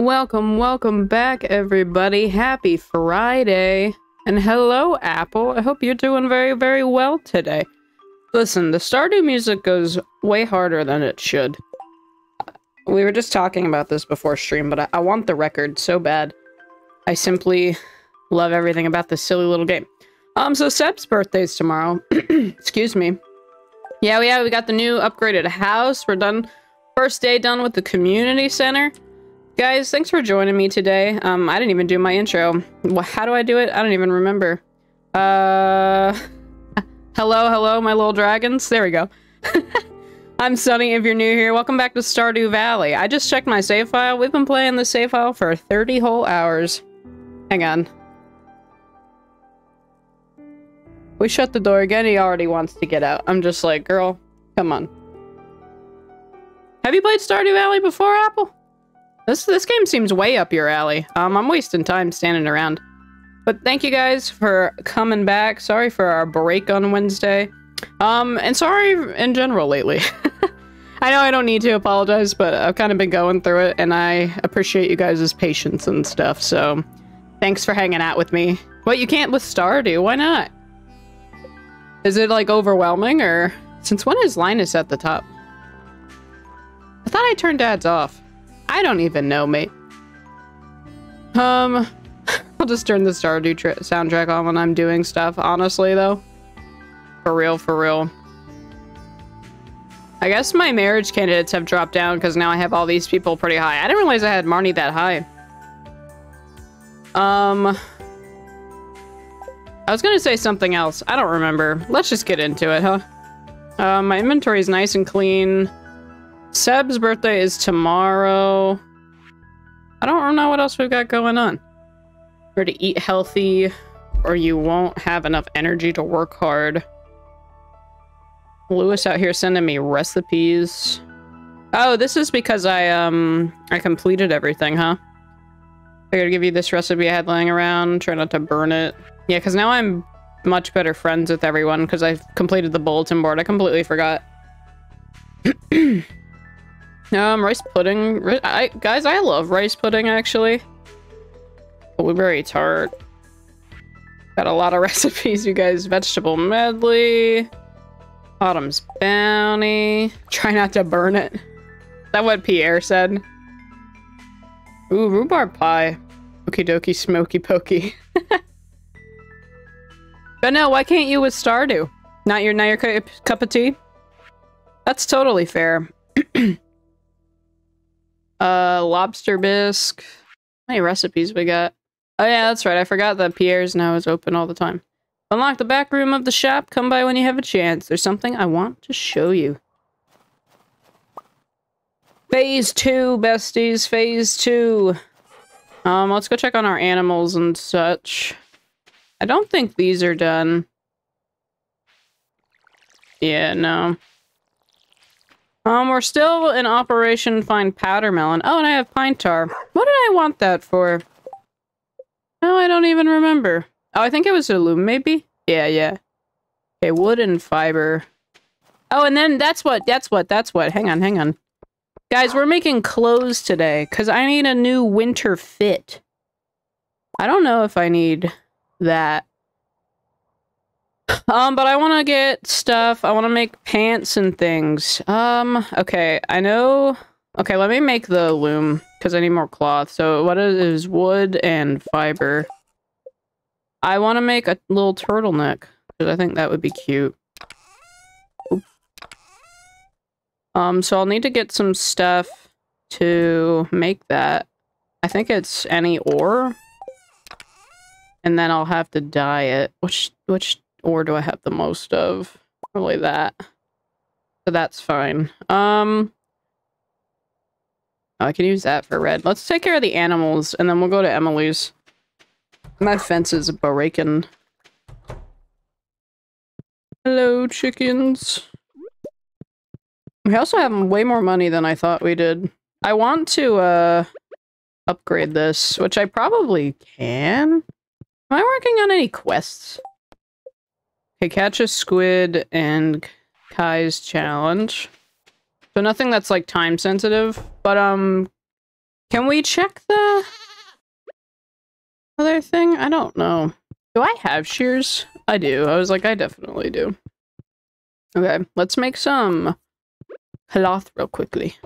Welcome, welcome back, everybody. Happy Friday. And hello, Apple. I hope you're doing very, very well today. Listen, the Stardew music goes way harder than it should. We were just talking about this before stream, but I, I want the record so bad. I simply love everything about this silly little game. Um, so Seb's birthday's tomorrow. Excuse me. Yeah, yeah, we got the new upgraded house. We're done. First day done with the community center. Guys, thanks for joining me today. Um, I didn't even do my intro. Well, how do I do it? I don't even remember. Uh, hello, hello, my little dragons. There we go. I'm Sunni if you're new here. Welcome back to Stardew Valley. I just checked my save file. We've been playing the save file for 30 whole hours. Hang on. We shut the door again. He already wants to get out. I'm just like, girl, come on. Have you played Stardew Valley before, Apple? This this game seems way up your alley. Um, I'm wasting time standing around. But thank you guys for coming back. Sorry for our break on Wednesday. Um, and sorry in general lately. I know I don't need to apologize, but I've kind of been going through it, and I appreciate you guys' patience and stuff, so thanks for hanging out with me. What, you can't with Stardew? Why not? Is it, like, overwhelming, or... Since when is Linus at the top? I thought I turned ads off. I don't even know, mate. Um, I'll just turn the Stardew soundtrack on when I'm doing stuff, honestly, though. For real, for real. I guess my marriage candidates have dropped down because now I have all these people pretty high. I didn't realize I had Marnie that high. Um... I was gonna say something else. I don't remember. Let's just get into it, huh? Uh, my inventory is nice and clean. Seb's birthday is tomorrow. I don't know what else we've got going on. We're to eat healthy, or you won't have enough energy to work hard. Lewis out here sending me recipes. Oh, this is because I, um, I completed everything, huh? I gotta give you this recipe I had laying around. Try not to burn it. Yeah, because now I'm much better friends with everyone because I've completed the bulletin board. I completely forgot. Um, rice pudding. I, guys, I love rice pudding, actually. Blueberry tart. Got a lot of recipes, you guys. Vegetable medley. Autumn's bounty. Try not to burn it. Is that what Pierre said? Ooh, rhubarb pie. Okie dokie, smoky pokey. but no, why can't you with Stardew? Not your, not your cup of tea? That's totally fair. Uh, lobster bisque. How many recipes we got? Oh yeah, that's right. I forgot that Pierre's now is open all the time. Unlock the back room of the shop. Come by when you have a chance. There's something I want to show you. Phase 2, besties. Phase 2. Um, let's go check on our animals and such. I don't think these are done. Yeah, no. Um, we're still in Operation Find Powdermelon. Oh, and I have pine tar. What did I want that for? Oh, I don't even remember. Oh, I think it was a loom, maybe? Yeah, yeah. Okay, wood and fiber. Oh, and then that's what, that's what, that's what. Hang on, hang on. Guys, we're making clothes today, because I need a new winter fit. I don't know if I need that. Um, but I want to get stuff. I want to make pants and things. Um, okay, I know. Okay, let me make the loom because I need more cloth. So what is wood and fiber? I want to make a little turtleneck because I think that would be cute. Um, so I'll need to get some stuff to make that. I think it's any ore. And then I'll have to dye it. Which, which or do I have the most of? Probably that. So that's fine. Um, oh, I can use that for red. Let's take care of the animals, and then we'll go to Emily's. My fence is breaking. Hello, chickens. We also have way more money than I thought we did. I want to, uh, upgrade this, which I probably can. Am I working on any quests? Okay, catch a squid and Kai's challenge. So nothing that's like time sensitive, but um Can we check the other thing? I don't know. Do I have shears? I do. I was like, I definitely do. Okay, let's make some cloth real quickly.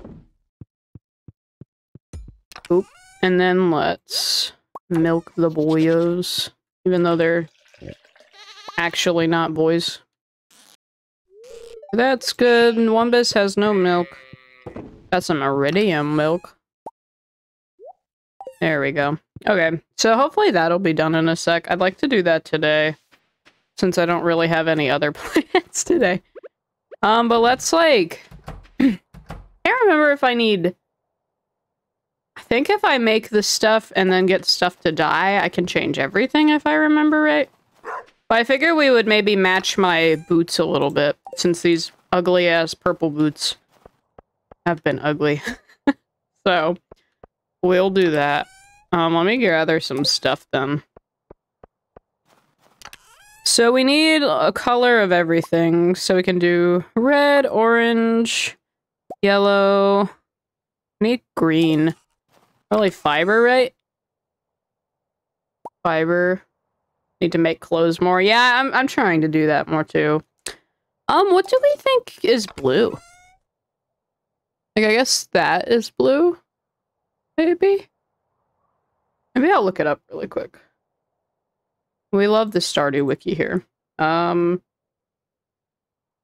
Oop. And then let's milk the boyos, even though they're actually not boys. That's good. Wumbus has no milk. Got some iridium milk. There we go. Okay, so hopefully that'll be done in a sec. I'd like to do that today, since I don't really have any other plans today. Um, but let's like... I remember if I need... I think if I make the stuff and then get stuff to dye, I can change everything if I remember right. But I figure we would maybe match my boots a little bit, since these ugly-ass purple boots have been ugly. so, we'll do that. Um, let me gather some stuff then. So we need a color of everything. So we can do red, orange, yellow. need green. Probably fiber, right? Fiber. Need to make clothes more. Yeah, I'm I'm trying to do that more too. Um, what do we think is blue? Like, I guess that is blue? Maybe? Maybe I'll look it up really quick. We love the Stardew wiki here. Um,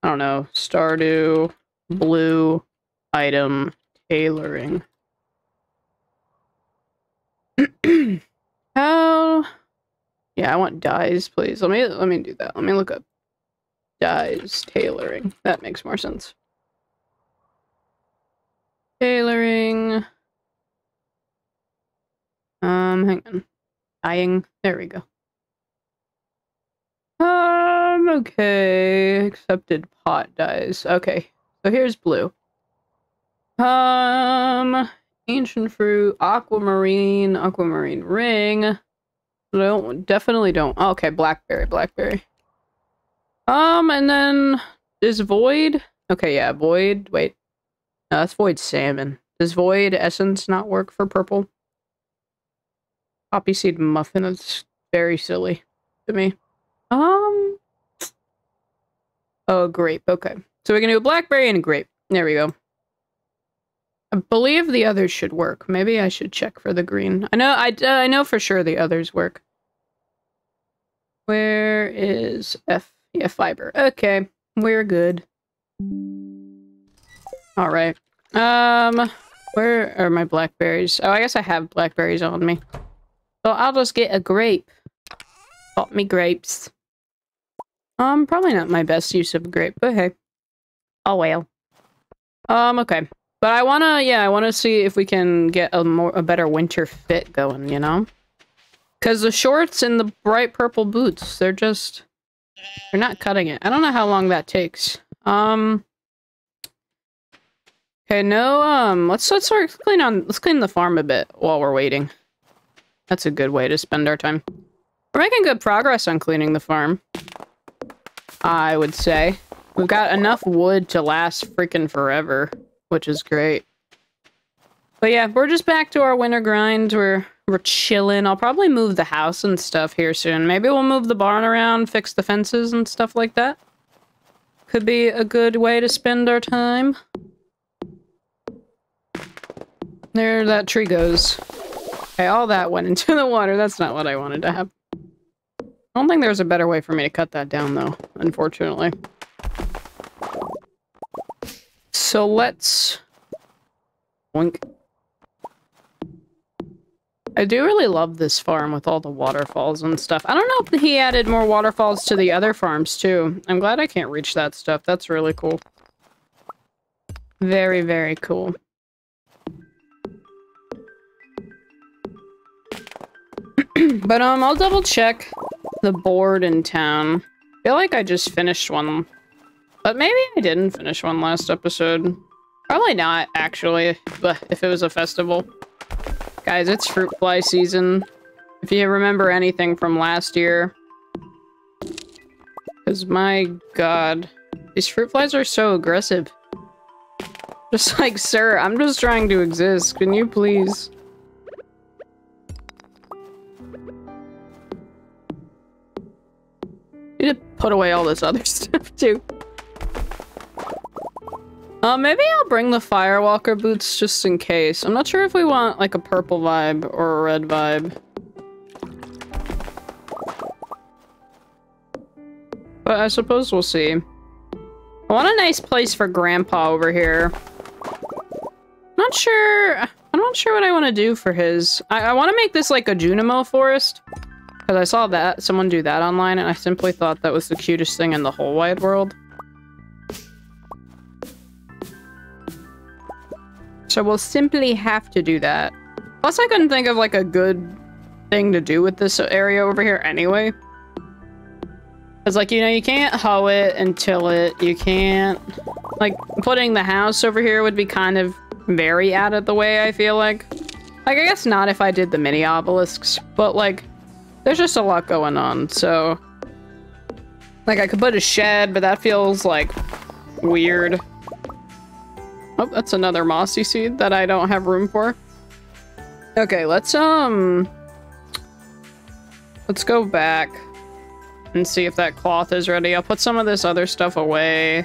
I don't know. Stardew, blue, item, tailoring. How? Yeah, I want dyes, please. Let me let me do that. Let me look up dyes tailoring. That makes more sense. Tailoring. Um, hang on. Dyeing. There we go. Um, okay. Accepted pot dyes. Okay. So here's blue. Um, ancient fruit, aquamarine, aquamarine ring. Don't definitely don't. Oh, okay, blackberry, blackberry. Um, and then is void? Okay, yeah, void. Wait, no, that's void salmon. Does void essence not work for purple? Poppy seed muffin. That's very silly to me. Um. Oh, grape. Okay, so we're gonna do a blackberry and a grape. There we go. I believe the others should work. Maybe I should check for the green. I know. I uh, I know for sure the others work. Where is F? Yeah, fiber. Okay, we're good. All right. Um, where are my blackberries? Oh, I guess I have blackberries on me. So I'll just get a grape. Got me grapes. Um, probably not my best use of grape, but hey. Oh well. Um, okay. But I wanna, yeah, I wanna see if we can get a more, a better winter fit going, you know? Because the shorts and the bright purple boots, they're just, they're not cutting it. I don't know how long that takes. Um, okay, no, um, let's, let's start clean on, let's clean the farm a bit while we're waiting. That's a good way to spend our time. We're making good progress on cleaning the farm. I would say. We've got enough wood to last freaking forever, which is great. But yeah, we're just back to our winter grind. We're we're chilling. I'll probably move the house and stuff here soon. Maybe we'll move the barn around, fix the fences and stuff like that. Could be a good way to spend our time. There that tree goes. Okay, all that went into the water. That's not what I wanted to have. I don't think there's a better way for me to cut that down, though, unfortunately. So let's... Wink. I do really love this farm with all the waterfalls and stuff. I don't know if he added more waterfalls to the other farms, too. I'm glad I can't reach that stuff. That's really cool. Very, very cool. but um, I'll double check the board in town. I feel like I just finished one. But maybe I didn't finish one last episode. Probably not, actually, but if it was a festival. Guys, it's fruit fly season. If you remember anything from last year. Because my god. These fruit flies are so aggressive. Just like, sir, I'm just trying to exist. Can you please? Need to put away all this other stuff too. Uh, maybe I'll bring the Firewalker boots just in case. I'm not sure if we want like a purple vibe or a red vibe. But I suppose we'll see. I want a nice place for Grandpa over here. Not sure... I'm not sure what I want to do for his... I, I want to make this like a Junimo forest. Because I saw that, someone do that online, and I simply thought that was the cutest thing in the whole wide world. So we'll simply have to do that. Plus I couldn't think of like a good thing to do with this area over here anyway. Because, like, you know, you can't hoe it and till it. You can't... Like, putting the house over here would be kind of very out of the way, I feel like. Like, I guess not if I did the mini obelisks, but, like, there's just a lot going on, so... Like, I could put a shed, but that feels, like, weird. Oh, that's another mossy seed that I don't have room for. Okay, let's, um... Let's go back and see if that cloth is ready. I'll put some of this other stuff away.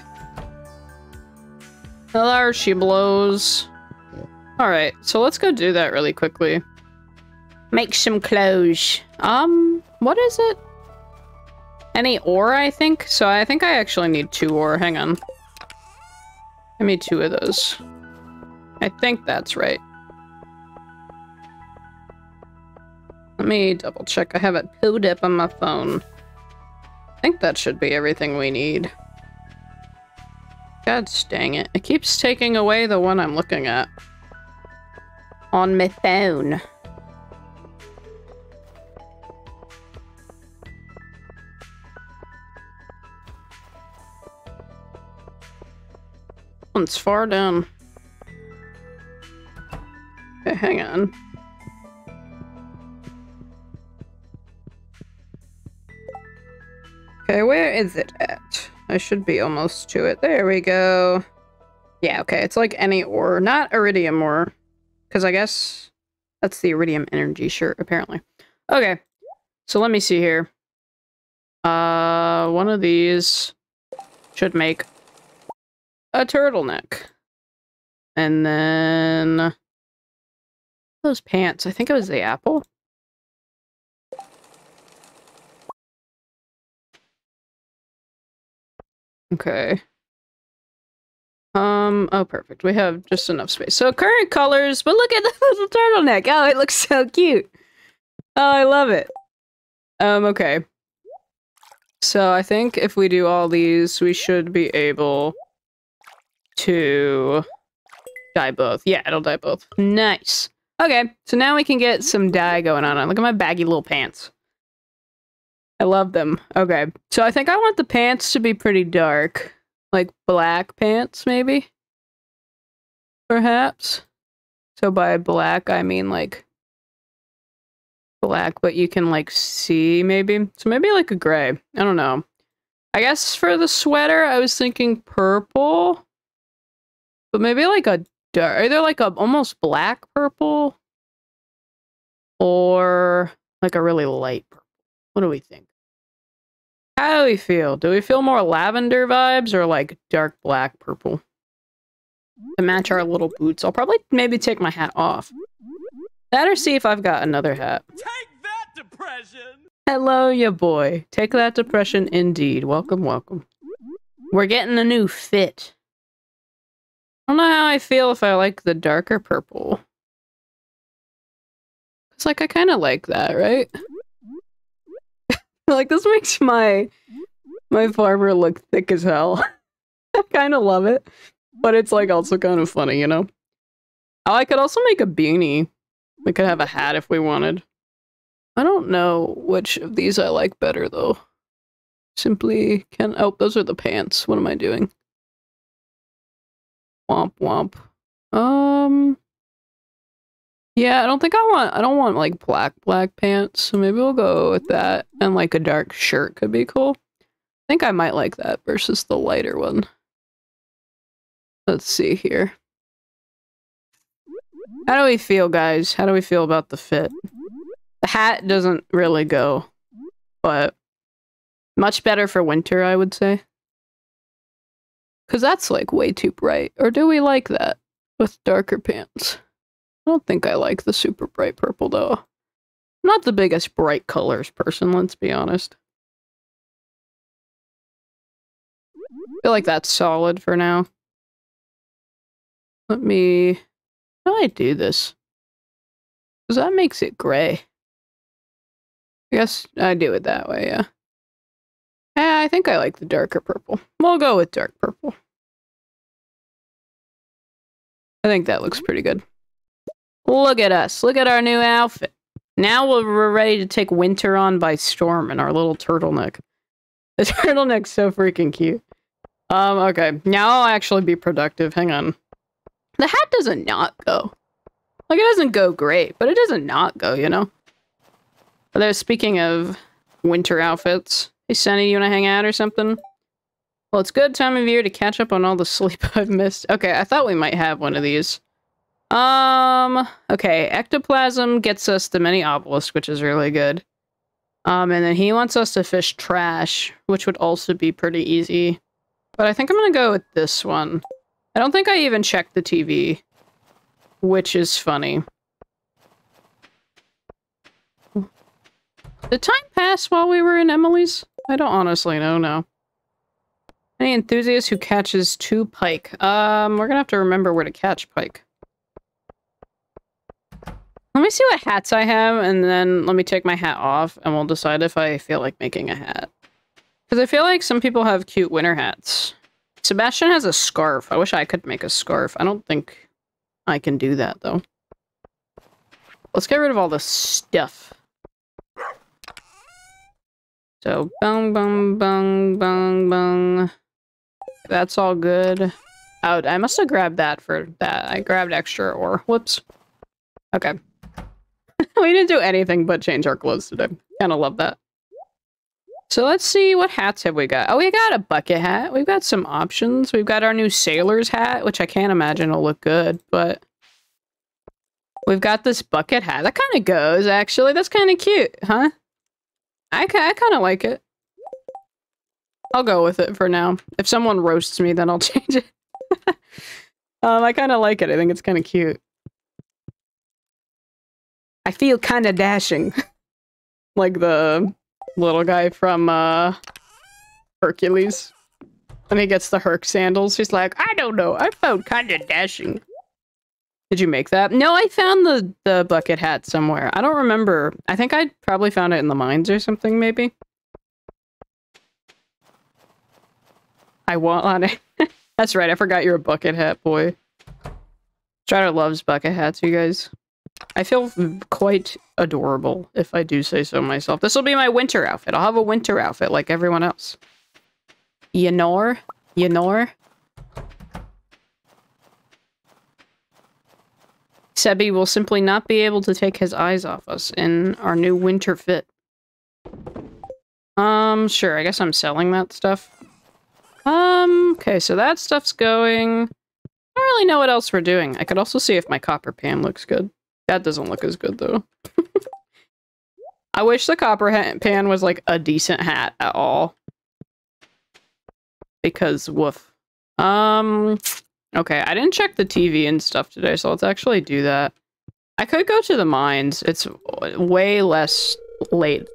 There she blows. Alright, so let's go do that really quickly. Make some clothes. Um, what is it? Any ore, I think? So I think I actually need two ore. Hang on. Give me two of those. I think that's right. Let me double check. I have it pulled up on my phone I think that should be everything we need. God dang it. It keeps taking away the one I'm looking at. On my phone. One's far down. Okay, hang on. Okay, where is it at? I should be almost to it. There we go. Yeah, okay, it's like any ore. Not iridium ore. Because I guess that's the iridium energy shirt, apparently. Okay, so let me see here. Uh, one of these should make a turtleneck. And then those pants. I think it was the apple. Okay. Um, oh, perfect. We have just enough space. So current colors, but look at the little turtleneck. Oh, it looks so cute. Oh, I love it. Um, okay. So I think if we do all these, we should be able to dye both. Yeah, it'll dye both. Nice. Okay, so now we can get some dye going on. Look at my baggy little pants. I love them. Okay. So I think I want the pants to be pretty dark. Like black pants, maybe? Perhaps? So by black, I mean like black, but you can like see maybe. So maybe like a gray. I don't know. I guess for the sweater, I was thinking purple. But maybe like a dark, either like a almost black purple or like a really light purple. What do we think? How do we feel? Do we feel more lavender vibes or like dark black purple? To match our little boots. I'll probably maybe take my hat off. That or see if I've got another hat. Take that, depression! Hello, ya boy. Take that depression indeed. Welcome, welcome. We're getting a new fit. I don't know how I feel if I like the darker purple. It's like I kind of like that, right? like this makes my my farmer look thick as hell. I kind of love it, but it's like also kind of funny, you know. Oh, I could also make a beanie. We could have a hat if we wanted. I don't know which of these I like better though. Simply can oh those are the pants. What am I doing? Womp womp. Um yeah, I don't think I want I don't want like black black pants, so maybe we'll go with that. And like a dark shirt could be cool. I think I might like that versus the lighter one. Let's see here. How do we feel, guys? How do we feel about the fit? The hat doesn't really go, but Much better for winter, I would say. Because that's like way too bright. Or do we like that with darker pants? I don't think I like the super bright purple though. Not the biggest bright colors person, let's be honest. I feel like that's solid for now. Let me... How do I do this? Because that makes it gray. I guess I do it that way, yeah. Yeah, I think I like the darker purple. We'll go with dark purple. I think that looks pretty good. Look at us. Look at our new outfit. Now we're ready to take winter on by storm in our little turtleneck. The turtleneck's so freaking cute. Um, okay. Now I'll actually be productive. Hang on. The hat doesn't not go. Like, it doesn't go great, but it doesn't not go, you know? Although, speaking of winter outfits, hey, Sunni, you want to hang out or something? Well, it's good time of year to catch up on all the sleep I've missed. Okay, I thought we might have one of these. Um, okay, ectoplasm gets us the mini obelisk, which is really good. Um, and then he wants us to fish trash, which would also be pretty easy. But I think I'm gonna go with this one. I don't think I even checked the TV, which is funny. Did time pass while we were in Emily's? I don't honestly know now. Any enthusiast who catches two pike? Um, we're gonna have to remember where to catch pike. Let me see what hats I have, and then let me take my hat off, and we'll decide if I feel like making a hat. Because I feel like some people have cute winter hats. Sebastian has a scarf. I wish I could make a scarf. I don't think I can do that, though. Let's get rid of all this stuff. So, bung, bung, bung, bung, bung. That's all good. Oh, I must have grabbed that for that. I grabbed extra ore. Whoops. Okay. we didn't do anything but change our clothes today. Kind of love that. So let's see, what hats have we got? Oh, we got a bucket hat. We've got some options. We've got our new sailor's hat, which I can't imagine will look good, but... We've got this bucket hat. That kind of goes, actually. That's kind of cute, huh? I, I kind of like it. I'll go with it for now. If someone roasts me, then I'll change it. um, I kind of like it. I think it's kind of cute. I feel kind of dashing. like the little guy from uh, Hercules. When he gets the Herc sandals, he's like, I don't know, I felt kind of dashing. Did you make that? No, I found the, the bucket hat somewhere. I don't remember. I think I probably found it in the mines or something, maybe. I want on it. That's right, I forgot you're a bucket hat boy. Strider loves bucket hats, you guys. I feel quite adorable, if I do say so myself. This will be my winter outfit. I'll have a winter outfit like everyone else. You know? Sebi will simply not be able to take his eyes off us in our new winter fit. Um, sure, I guess I'm selling that stuff. Um, okay, so that stuff's going. I don't really know what else we're doing. I could also see if my copper pan looks good. That doesn't look as good, though. I wish the copper pan was, like, a decent hat at all. Because, woof. Um, okay, I didn't check the TV and stuff today, so let's actually do that. I could go to the mines. It's way less late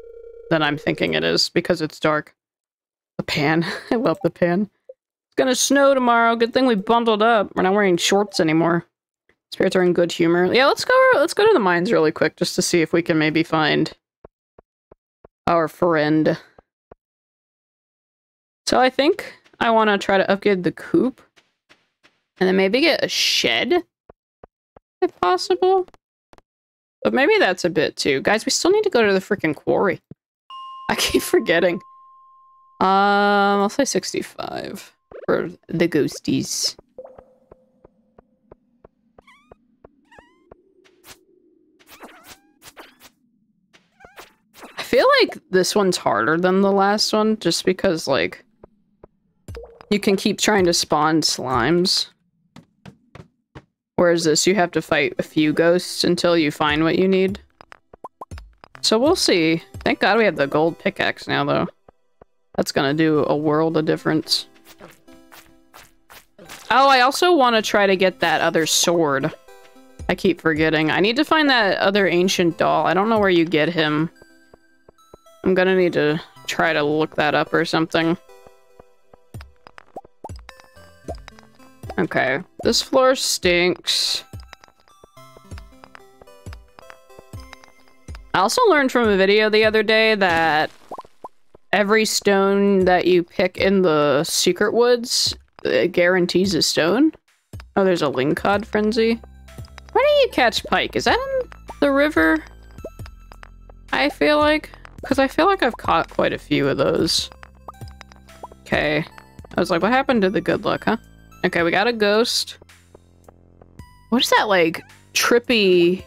than I'm thinking it is, because it's dark. The pan. I love the pan. It's gonna snow tomorrow. Good thing we bundled up. We're not wearing shorts anymore. Spirits are in good humor. Yeah, let's go. Let's go to the mines really quick just to see if we can maybe find our friend. So I think I want to try to upgrade the coop, and then maybe get a shed, if possible. But maybe that's a bit too, guys. We still need to go to the freaking quarry. I keep forgetting. Um, I'll say sixty-five for the ghosties. I feel like this one's harder than the last one, just because, like, you can keep trying to spawn slimes. Whereas this, you have to fight a few ghosts until you find what you need. So we'll see. Thank god we have the gold pickaxe now, though. That's gonna do a world of difference. Oh, I also want to try to get that other sword. I keep forgetting. I need to find that other ancient doll. I don't know where you get him. I'm gonna need to try to look that up or something. Okay, this floor stinks. I also learned from a video the other day that every stone that you pick in the secret woods guarantees a stone. Oh, there's a lingcod frenzy. Where do you catch pike? Is that in the river? I feel like. Because I feel like I've caught quite a few of those. Okay. I was like, what happened to the good luck, huh? Okay, we got a ghost. What is that, like, trippy...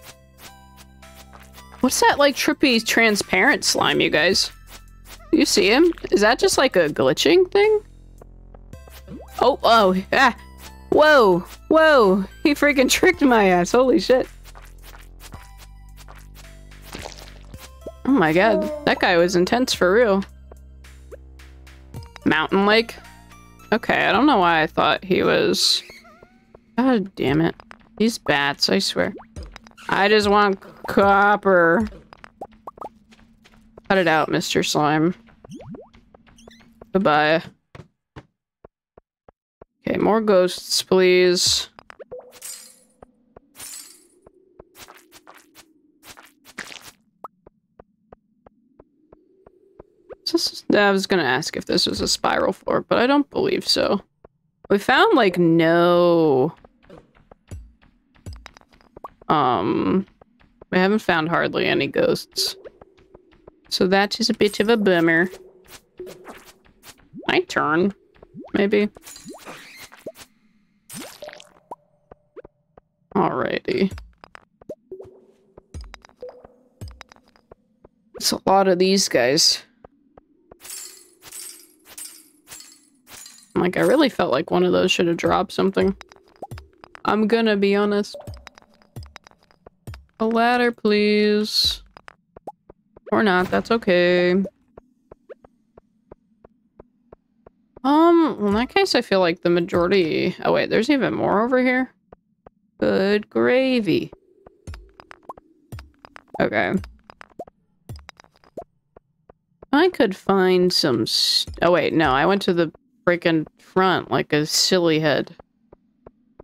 What's that, like, trippy transparent slime, you guys? You see him? Is that just, like, a glitching thing? Oh, oh, ah! Whoa, whoa! He freaking tricked my ass, holy shit. Oh my god, that guy was intense for real. Mountain Lake? Okay, I don't know why I thought he was... God damn it. These bats, I swear. I just want copper. Cut it out, Mr. Slime. Goodbye. Okay, more ghosts, please. I was gonna ask if this was a spiral floor, but I don't believe so. We found, like, no... Um... We haven't found hardly any ghosts. So that is a bit of a bummer. My turn, maybe. Alrighty. It's a lot of these guys. Like, I really felt like one of those should have dropped something. I'm gonna be honest. A ladder, please. Or not, that's okay. Um, in that case, I feel like the majority... Oh wait, there's even more over here? Good gravy. Okay. I could find some... oh wait, no, I went to the freaking front like a silly head.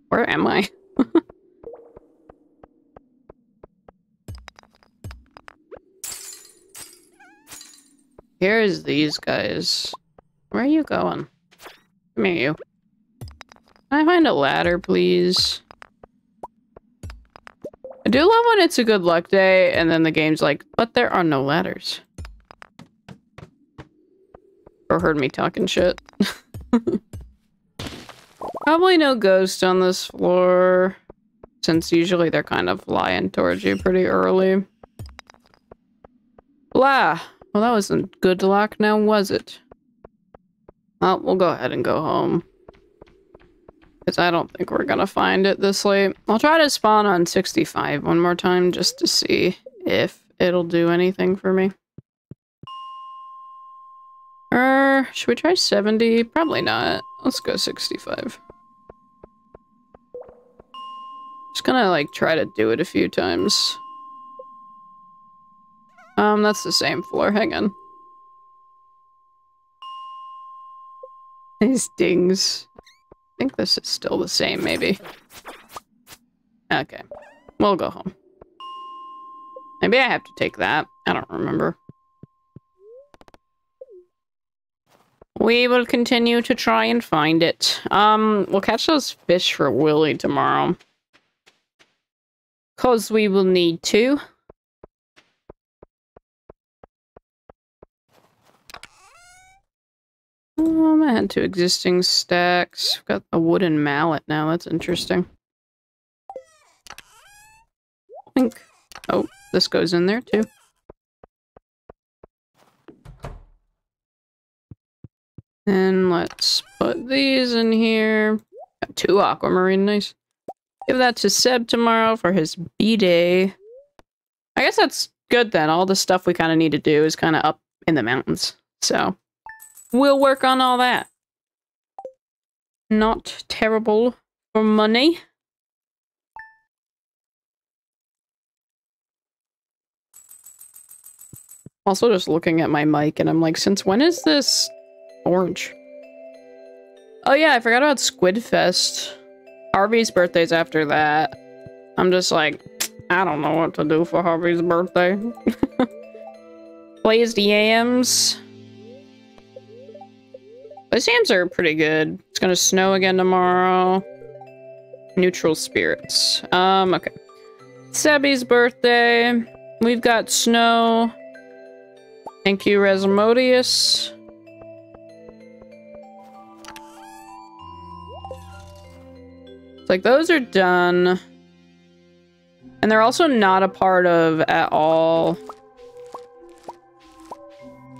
Where am I? Here's these guys. Where are you going? Come here, you. Can I find a ladder, please? I do love when it's a good luck day, and then the game's like, but there are no ladders. Or heard me talking shit. Probably no ghost on this floor, since usually they're kind of flying towards you pretty early. Blah! Well, that wasn't good luck now, was it? Well, we'll go ahead and go home. Because I don't think we're gonna find it this late. I'll try to spawn on 65 one more time just to see if it'll do anything for me. Er, should we try 70? Probably not. Let's go 65. Just gonna like try to do it a few times. Um, that's the same floor. Hang on. These dings. I think this is still the same, maybe. Okay. We'll go home. Maybe I have to take that. I don't remember. We will continue to try and find it. Um, we'll catch those fish for Willy tomorrow. Because we will need to. Um, I had two existing stacks. Got a wooden mallet now. That's interesting. Think... Oh, this goes in there too. And let's put these in here. Got two aquamarine, nice. Give that to Seb tomorrow for his B-day. I guess that's good then. All the stuff we kind of need to do is kind of up in the mountains. So, We'll work on all that. Not terrible for money. Also just looking at my mic and I'm like, since when is this orange? Oh yeah, I forgot about Squidfest. Harvey's birthday's after that. I'm just like, I don't know what to do for Harvey's birthday. Glazed yams. Those yams are pretty good. It's gonna snow again tomorrow. Neutral spirits. Um, okay. Sebby's birthday. We've got snow. Thank you, Resmodius. Like those are done. And they're also not a part of at all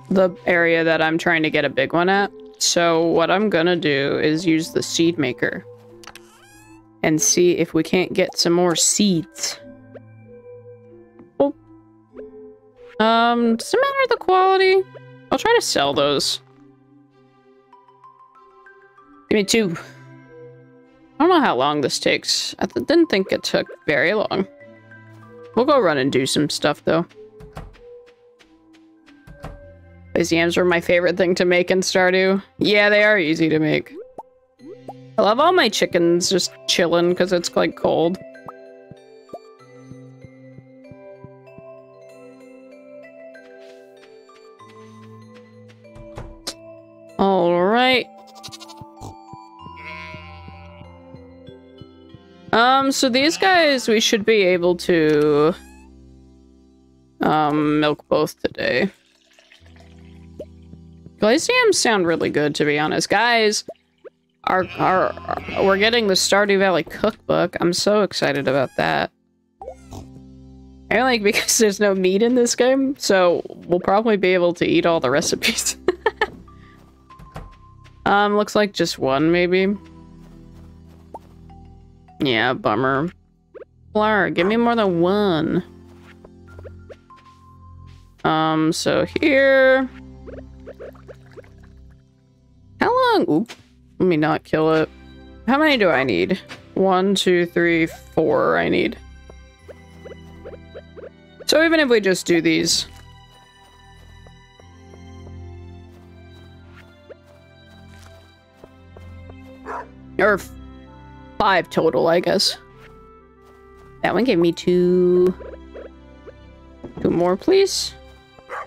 the area that I'm trying to get a big one at. So what I'm gonna do is use the seed maker and see if we can't get some more seeds. Oh. Um, does it matter the quality? I'll try to sell those. Give me two. I don't know how long this takes. I th didn't think it took very long. We'll go run and do some stuff, though. These yams were my favorite thing to make in Stardew. Yeah, they are easy to make. I love all my chickens just chilling because it's like cold. All right. Um, so these guys, we should be able to um, milk both today. Glaciums sound really good, to be honest. Guys, our, our, our, we're getting the Stardew Valley cookbook. I'm so excited about that. I like because there's no meat in this game, so we'll probably be able to eat all the recipes. um, looks like just one, maybe. Yeah, bummer. Flour, give me more than one. Um, so here... How long? Oop. Let me not kill it. How many do I need? One, two, three, four I need. So even if we just do these... Or five total, I guess. That one gave me two... Two more, please?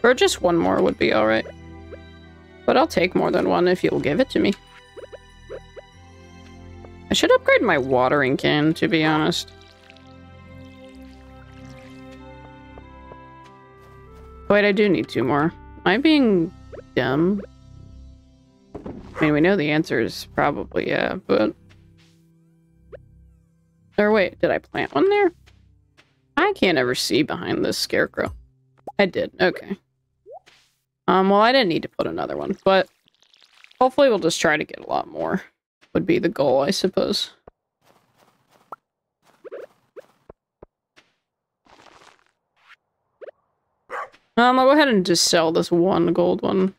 Or just one more would be alright. But I'll take more than one if you'll give it to me. I should upgrade my watering can, to be honest. Wait, I do need two more. Am I being dumb? I mean, we know the answer is probably yeah, but... Or wait, did I plant one there? I can't ever see behind this scarecrow. I did, okay. Um, well, I didn't need to put another one, but hopefully we'll just try to get a lot more. Would be the goal, I suppose. Um, I'll go ahead and just sell this one gold one.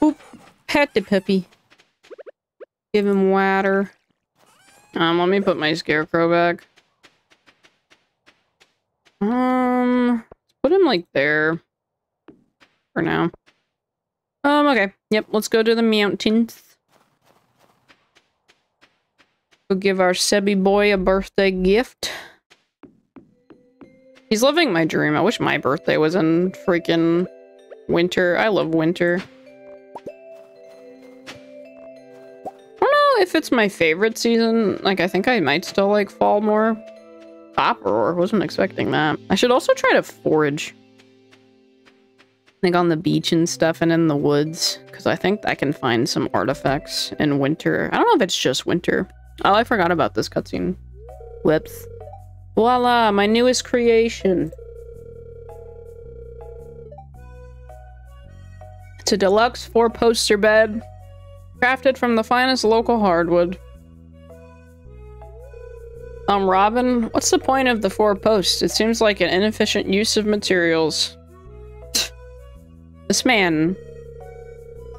Boop. Pet the puppy. Give him water. Um, let me put my scarecrow back. Um, Put him like there for now. Um, okay. Yep, let's go to the mountains. Go give our Sebby boy a birthday gift. He's living my dream. I wish my birthday was in freaking winter. I love winter. If it's my favorite season. Like, I think I might still like fall more. Copper wasn't expecting that. I should also try to forage. Like on the beach and stuff and in the woods. Because I think I can find some artifacts in winter. I don't know if it's just winter. Oh, I forgot about this cutscene. Whoops. Voila, my newest creation. It's a deluxe four-poster bed. Crafted from the finest local hardwood. Um, Robin, what's the point of the four posts? It seems like an inefficient use of materials. This man.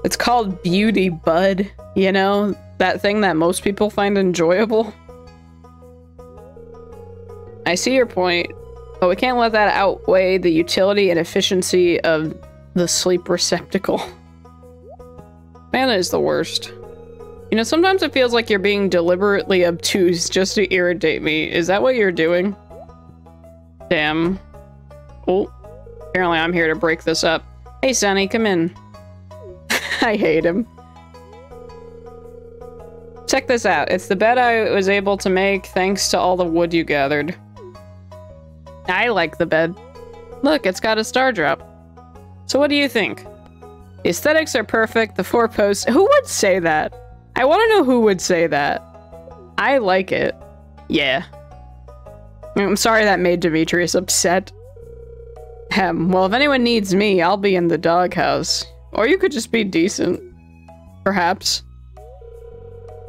It's called beauty, bud. You know? That thing that most people find enjoyable. I see your point, but we can't let that outweigh the utility and efficiency of the sleep receptacle. Man, that is the worst. You know, sometimes it feels like you're being deliberately obtuse just to irritate me. Is that what you're doing? Damn. Oh, apparently I'm here to break this up. Hey, Sunni, come in. I hate him. Check this out. It's the bed I was able to make thanks to all the wood you gathered. I like the bed. Look, it's got a star drop. So what do you think? The aesthetics are perfect, the four posts- Who would say that? I want to know who would say that. I like it. Yeah. I'm sorry that made Demetrius upset. Hem, well if anyone needs me, I'll be in the doghouse. Or you could just be decent. Perhaps.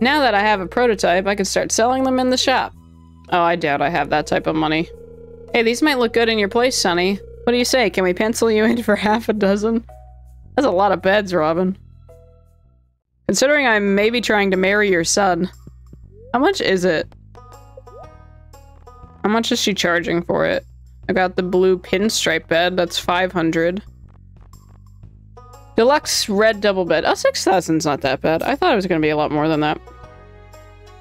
Now that I have a prototype, I can start selling them in the shop. Oh, I doubt I have that type of money. Hey, these might look good in your place, Sunni. What do you say? Can we pencil you in for half a dozen? That's a lot of beds, Robin. Considering I'm maybe trying to marry your son. How much is it? How much is she charging for it? I got the blue pinstripe bed, that's 500. Deluxe red double bed. Oh, 6,000's not that bad. I thought it was going to be a lot more than that.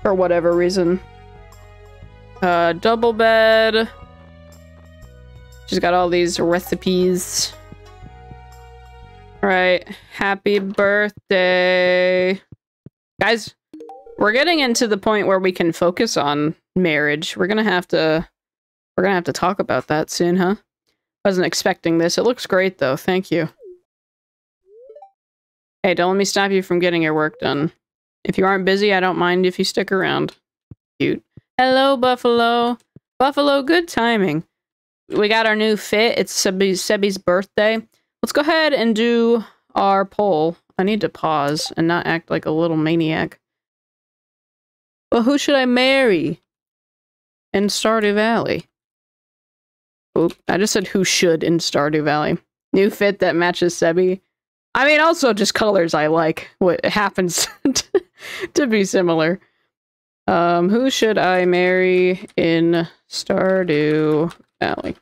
For whatever reason. Uh, double bed. She's got all these recipes. Right. Happy birthday. Guys, we're getting into the point where we can focus on marriage. We're gonna have to we're gonna have to talk about that soon, huh? Wasn't expecting this. It looks great though, thank you. Hey, don't let me stop you from getting your work done. If you aren't busy, I don't mind if you stick around. Cute. Hello, Buffalo. Buffalo, good timing. We got our new fit. It's Sebi's birthday. Let's go ahead and do our poll. I need to pause and not act like a little maniac. Well, who should I marry in Stardew Valley? Oop, I just said who should in Stardew Valley. New fit that matches Sebi. I mean, also just colors I like. What happens to be similar. Um, who should I marry in Stardew Valley?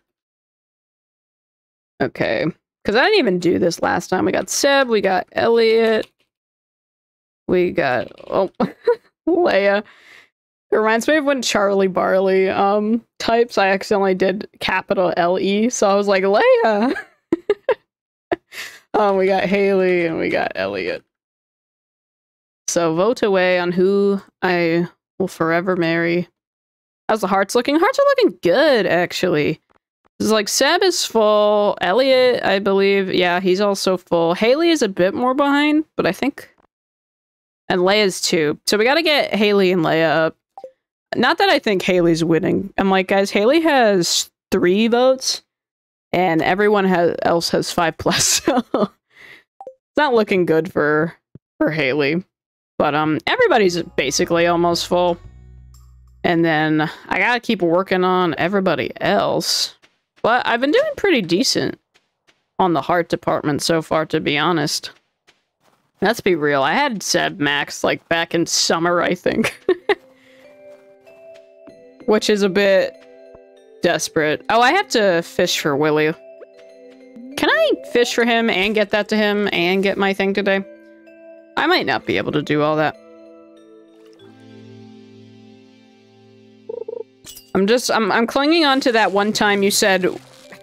Okay. Because I didn't even do this last time. We got Seb, we got Elliot, we got, oh, Leia. It reminds me of when Charlie Barley um types, I accidentally did capital L-E, so I was like, Leia! um, we got Haley and we got Elliot. So vote away on who I will forever marry. How's the hearts looking? Hearts are looking good, actually. It's like Seb is full. Elliot, I believe, yeah, he's also full. Haley is a bit more behind, but I think. And Leia's too. So we gotta get Haley and Leia up. Not that I think Haley's winning. I'm like, guys, Haley has three votes, and everyone has, else has five plus. So it's not looking good for for Haley. But um, everybody's basically almost full. And then I gotta keep working on everybody else. But I've been doing pretty decent on the heart department so far, to be honest. Let's be real. I had Seb Max, like, back in summer, I think. Which is a bit desperate. Oh, I have to fish for Willy. Can I fish for him and get that to him and get my thing today? I might not be able to do all that. I'm just, I'm, I'm clinging on to that one time you said,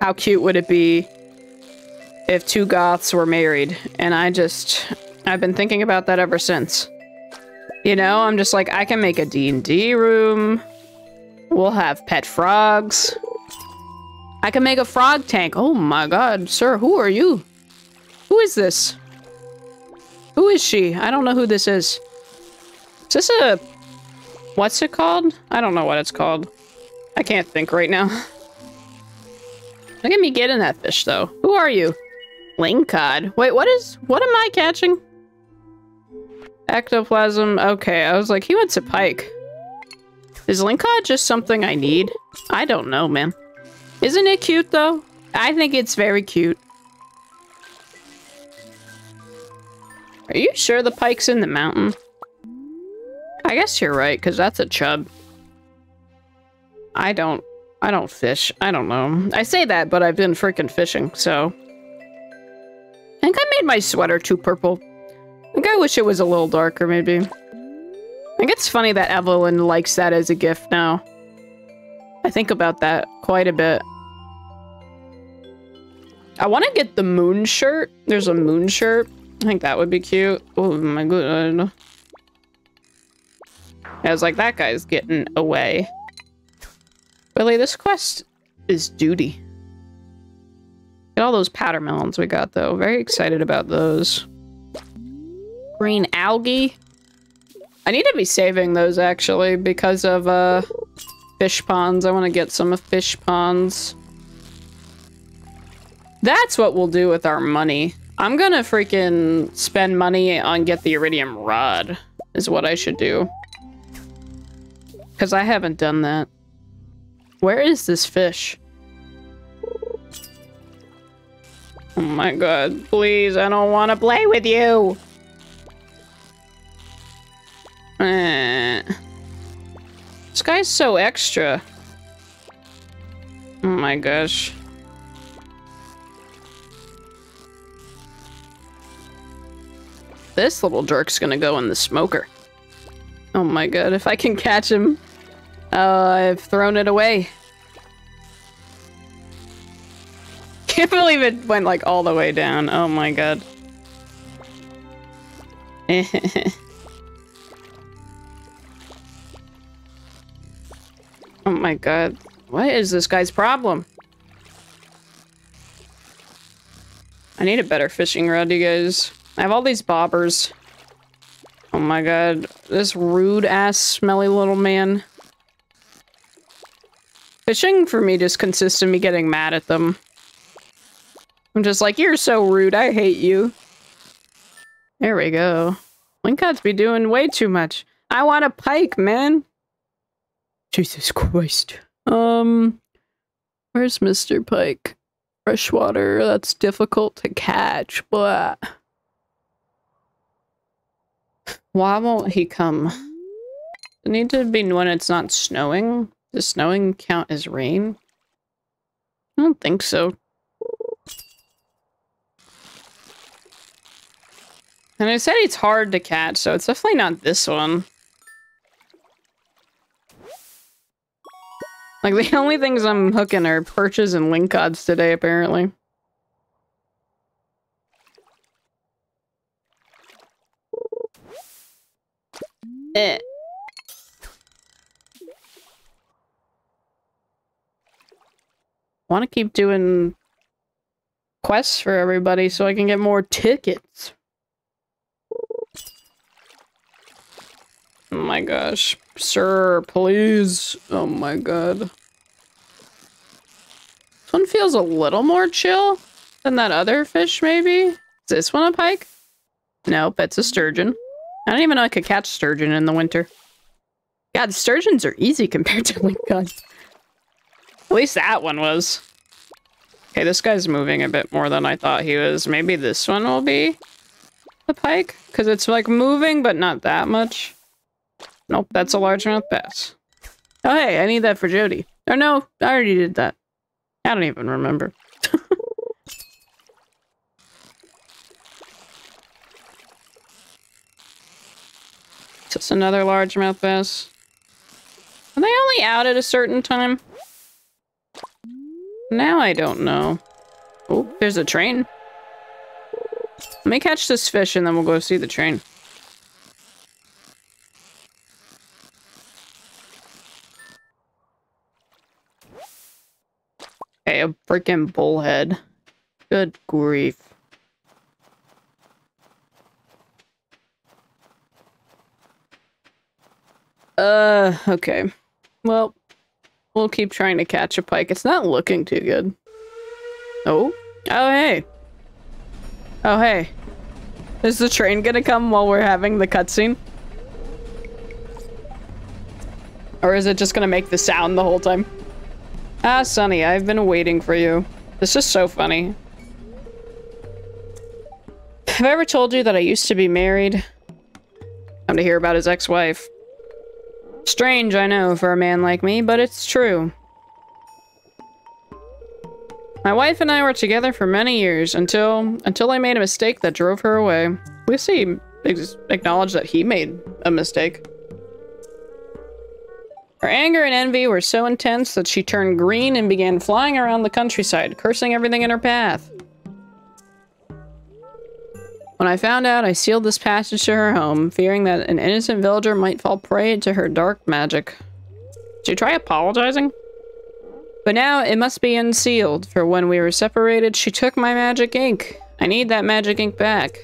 how cute would it be if two goths were married? And I just, I've been thinking about that ever since. You know, I'm just like, I can make a D&D room. We'll have pet frogs. I can make a frog tank. Oh my god, sir, who are you? Who is this? Who is she? I don't know who this is. Is this a... What's it called? I don't know what it's called. I can't think right now. Look at me getting that fish, though. Who are you? Lingcod. Wait, what is... What am I catching? Ectoplasm. Okay, I was like, he went to Pike. Is Lingcod just something I need? I don't know, man. Isn't it cute, though? I think it's very cute. Are you sure the pike's in the mountain? I guess you're right, because that's a chub. I don't... I don't fish. I don't know. I say that, but I've been freaking fishing, so... I think I made my sweater too purple. I think I wish it was a little darker, maybe. I think it's funny that Evelyn likes that as a gift now. I think about that quite a bit. I want to get the moon shirt. There's a moon shirt. I think that would be cute. Oh my god. I was like, that guy's getting away. Really, this quest is duty. Get all those powdermelons we got, though. Very excited about those. Green algae. I need to be saving those, actually, because of, uh, fish ponds. I want to get some of fish ponds. That's what we'll do with our money. I'm gonna freaking spend money on get the iridium rod, is what I should do. Because I haven't done that. Where is this fish? Oh my god, please, I don't want to play with you! Eh. This guy's so extra. Oh my gosh. This little jerk's gonna go in the smoker. Oh my god, if I can catch him. Uh, I've thrown it away. Can't believe it went like all the way down. Oh my god. oh my god. What is this guy's problem? I need a better fishing rod, you guys. I have all these bobbers. Oh my god. This rude-ass, smelly little man. Fishing for me just consists of me getting mad at them. I'm just like, you're so rude, I hate you. There we go. Lingcod's be doing way too much. I want a pike, man. Jesus Christ. Um, where's Mr. Pike? Freshwater, that's difficult to catch, but... Why won't he come? It need to be when it's not snowing. Does snowing count as rain? I don't think so. And I said it's hard to catch, so it's definitely not this one. Like, the only things I'm hooking are perches and lingcods today, apparently. Eh. Want to keep doing quests for everybody so I can get more tickets. Oh my gosh. Sir, please. Oh my god. This one feels a little more chill than that other fish, maybe? Is this one a pike? Nope, it's a sturgeon. I don't even know I could catch sturgeon in the winter. God, sturgeons are easy compared to like God. At least that one was. Okay, this guy's moving a bit more than I thought he was. Maybe this one will be the pike? Because it's like moving, but not that much. Nope, that's a largemouth bass. Oh, hey, I need that for Jodi. Or no, I already did that. I don't even remember. Just another largemouth bass. Are they only out at a certain time? Now I don't know. Oh, there's a train. Let me catch this fish and then we'll go see the train. Okay, a freaking bullhead. Good grief. Uh, okay. Well, we'll keep trying to catch a pike. It's not looking too good. Oh? Oh, hey. Oh, hey. Is the train gonna come while we're having the cutscene? Or is it just gonna make the sound the whole time? Ah, Sunni, I've been waiting for you. This is so funny. Have I ever told you that I used to be married? Come to hear about his ex-wife. Strange, I know, for a man like me, but it's true. My wife and I were together for many years until until I made a mistake that drove her away. We see acknowledge that he made a mistake. Her anger and envy were so intense that she turned green and began flying around the countryside, cursing everything in her path. When I found out, I sealed this passage to her home, fearing that an innocent villager might fall prey to her dark magic. Did you try apologizing? But now it must be unsealed, for when we were separated, she took my magic ink. I need that magic ink back.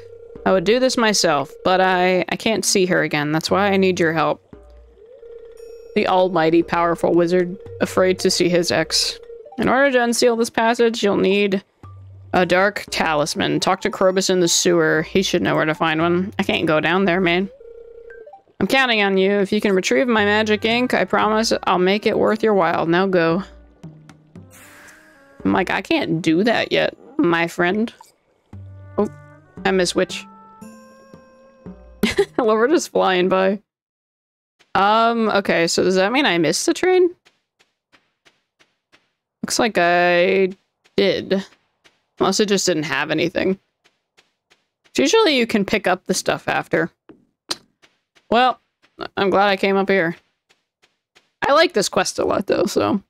I would do this myself, but I, I can't see her again. That's why I need your help. The almighty powerful wizard, afraid to see his ex. In order to unseal this passage, you'll need a dark talisman. Talk to Krobus in the sewer. He should know where to find one. I can't go down there, man. I'm counting on you. If you can retrieve my magic ink, I promise I'll make it worth your while. Now go. I'm like, I can't do that yet, my friend. Oh, I miss Witch. well, we're just flying by. Um, okay, so does that mean I missed the train? Looks like I did. Unless it just didn't have anything. Usually you can pick up the stuff after. Well, I'm glad I came up here. I like this quest a lot though, so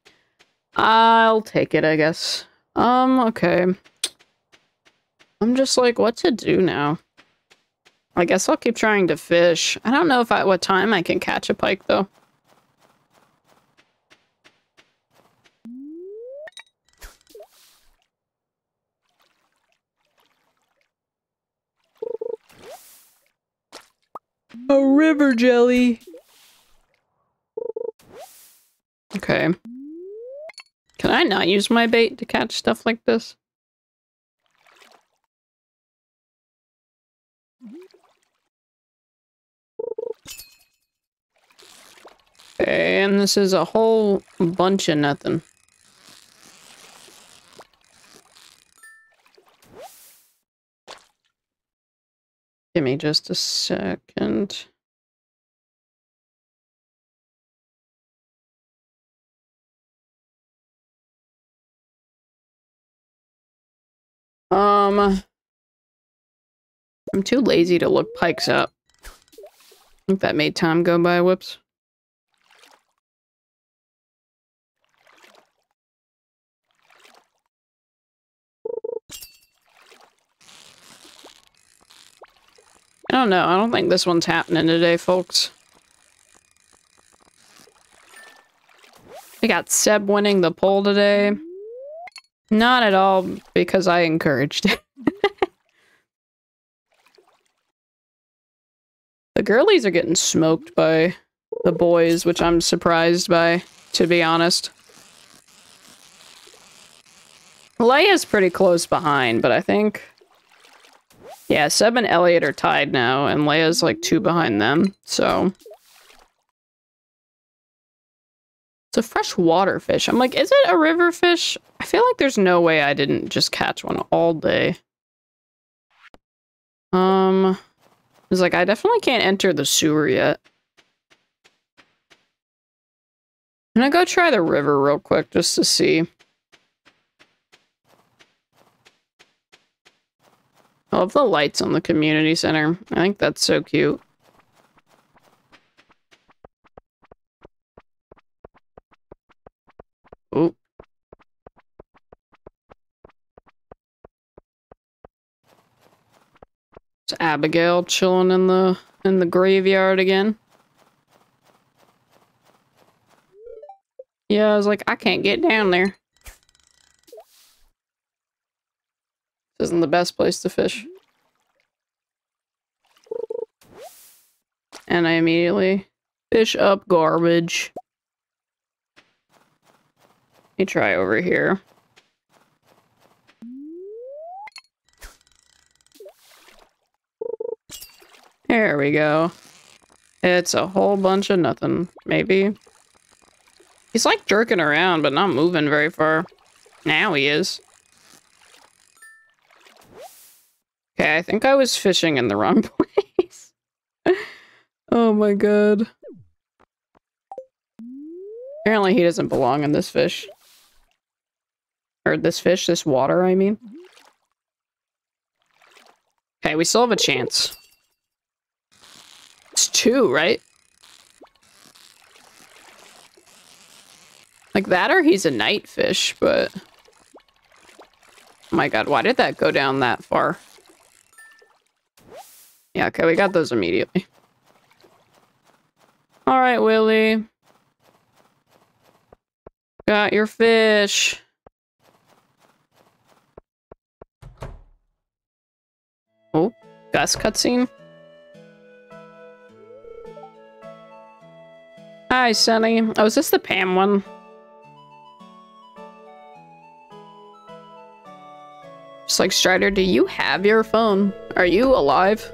I'll take it, I guess. Um, okay. I'm just like, what to do now? I guess I'll keep trying to fish. I don't know if at what time I can catch a pike though. A river jelly. Okay. Can I not use my bait to catch stuff like this? And this is a whole bunch of nothing. Give me just a second. Um, I'm too lazy to look pikes up. I think that made time go by, whoops. I don't know. I don't think this one's happening today, folks. We got Seb winning the poll today. Not at all because I encouraged it. the girlies are getting smoked by the boys, which I'm surprised by, to be honest. Leia's pretty close behind, but I think yeah, Seb and Elliot are tied now, and Leia's like two behind them, so. It's a freshwater fish. I'm like, is it a river fish? I feel like there's no way I didn't just catch one all day. Um, it's like, I definitely can't enter the sewer yet. I'm gonna go try the river real quick just to see. I love the lights on the community center. I think that's so cute. Oh. It's Abigail chilling in the in the graveyard again. Yeah, I was like, I can't get down there. Isn't the best place to fish. And I immediately fish up garbage. Let me try over here. There we go. It's a whole bunch of nothing, maybe. He's like jerking around, but not moving very far. Now he is. Okay, I think I was fishing in the wrong place. oh my god. Apparently he doesn't belong in this fish. Or this fish, this water, I mean. Okay, we still have a chance. It's two, right? Like that or he's a night fish, but... Oh my god, why did that go down that far? Yeah, okay, we got those immediately. Alright, Willy. Got your fish. Oh, Gus cutscene. Hi, Sunni. Oh, is this the Pam one? Just like Strider, do you have your phone? Are you alive?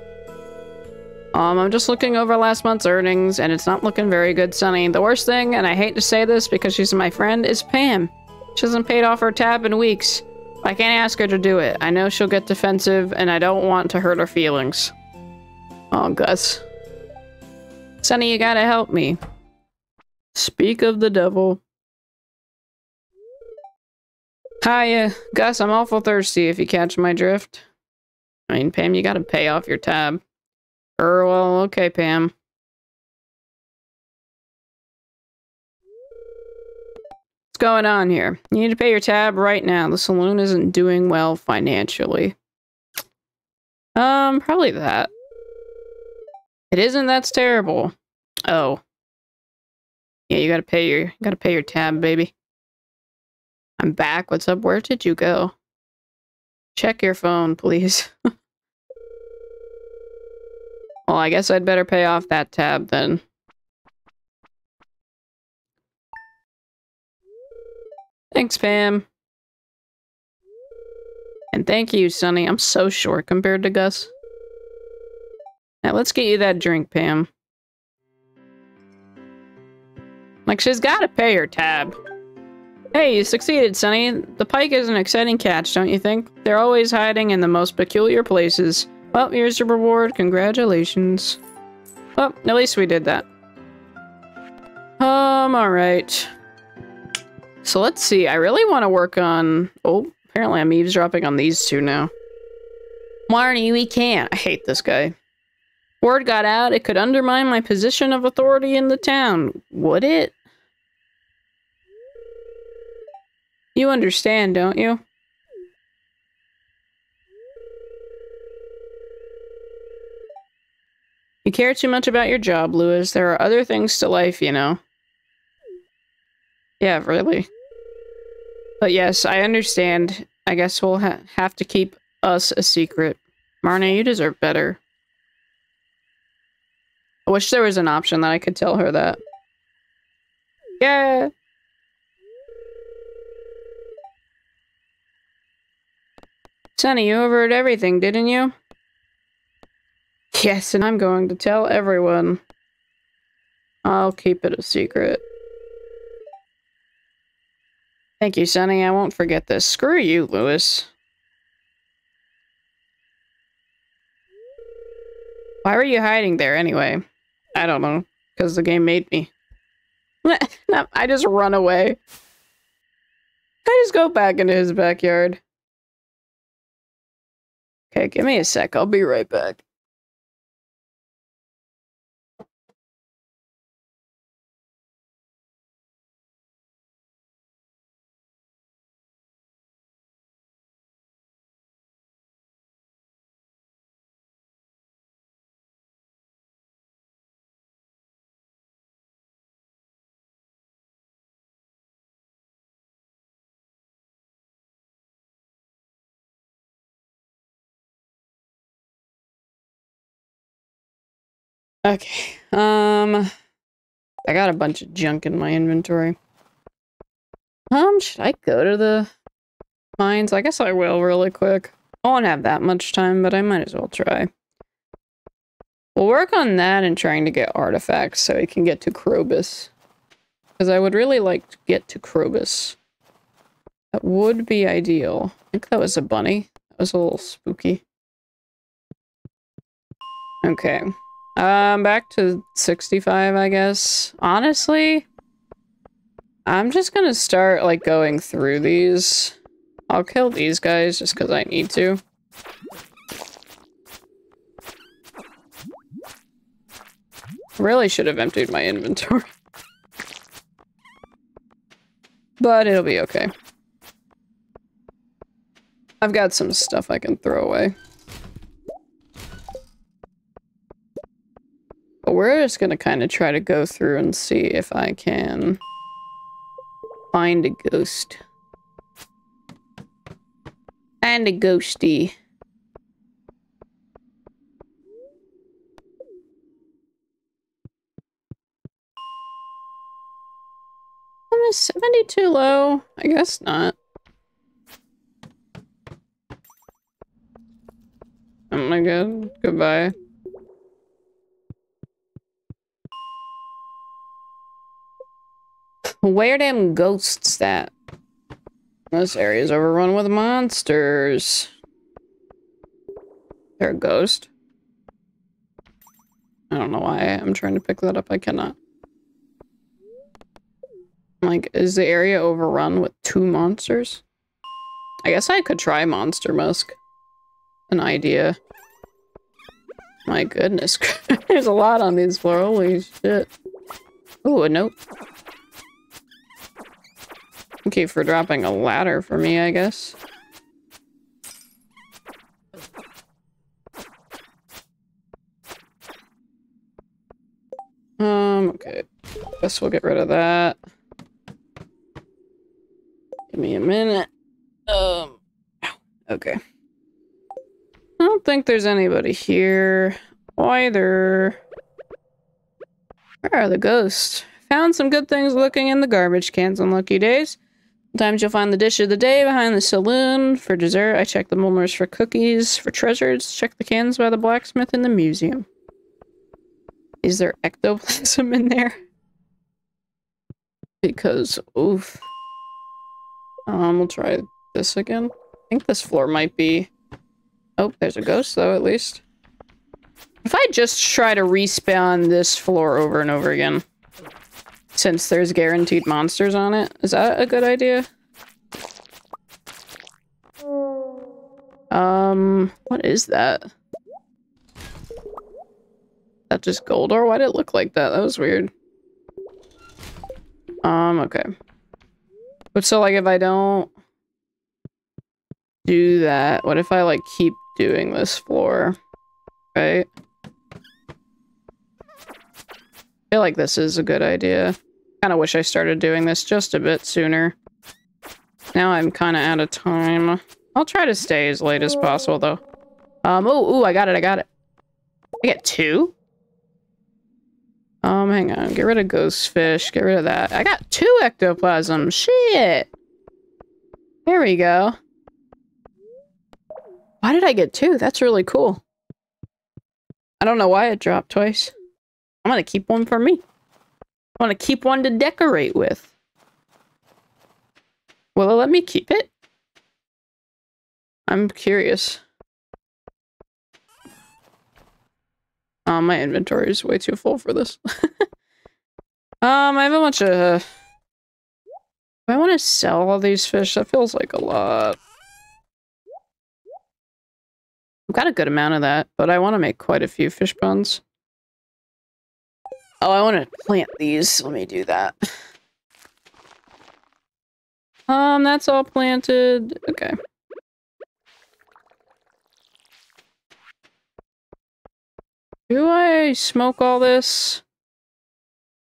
Um, I'm just looking over last month's earnings, and it's not looking very good, Sunni. The worst thing, and I hate to say this because she's my friend, is Pam. She hasn't paid off her tab in weeks. I can't ask her to do it. I know she'll get defensive, and I don't want to hurt her feelings. Oh, Gus. Sunni, you gotta help me. Speak of the devil. Hiya, Gus, I'm awful thirsty if you catch my drift. I mean, Pam, you gotta pay off your tab. Er, well, okay, Pam. What's going on here? You need to pay your tab right now. The saloon isn't doing well financially. Um, probably that. It isn't, that's terrible. Oh. Yeah, you gotta pay your, you gotta pay your tab, baby. I'm back. What's up? Where did you go? Check your phone, please. well, I guess I'd better pay off that tab then. Thanks, Pam. And thank you, Sunni. I'm so short compared to Gus. Now, let's get you that drink, Pam. Like, she's gotta pay her tab. Hey, you succeeded, Sunni. The pike is an exciting catch, don't you think? They're always hiding in the most peculiar places. Well, here's your reward. Congratulations. Well, at least we did that. Um, alright. So let's see. I really want to work on... Oh, apparently I'm eavesdropping on these two now. Marnie, we can't. I hate this guy. Word got out it could undermine my position of authority in the town. Would it? You understand, don't you? You care too much about your job, Lewis. There are other things to life, you know. Yeah, really. But yes, I understand. I guess we'll ha have to keep us a secret. Marnie, you deserve better. I wish there was an option that I could tell her that. Yeah. Sunni, you overheard everything, didn't you? Yes, and I'm going to tell everyone. I'll keep it a secret. Thank you, Sunni. I won't forget this. Screw you, Lewis. Why were you hiding there anyway? I don't know. Because the game made me. I just run away. I just go back into his backyard. Okay, give me a sec. I'll be right back. Okay. Um I got a bunch of junk in my inventory. Um, should I go to the mines? I guess I will really quick. I won't have that much time, but I might as well try. We'll work on that and trying to get artifacts so we can get to Krobus. Because I would really like to get to Krobus. That would be ideal. I think that was a bunny. That was a little spooky. Okay. Um, back to 65, I guess. Honestly, I'm just gonna start, like, going through these. I'll kill these guys just because I need to. Really should have emptied my inventory. but it'll be okay. I've got some stuff I can throw away. But we're just gonna kind of try to go through and see if I can find a ghost. Find a ghosty. Is 72 low? I guess not. Oh my god. Goodbye. Where them ghosts at? This area's overrun with monsters. They're a ghost. I don't know why I'm trying to pick that up. I cannot. Like, is the area overrun with two monsters? I guess I could try Monster Musk. An idea. My goodness. There's a lot on these floor. Holy shit. Ooh, a note. Okay, for dropping a ladder for me, I guess. Um, okay. Guess we'll get rid of that. Give me a minute. Um, okay. I don't think there's anybody here either. Where are the ghosts? Found some good things looking in the garbage cans on lucky days. Sometimes you'll find the dish of the day behind the saloon. For dessert, I check the Mullners for cookies. For treasures, check the cans by the blacksmith in the museum. Is there ectoplasm in there? Because, oof. Um, we'll try this again. I think this floor might be... Oh, there's a ghost, though, at least. If I just try to respawn this floor over and over again, since there's guaranteed monsters on it, is that a good idea? Um, what is that? That just gold or why did it look like that? That was weird. Um, okay. But so like if I don't do that, what if I like keep doing this floor? Right? I feel like this is a good idea. Kind of wish I started doing this just a bit sooner. Now I'm kind of out of time. I'll try to stay as late as possible, though. Um, oh, ooh, I got it, I got it. I get two? Um, hang on. Get rid of ghost fish. Get rid of that. I got two ectoplasm. Shit. There we go. Why did I get two? That's really cool. I don't know why it dropped twice. I'm gonna keep one for me. Want to keep one to decorate with. Will it let me keep it? I'm curious. Oh, my inventory is way too full for this. um, I have a bunch of... I want to sell all these fish? That feels like a lot. I've got a good amount of that, but I want to make quite a few fish bones. Oh, I want to plant these. Let me do that. Um, that's all planted. Okay. Do I smoke all this?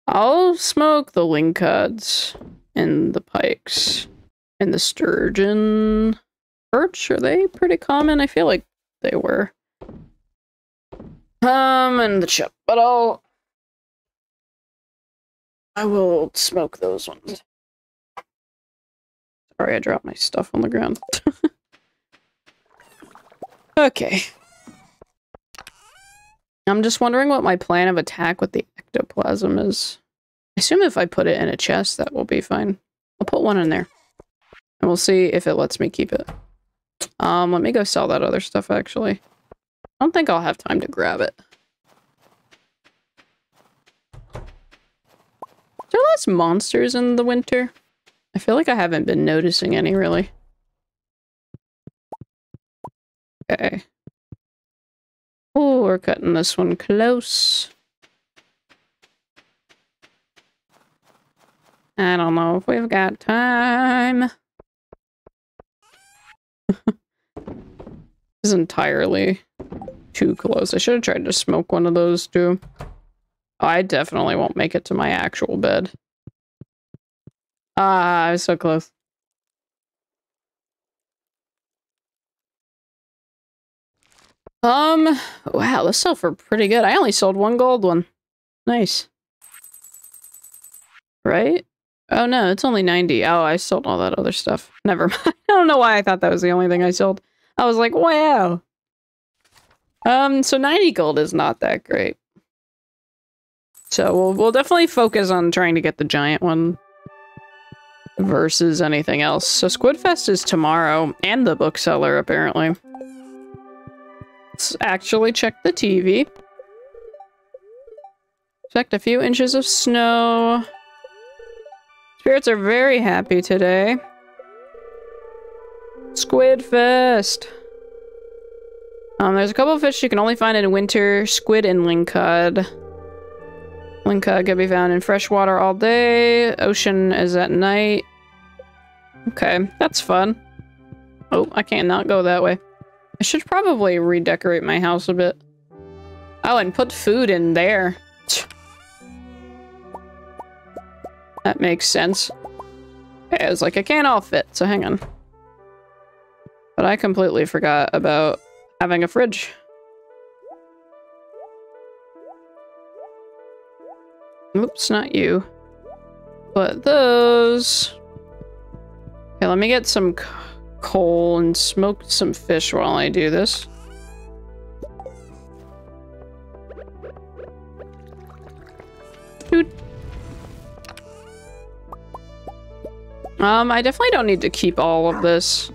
I'll smoke the lingcods and the pikes and the sturgeon. Perch, are they pretty common? I feel like they were. Um, and the chip, but I'll I will smoke those ones. Sorry, I dropped my stuff on the ground. okay. I'm just wondering what my plan of attack with the ectoplasm is. I assume if I put it in a chest, that will be fine. I'll put one in there. And we'll see if it lets me keep it. Um, let me go sell that other stuff, actually. I don't think I'll have time to grab it. There less monsters in the winter? I feel like I haven't been noticing any really. Okay. Oh, we're cutting this one close. I don't know if we've got time. this is entirely too close. I should have tried to smoke one of those too. I definitely won't make it to my actual bed. Ah, I was so close. Um, wow, this sell for pretty good. I only sold one gold one. Nice. Right? Oh no, it's only 90. Oh, I sold all that other stuff. Never mind. I don't know why I thought that was the only thing I sold. I was like, wow. Um, so 90 gold is not that great. So we'll, we'll definitely focus on trying to get the giant one versus anything else. So Squidfest is tomorrow, and the bookseller, apparently. Let's actually check the TV. Checked a few inches of snow. Spirits are very happy today. Squidfest. Um, there's a couple of fish you can only find in winter. Squid and lingcod. Lingcod can be found in freshwater all day. Ocean is at night. Okay, that's fun. Oh, I can't not go that way. I should probably redecorate my house a bit. Oh, and put food in there. That makes sense. Okay, I was like, I can't all fit, so hang on. But I completely forgot about having a fridge. Oops, not you. But those... Okay, let me get some coal and smoke some fish while I do this. Doot. Um, I definitely don't need to keep all of this.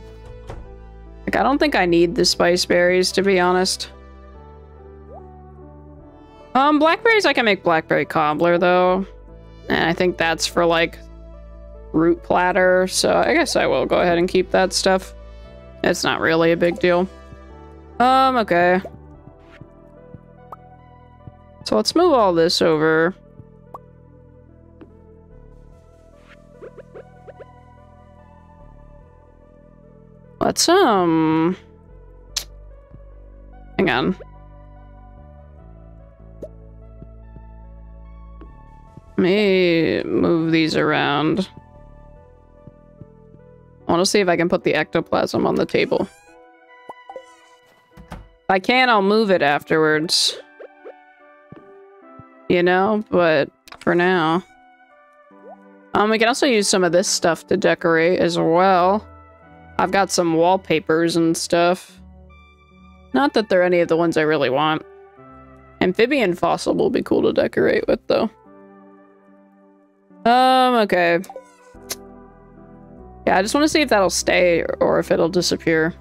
Like, I don't think I need the spice berries, to be honest. Um, blackberries, I can make blackberry cobbler, though. And I think that's for, like, root platter, so I guess I will go ahead and keep that stuff. It's not really a big deal. Um, okay. So let's move all this over. Let's, um... Hang on. Me move these around. I want to see if I can put the ectoplasm on the table. If I can, I'll move it afterwards. You know, but for now. Um, we can also use some of this stuff to decorate as well. I've got some wallpapers and stuff. Not that they're any of the ones I really want. Amphibian fossil will be cool to decorate with, though. Um, okay. Yeah, I just want to see if that'll stay or if it'll disappear.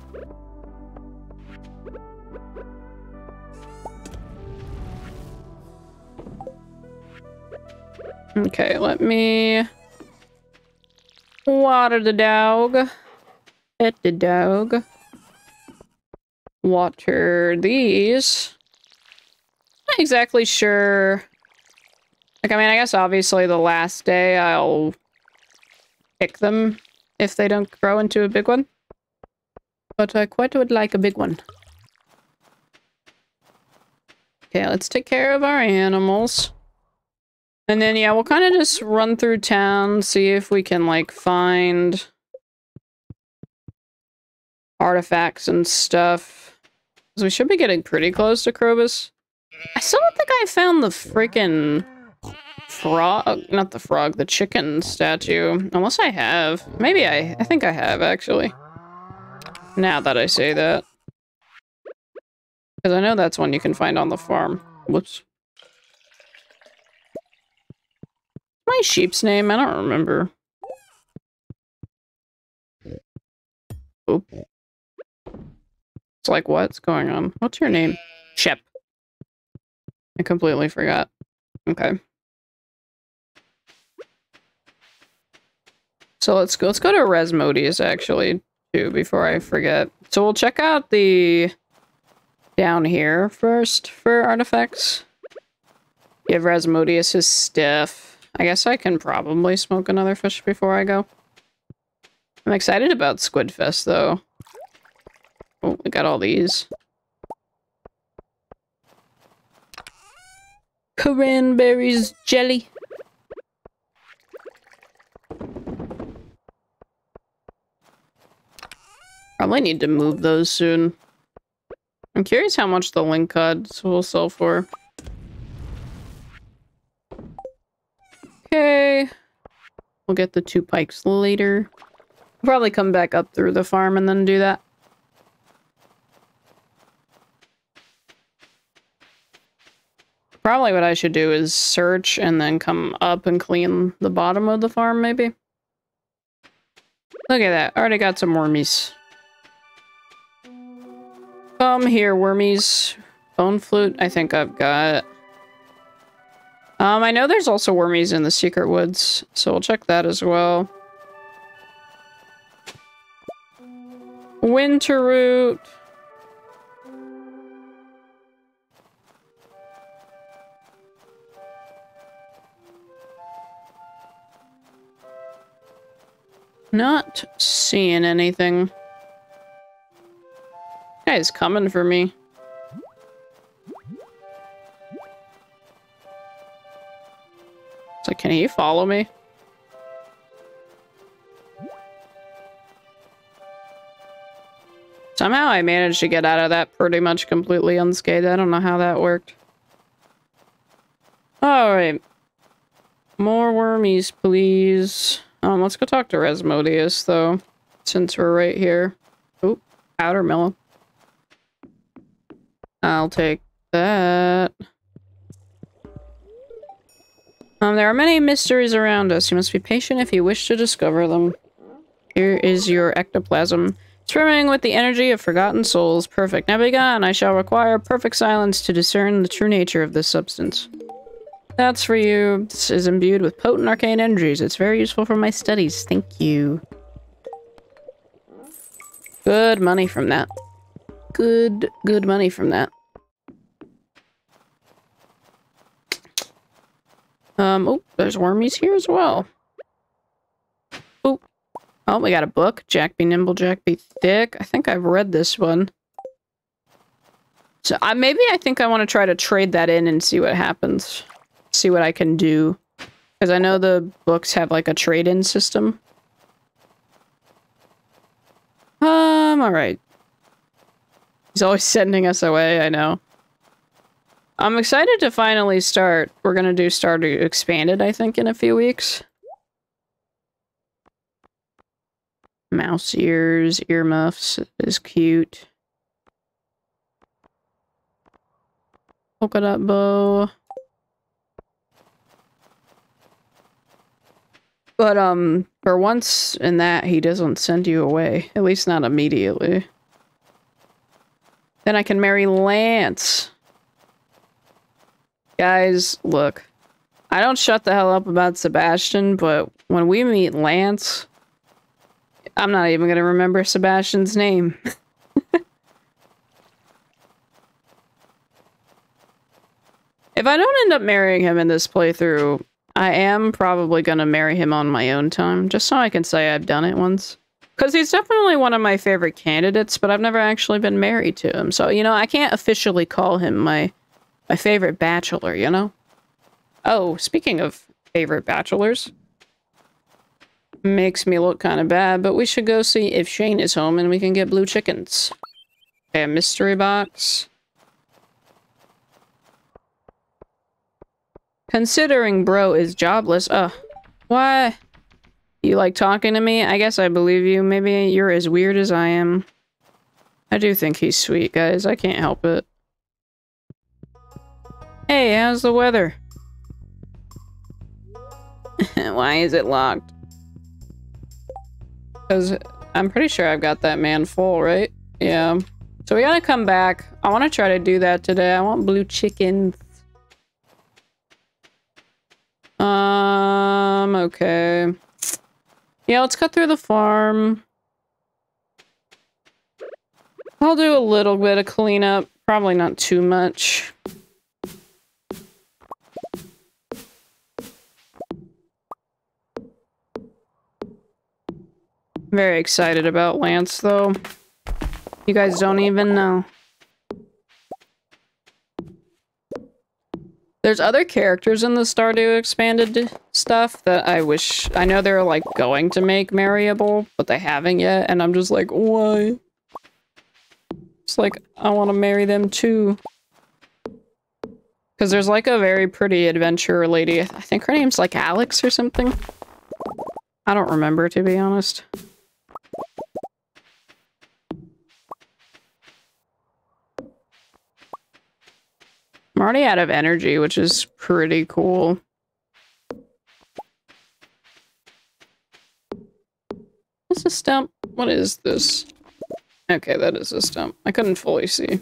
Okay, let me water the dog. Pet the dog. Water these. Not exactly sure. Like, I mean, I guess obviously the last day I'll pick them if they don't grow into a big one. But I quite would like a big one. Okay, let's take care of our animals. And then, yeah, we'll kind of just run through town, see if we can, like, find artifacts and stuff. Because we should be getting pretty close to Krobus. I still don't think I found the freaking frog, not the frog, the chicken statue. Unless I have. Maybe I, I think I have, actually. Now that I say that. Because I know that's one you can find on the farm. Whoops. My sheep's name? I don't remember. Oop. It's like, what's going on? What's your name? Shep. I completely forgot. Okay. So let's go. Let's go to Rasmodius actually too before I forget. So we'll check out the down here first for artifacts. Give Rasmodius his stiff. I guess I can probably smoke another fish before I go. I'm excited about Squidfest though. Oh, we got all these. Cranberries jelly. Probably need to move those soon. I'm curious how much the lingcods will sell for. Okay. We'll get the two pikes later. Probably come back up through the farm and then do that. Probably what I should do is search and then come up and clean the bottom of the farm, maybe. Look at that. Already got some wormies. Come here, wormies. Bone flute, I think I've got. Um, I know there's also wormies in the secret woods, so we'll check that as well. Winter root. Not seeing anything. Guy's coming for me. So can he follow me? Somehow I managed to get out of that pretty much completely unscathed. I don't know how that worked. Alright. More wormies, please. Um, let's go talk to Rasmodius, though, since we're right here. Oh, powdermelon. I'll take that. Um, there are many mysteries around us. You must be patient if you wish to discover them. Here is your ectoplasm. Swimming with the energy of forgotten souls. Perfect. Now begone. I shall require perfect silence to discern the true nature of this substance. That's for you. This is imbued with potent arcane energies. It's very useful for my studies. Thank you. Good money from that. Good, good money from that. Um, oh, there's wormies here as well. Oh, oh, we got a book. Jack be nimble, Jack be thick. I think I've read this one. So I, maybe I think I want to try to trade that in and see what happens see what I can do. Because I know the books have like a trade-in system. Um, alright. He's always sending us away, I know. I'm excited to finally start. We're gonna do Stardew Expanded, I think, in a few weeks. Mouse ears, earmuffs is cute. Polka dot bow. But, um, for once in that, he doesn't send you away. At least not immediately. Then I can marry Lance. Guys, look. I don't shut the hell up about Sebastian, but when we meet Lance, I'm not even going to remember Sebastian's name. if I don't end up marrying him in this playthrough, I am probably gonna marry him on my own time, just so I can say I've done it once. Because he's definitely one of my favorite candidates, but I've never actually been married to him. So, you know, I can't officially call him my, my favorite bachelor, you know? Oh, speaking of favorite bachelors. Makes me look kind of bad, but we should go see if Shane is home and we can get blue chickens. Okay, a mystery box. Considering bro is jobless. Uh, why? You like talking to me? I guess I believe you. Maybe you're as weird as I am. I do think he's sweet, guys. I can't help it. Hey, how's the weather? Why is it locked? Because I'm pretty sure I've got that man full, right? Yeah. So we gotta come back. I want to try to do that today. I want blue chickens. Um, okay. Yeah, let's cut through the farm. I'll do a little bit of cleanup. Probably not too much. Very excited about Lance, though. You guys don't even know. There's other characters in the Stardew expanded stuff that I wish... I know they're, like, going to make marryable, but they haven't yet, and I'm just like, why? It's like, I want to marry them too. Because there's, like, a very pretty adventurer lady. I think her name's, like, Alex or something. I don't remember, to be honest. Already out of energy, which is pretty cool. What's a stump? What is this? Okay, that is a stump. I couldn't fully see.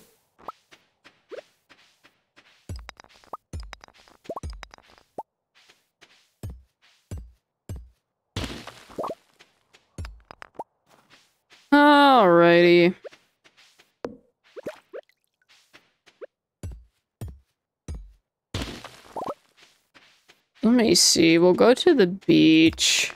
Alrighty. Let me see. We'll go to the beach.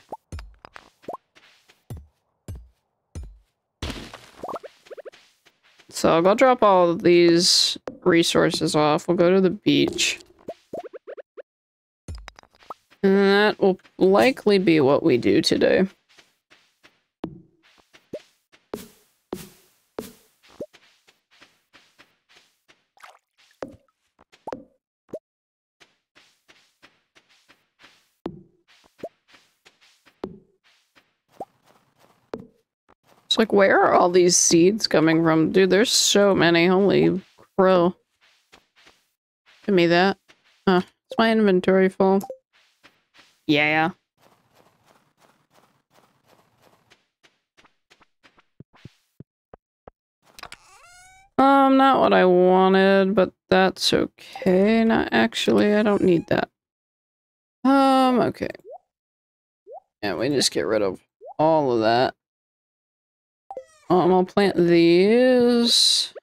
So I'll go drop all of these resources off. We'll go to the beach. And that will likely be what we do today. It's like, where are all these seeds coming from? Dude, there's so many. Holy crow. Give me that. Huh. Is my inventory full? Yeah. Um, not what I wanted, but that's okay. Not actually, I don't need that. Um, okay. Yeah, we just get rid of all of that. Um, I'll plant these.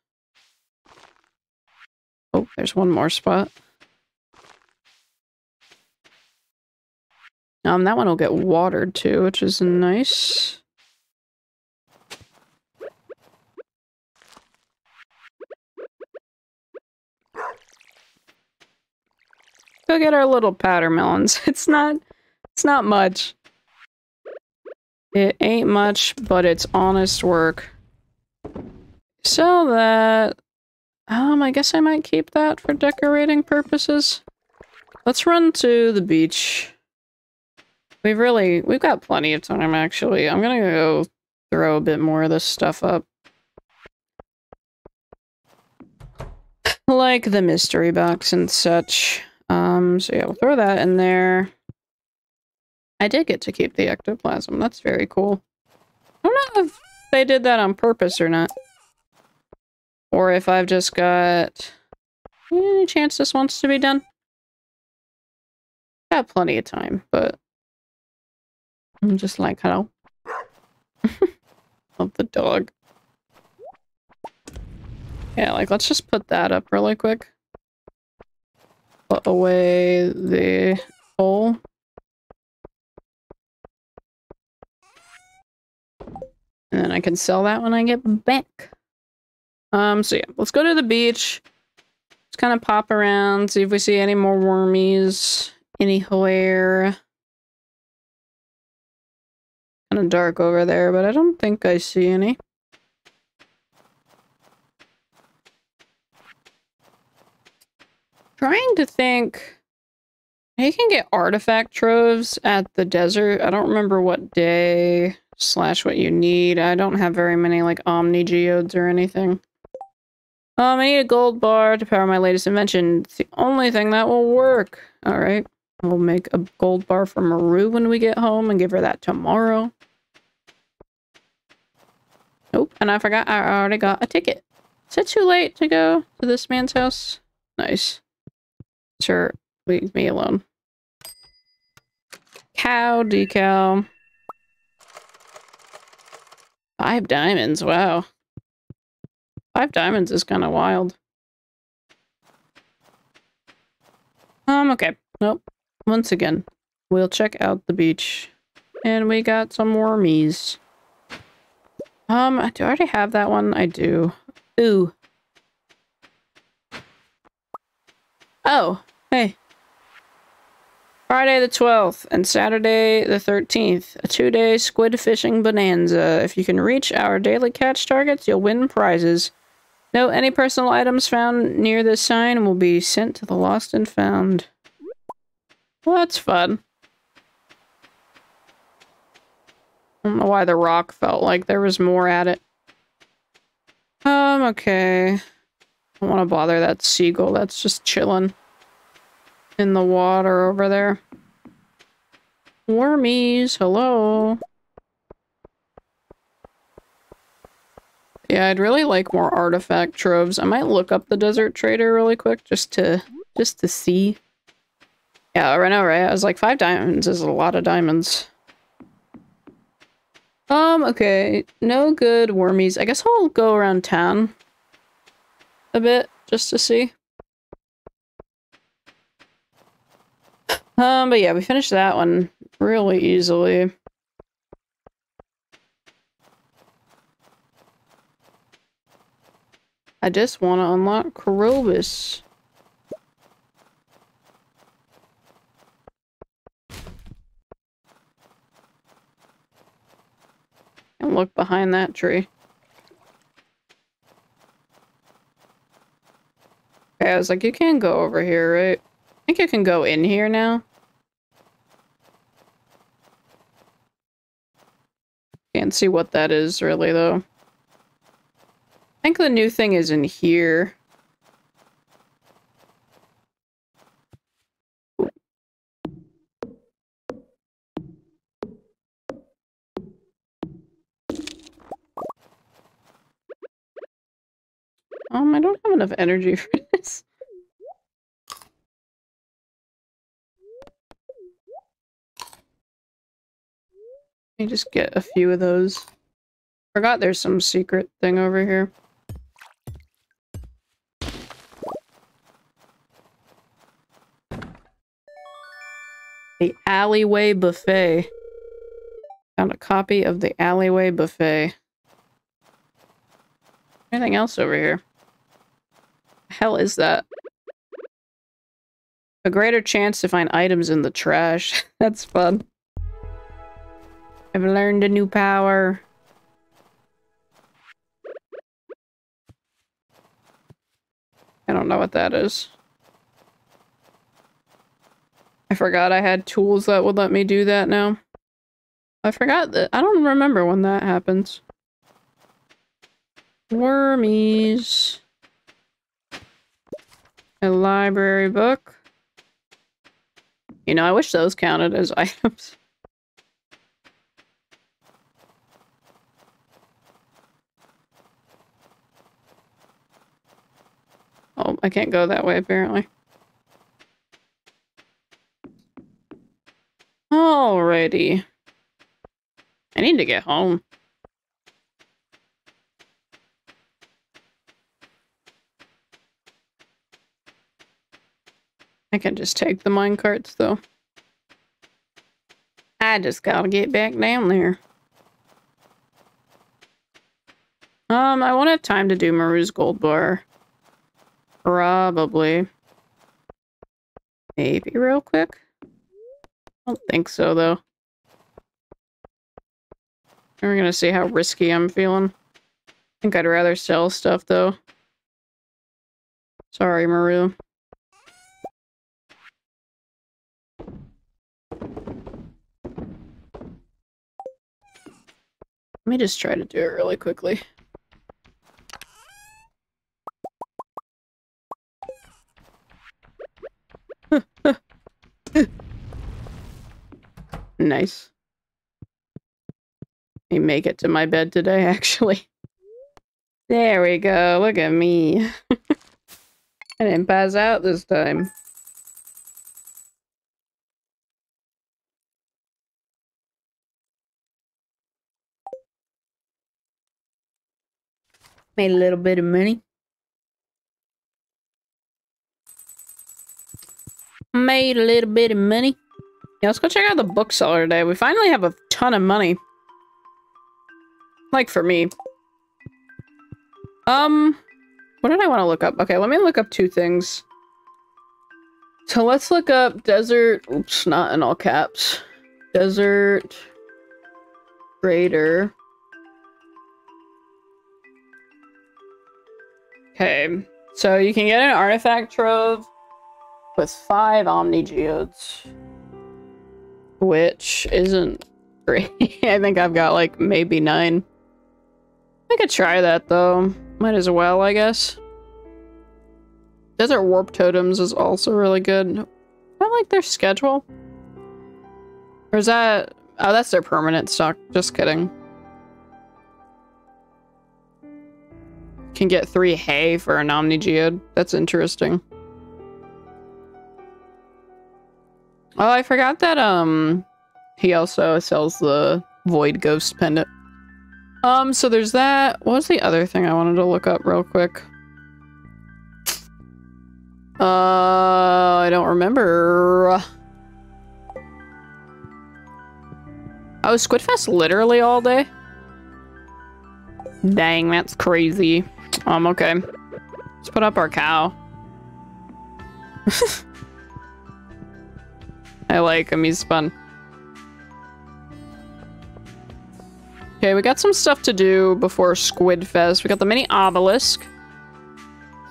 Oh, there's one more spot. Um, that one will get watered too, which is nice. Go get our little powdermelons. It's not, it's not much. It ain't much, but it's honest work. Sell that. Um, I guess I might keep that for decorating purposes. Let's run to the beach. We've really, we've got plenty of time, actually. I'm gonna go throw a bit more of this stuff up. like the mystery box and such. Um, so yeah, we'll throw that in there. I did get to keep the ectoplasm. That's very cool. I don't know if they did that on purpose or not. Or if I've just got... Any chance this wants to be done? Got plenty of time, but... I'm just like, hello. Love the dog. Yeah, like, let's just put that up really quick. Put away the hole. And then I can sell that when I get back. Um, so yeah, let's go to the beach. Just kind of pop around, see if we see any more wormies anywhere. Kind of dark over there, but I don't think I see any. Trying to think. You can get artifact troves at the desert. I don't remember what day slash what you need. I don't have very many like Omni Geodes or anything. Um, I need a gold bar to power my latest invention. It's the only thing that will work. Alright. We'll make a gold bar for Maru when we get home and give her that tomorrow. Nope, and I forgot I already got a ticket. Is it too late to go to this man's house? Nice. Sure, leave me alone. Cow decal. Five diamonds, wow. Five diamonds is kind of wild. Um, okay. Nope. Once again, we'll check out the beach. And we got some wormies. Um, do I already have that one? I do. Ooh. Oh, hey. Friday the 12th and Saturday the 13th, a two-day squid fishing bonanza. If you can reach our daily catch targets, you'll win prizes. Note any personal items found near this sign will be sent to the lost and found. Well, that's fun. I don't know why the rock felt like there was more at it. Um, okay. I don't want to bother that seagull that's just chilling in the water over there. Wormies, hello. Yeah, I'd really like more artifact troves. I might look up the desert trader really quick just to just to see. Yeah, I know, right? I was like, five diamonds is a lot of diamonds. Um, okay. No good wormies. I guess I'll go around town a bit just to see. Um, but yeah, we finished that one really easily. I just want to unlock Krobus. And look behind that tree. Okay, I was like, you can go over here, right? I think I can go in here now. Can't see what that is really though. I think the new thing is in here. Um, I don't have enough energy for this. Me just get a few of those. Forgot there's some secret thing over here. The Alleyway Buffet. Found a copy of the Alleyway Buffet. Anything else over here? The hell is that? A greater chance to find items in the trash. That's fun. I've learned a new power. I don't know what that is. I forgot I had tools that would let me do that now. I forgot that. I don't remember when that happens. Wormies. A library book. You know, I wish those counted as items. Oh, I can't go that way apparently. Alrighty. I need to get home. I can just take the mine carts though. I just gotta get back down there. Um, I won't have time to do Maru's gold bar. Probably. Maybe real quick. I don't think so, though. We're gonna see how risky I'm feeling. I think I'd rather sell stuff, though. Sorry, Maru. Let me just try to do it really quickly. nice. I make it to my bed today, actually. There we go. Look at me. I didn't pass out this time. Made a little bit of money. Made a little bit of money. Yeah, let's go check out the bookseller today. We finally have a ton of money. Like for me. Um, what did I want to look up? Okay, let me look up two things. So let's look up desert. Oops, not in all caps. Desert Trader. Okay, so you can get an artifact trove with five Omni Geodes, which isn't great. I think I've got like maybe nine. I could try that though. Might as well, I guess. Desert Warp Totems is also really good. I like their schedule. Or is that... Oh, that's their permanent stock. Just kidding. Can get three hay for an Omni Geode. That's interesting. Oh, I forgot that, um... He also sells the Void Ghost Pendant. Um, so there's that. What was the other thing I wanted to look up real quick? Uh, I don't remember. Oh, Squidfest literally all day? Dang, that's crazy. Um, okay. Let's put up our cow. I like him, he's fun. Okay, we got some stuff to do before Squid Fest. We got the mini obelisk.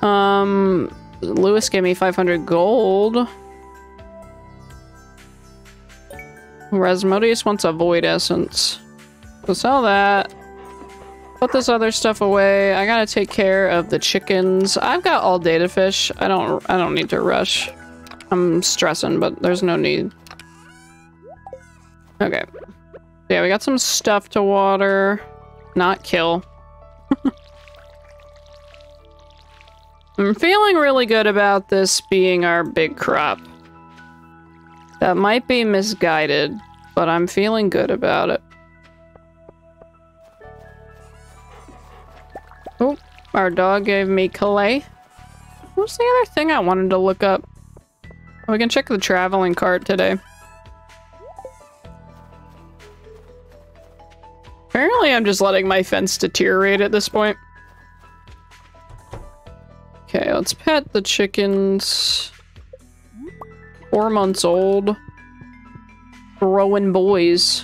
Um, Lewis gave me 500 gold. Rasmodius wants a void essence. We'll sell that. Put this other stuff away. I gotta take care of the chickens. I've got all data fish. I don't I don't need to rush. I'm stressing, but there's no need. Okay. Yeah, we got some stuff to water. Not kill. I'm feeling really good about this being our big crop. That might be misguided, but I'm feeling good about it. Oh, our dog gave me clay. What's the other thing I wanted to look up? We can check the traveling cart today. Apparently I'm just letting my fence deteriorate at this point. Okay, let's pet the chickens. Four months old. Growing boys.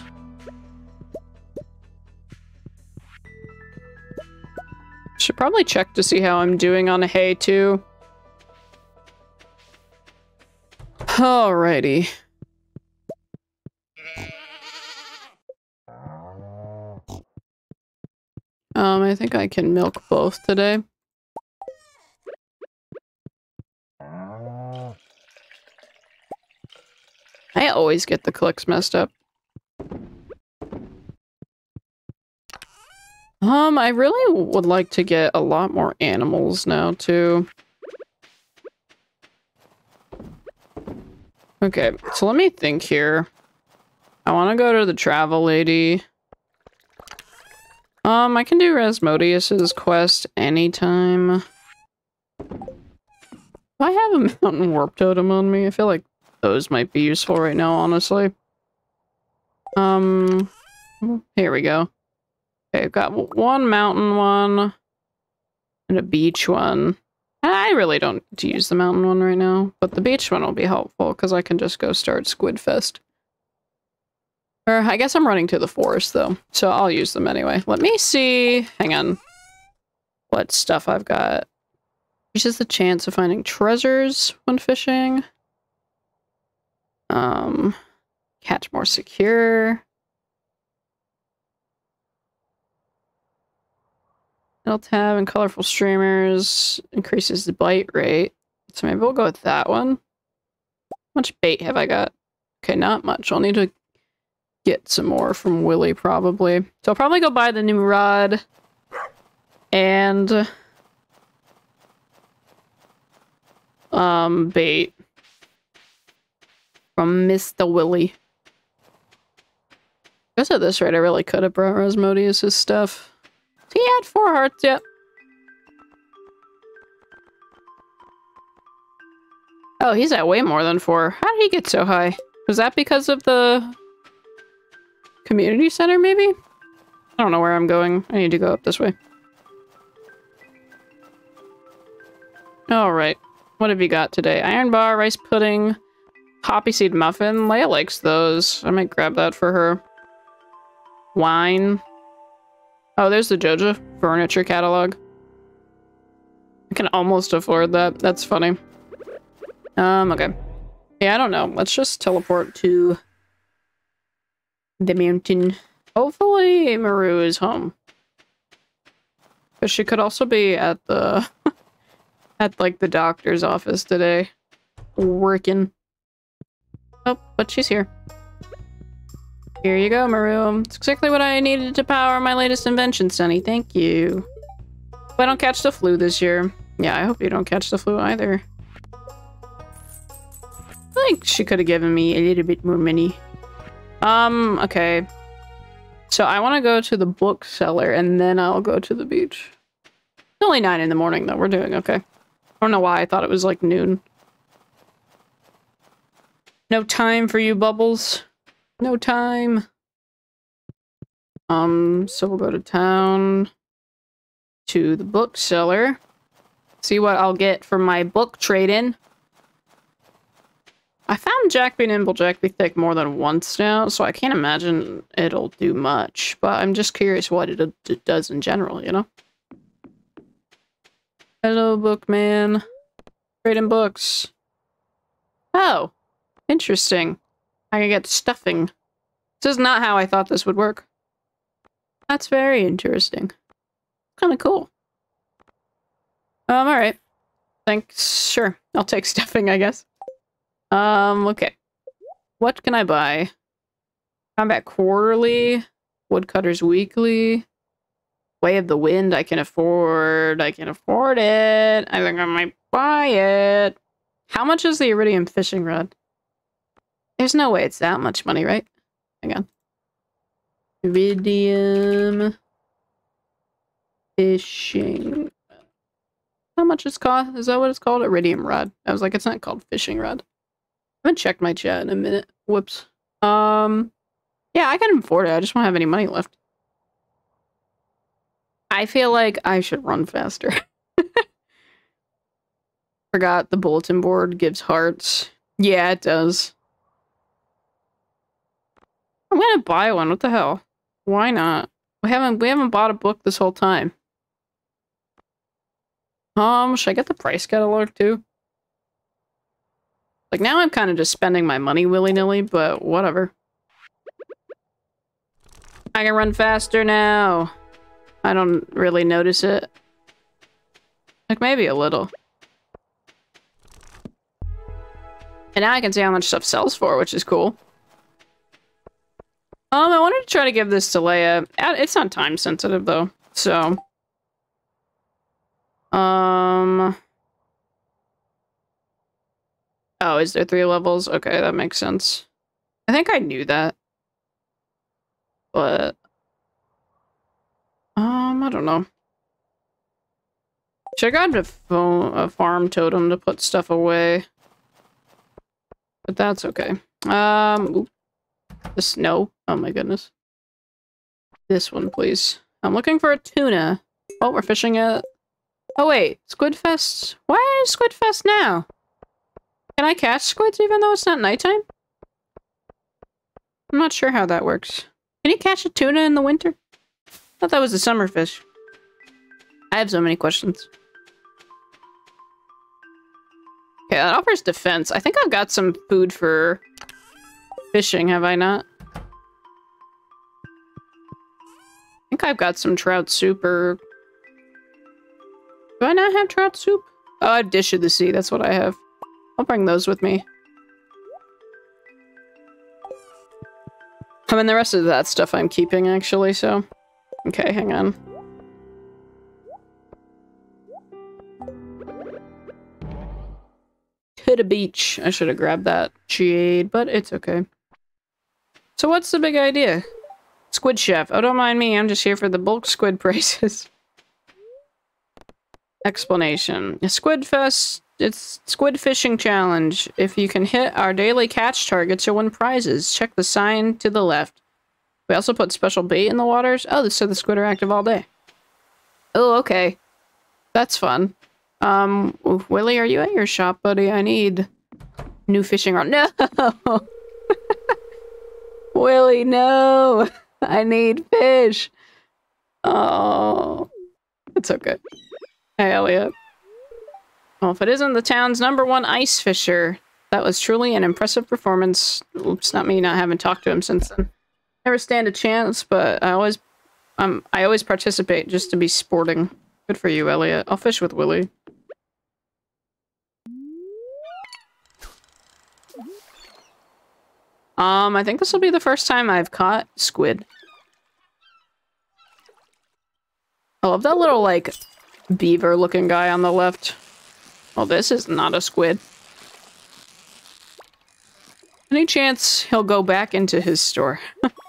Should probably check to see how I'm doing on hay too. Alrighty. Um, I think I can milk both today. I always get the clicks messed up. Um, I really would like to get a lot more animals now, too. Okay, so let me think here. I want to go to the travel lady. Um, I can do Rasmodius's quest anytime. I have a mountain warp totem on me? I feel like those might be useful right now, honestly. Um, here we go. Okay, I've got one mountain one and a beach one. I really don't use the mountain one right now, but the beach one will be helpful because I can just go start Squid Squidfest. Or I guess I'm running to the forest though, so I'll use them anyway. Let me see. Hang on. What stuff I've got. Increases the chance of finding treasures when fishing. Um, catch more secure. L tab and colorful streamers increases the bite rate. So maybe we'll go with that one. How much bait have I got? Okay, not much. I'll need to get some more from Willy probably. So I'll probably go buy the new rod and um bait from Mr. Willy. I guess at this rate I really could have brought Rasmodius' stuff. He had four hearts, yep. Oh, he's at way more than four. How did he get so high? Was that because of the community center, maybe? I don't know where I'm going. I need to go up this way. Alright. What have you got today? Iron bar, rice pudding, poppy seed muffin. Leah likes those. I might grab that for her. Wine. Oh, there's the Joja furniture catalog. I can almost afford that. That's funny. Um, okay. Yeah, I don't know. Let's just teleport to the mountain. Hopefully Maru is home. But she could also be at the at like the doctor's office today. Working. Oh, but she's here. Here you go, Maru. It's exactly what I needed to power my latest invention, Sunni. Thank you. Hope I don't catch the flu this year. Yeah, I hope you don't catch the flu either. I think she could have given me a little bit more money. Um, okay. So I want to go to the bookseller and then I'll go to the beach. It's only 9 in the morning though. We're doing okay. I don't know why I thought it was like noon. No time for you, Bubbles. No time. Um, so we'll go to town. To the bookseller. See what I'll get for my book trade-in. I found Jack be Nimble, Jack be Thick more than once now, so I can't imagine it'll do much. But I'm just curious what it, it does in general, you know? Hello, bookman. Trading books. Oh, interesting. I can get stuffing. This is not how I thought this would work. That's very interesting. Kind of cool. Um, alright. Thanks. Sure. I'll take stuffing, I guess. Um, okay. What can I buy? Combat Quarterly. Woodcutters Weekly. Way of the Wind I can afford. I can afford it. I think I might buy it. How much is the Iridium Fishing Rod? There's no way it's that much money, right? Hang on. Iridium Fishing. How much it's cost? Is that what it's called? Iridium Rod. I was like, it's not called Fishing Rod. I haven't checked my chat in a minute. Whoops. Um, yeah, I can afford it. I just don't have any money left. I feel like I should run faster. Forgot the bulletin board gives hearts. Yeah, it does. I'm gonna buy one. What the hell? Why not? We haven't we haven't bought a book this whole time. Um, should I get the price catalog too? Like now I'm kind of just spending my money willy-nilly, but whatever. I can run faster now. I don't really notice it. Like maybe a little. And now I can see how much stuff sells for, which is cool. Um, I wanted to try to give this to Leah. It's not time sensitive though, so. Um. Oh, is there three levels? Okay, that makes sense. I think I knew that. But... Um, I don't know. Should I got a, farm totem to put stuff away? But that's okay. Um, oop. This, no. Oh my goodness. This one, please. I'm looking for a tuna. Oh, we're fishing it. Oh wait, Squid Fest? Why is Squidfest now? Can I catch squids even though it's not nighttime? I'm not sure how that works. Can you catch a tuna in the winter? I thought that was a summer fish. I have so many questions. Okay, that offers defense. I think I've got some food for fishing, have I not? I think I've got some trout soup or... Do I not have trout soup? Oh, I Dish of the Sea. That's what I have. I'll bring those with me. I mean, the rest of that stuff I'm keeping, actually, so... Okay, hang on. To the beach. I should have grabbed that jade, but it's okay. So what's the big idea? Squid Chef. Oh, don't mind me. I'm just here for the bulk squid prices. Explanation. Squid Fest it's squid fishing challenge. If you can hit our daily catch targets, you'll win prizes. Check the sign to the left. We also put special bait in the waters. Oh, so the squid are active all day. Oh, okay. That's fun. Um, Willy, are you at your shop, buddy? I need new fishing rod. No! Willy, no! I need fish. Oh, it's okay. Hey, Elliot. Well, if it isn't the town's number one ice fisher, that was truly an impressive performance. Oops, not me not having talked to him since then. Never stand a chance, but I always um I always participate just to be sporting. Good for you, Elliot. I'll fish with Willy. Um, I think this will be the first time I've caught squid. I love that little, like, beaver-looking guy on the left. Well, this is not a squid. Any chance he'll go back into his store?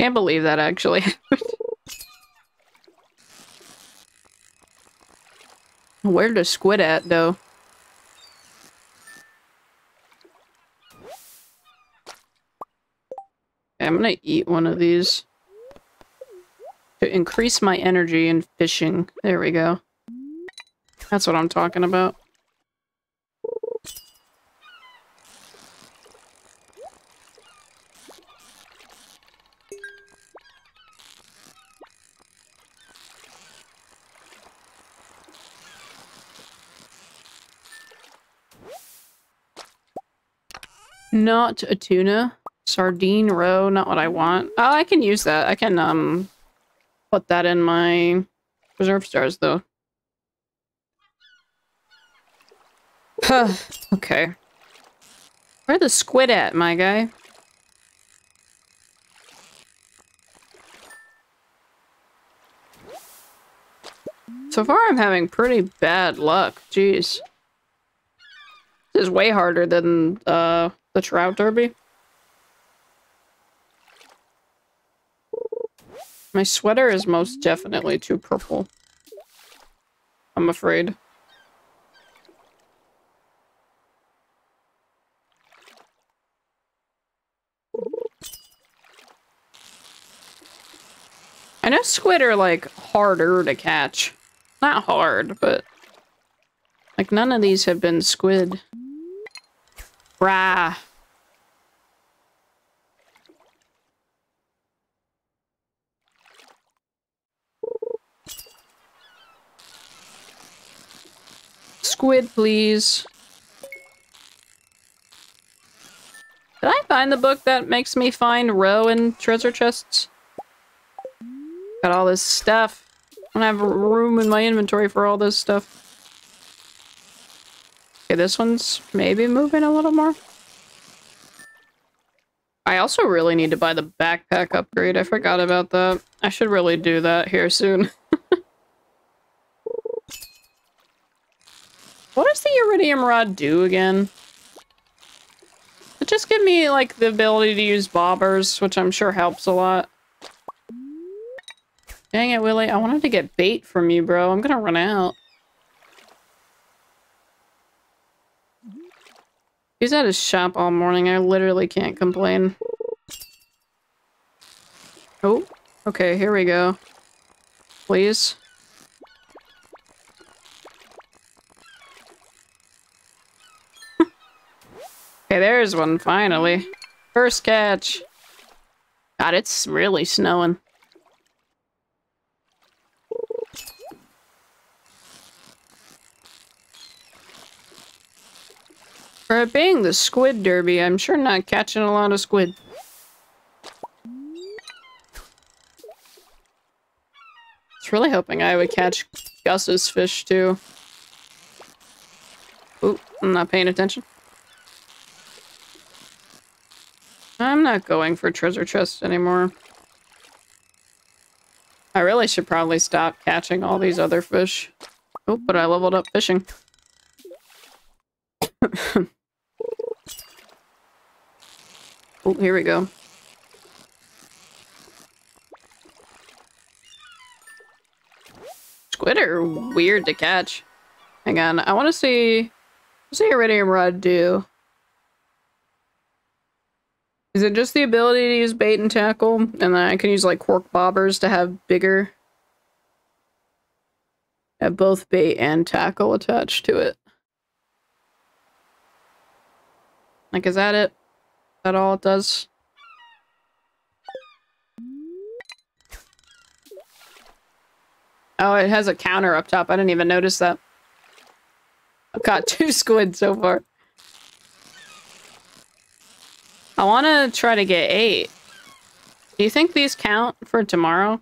Can't believe that actually Where does squid at, though? I'm gonna eat one of these. To increase my energy in fishing. There we go. That's what I'm talking about. Not a tuna. Sardine roe, not what I want. Oh, I can use that. I can, um, put that in my reserve stars, though. okay. Where the squid at, my guy? So far, I'm having pretty bad luck. Jeez. This is way harder than, uh, the Trout Derby. My sweater is most definitely too purple. I'm afraid. I know squid are, like, harder to catch. Not hard, but... Like, none of these have been squid. Brah. Squid, please. Did I find the book that makes me find roe and treasure chests? Got all this stuff. I don't have room in my inventory for all this stuff. Okay, this one's maybe moving a little more. I also really need to buy the backpack upgrade. I forgot about that. I should really do that here soon. what does the iridium rod do again? It just give me, like, the ability to use bobbers, which I'm sure helps a lot. Dang it, Willy. I wanted to get bait from you, bro. I'm gonna run out. He's at his shop all morning. I literally can't complain. Oh, okay, here we go. Please. okay, there's one, finally. First catch. God, it's really snowing. For it being the squid derby, I'm sure not catching a lot of squid. Was really hoping I would catch Gus's fish too. Oop, I'm not paying attention. I'm not going for treasure chests anymore. I really should probably stop catching all these other fish. Oh, but I leveled up fishing. Oh, here we go. Squid are weird to catch. Hang on, I want to see... The Iridium Rod do? Is it just the ability to use bait and tackle? And then I can use like quark bobbers to have bigger... Have both bait and tackle attached to it. Like, is that it? That all it does? Oh, it has a counter up top. I didn't even notice that. I've got two squid so far. I want to try to get eight. Do you think these count for tomorrow?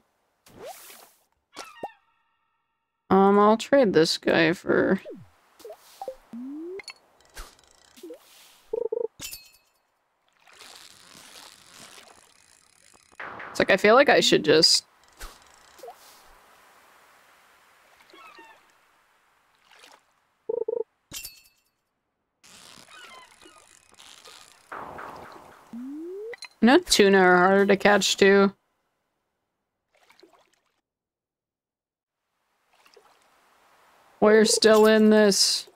Um, I'll trade this guy for... It's like, I feel like I should just No tuna are harder to catch too. We're still in this.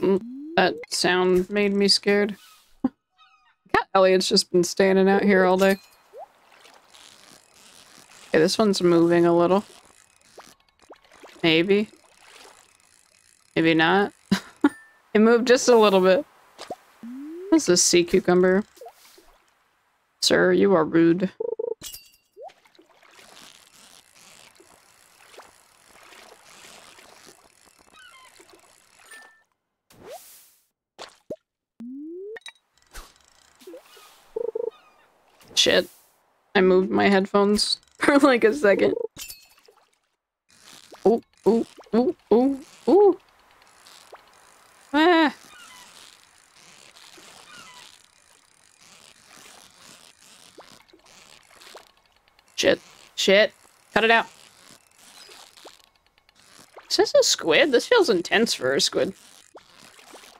Mm. That sound made me scared. Elliot's just been standing out here all day. Okay, this one's moving a little. Maybe. Maybe not. it moved just a little bit. This sea cucumber? Sir, you are rude. Shit. I moved my headphones for like a second. Ooh, ooh, ooh, ooh, ooh. Ah. Shit. Shit. Cut it out. Is this a squid? This feels intense for a squid.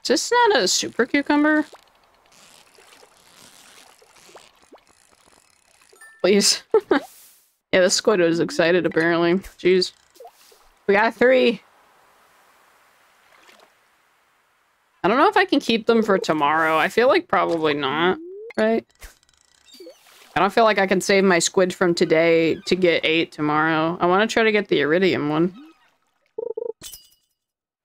Is this not a super cucumber? Please. yeah, the squid was excited, apparently. Jeez. We got three. I don't know if I can keep them for tomorrow. I feel like probably not, right? I don't feel like I can save my squid from today to get eight tomorrow. I want to try to get the iridium one.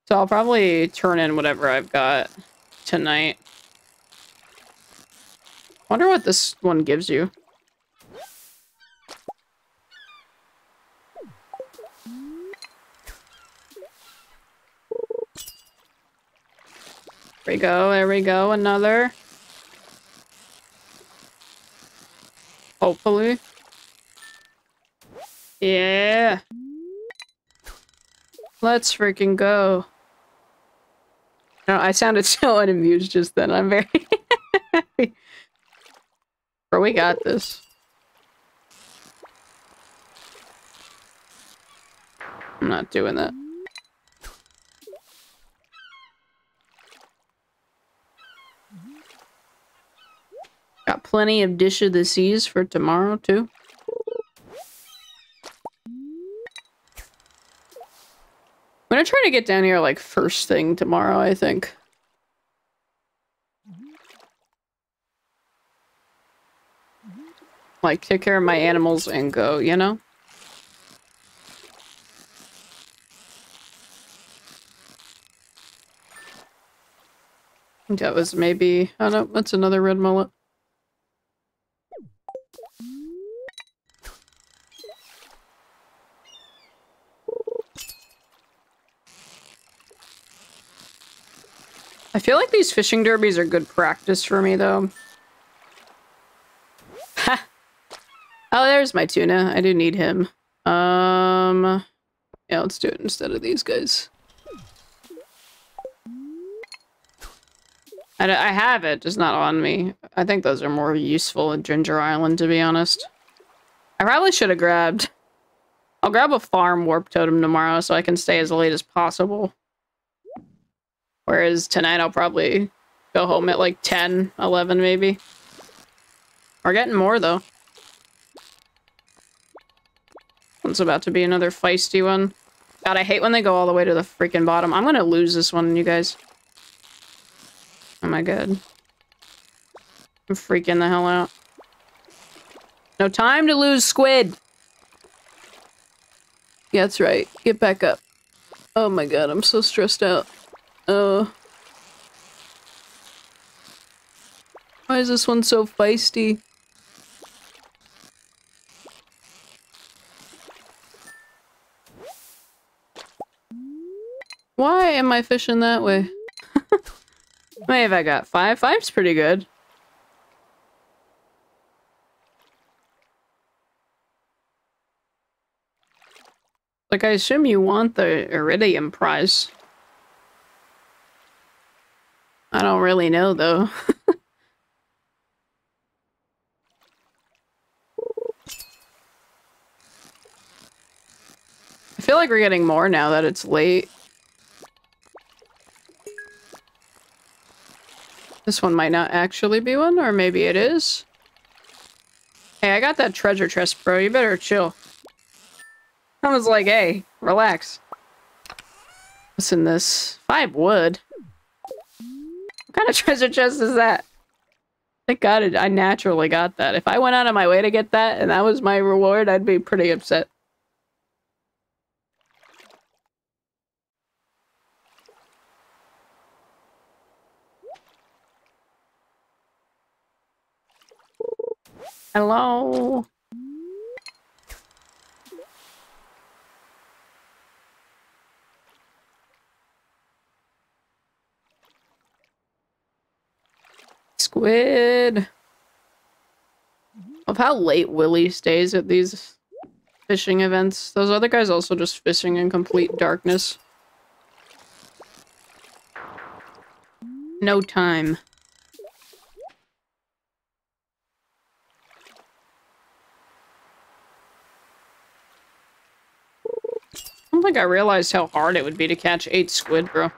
So I'll probably turn in whatever I've got tonight. wonder what this one gives you. We go, there we go, another. Hopefully. Yeah. Let's freaking go. No, I sounded so unamused just then. I'm very happy. Bro, we got this. Not doing that. Got plenty of Dish of the Seas for tomorrow, too. I'm gonna try to get down here, like, first thing tomorrow, I think. Like, take care of my animals and go, you know? That was maybe... Oh no, that's another red mullet. I feel like these fishing derbies are good practice for me, though. Ha! Oh, there's my tuna. I do need him. Um, yeah, let's do it instead of these guys. I, I have it, just not on me. I think those are more useful in Ginger Island, to be honest. I probably should have grabbed... I'll grab a farm warp totem tomorrow so I can stay as late as possible. Whereas tonight I'll probably go home at like 10, 11 maybe. We're getting more though. One's about to be another feisty one. God, I hate when they go all the way to the freaking bottom. I'm gonna lose this one, you guys. Oh my god. I'm freaking the hell out. No time to lose, squid! Yeah, that's right. Get back up. Oh my god, I'm so stressed out. Oh. Why is this one so feisty? Why am I fishing that way? May have I got five? Five's pretty good. Like, I assume you want the Iridium prize. I don't really know, though. I feel like we're getting more now that it's late. This one might not actually be one, or maybe it is. Hey, I got that treasure chest, bro. You better chill. I was like, hey, relax. What's in this? Five wood. What kind of treasure chest is that? Thank God it, I naturally got that. If I went out of my way to get that and that was my reward, I'd be pretty upset. Hello? Squid. Of how late Willy stays at these fishing events. Those other guys also just fishing in complete darkness. No time. Think I realized how hard it would be to catch eight squid, bro.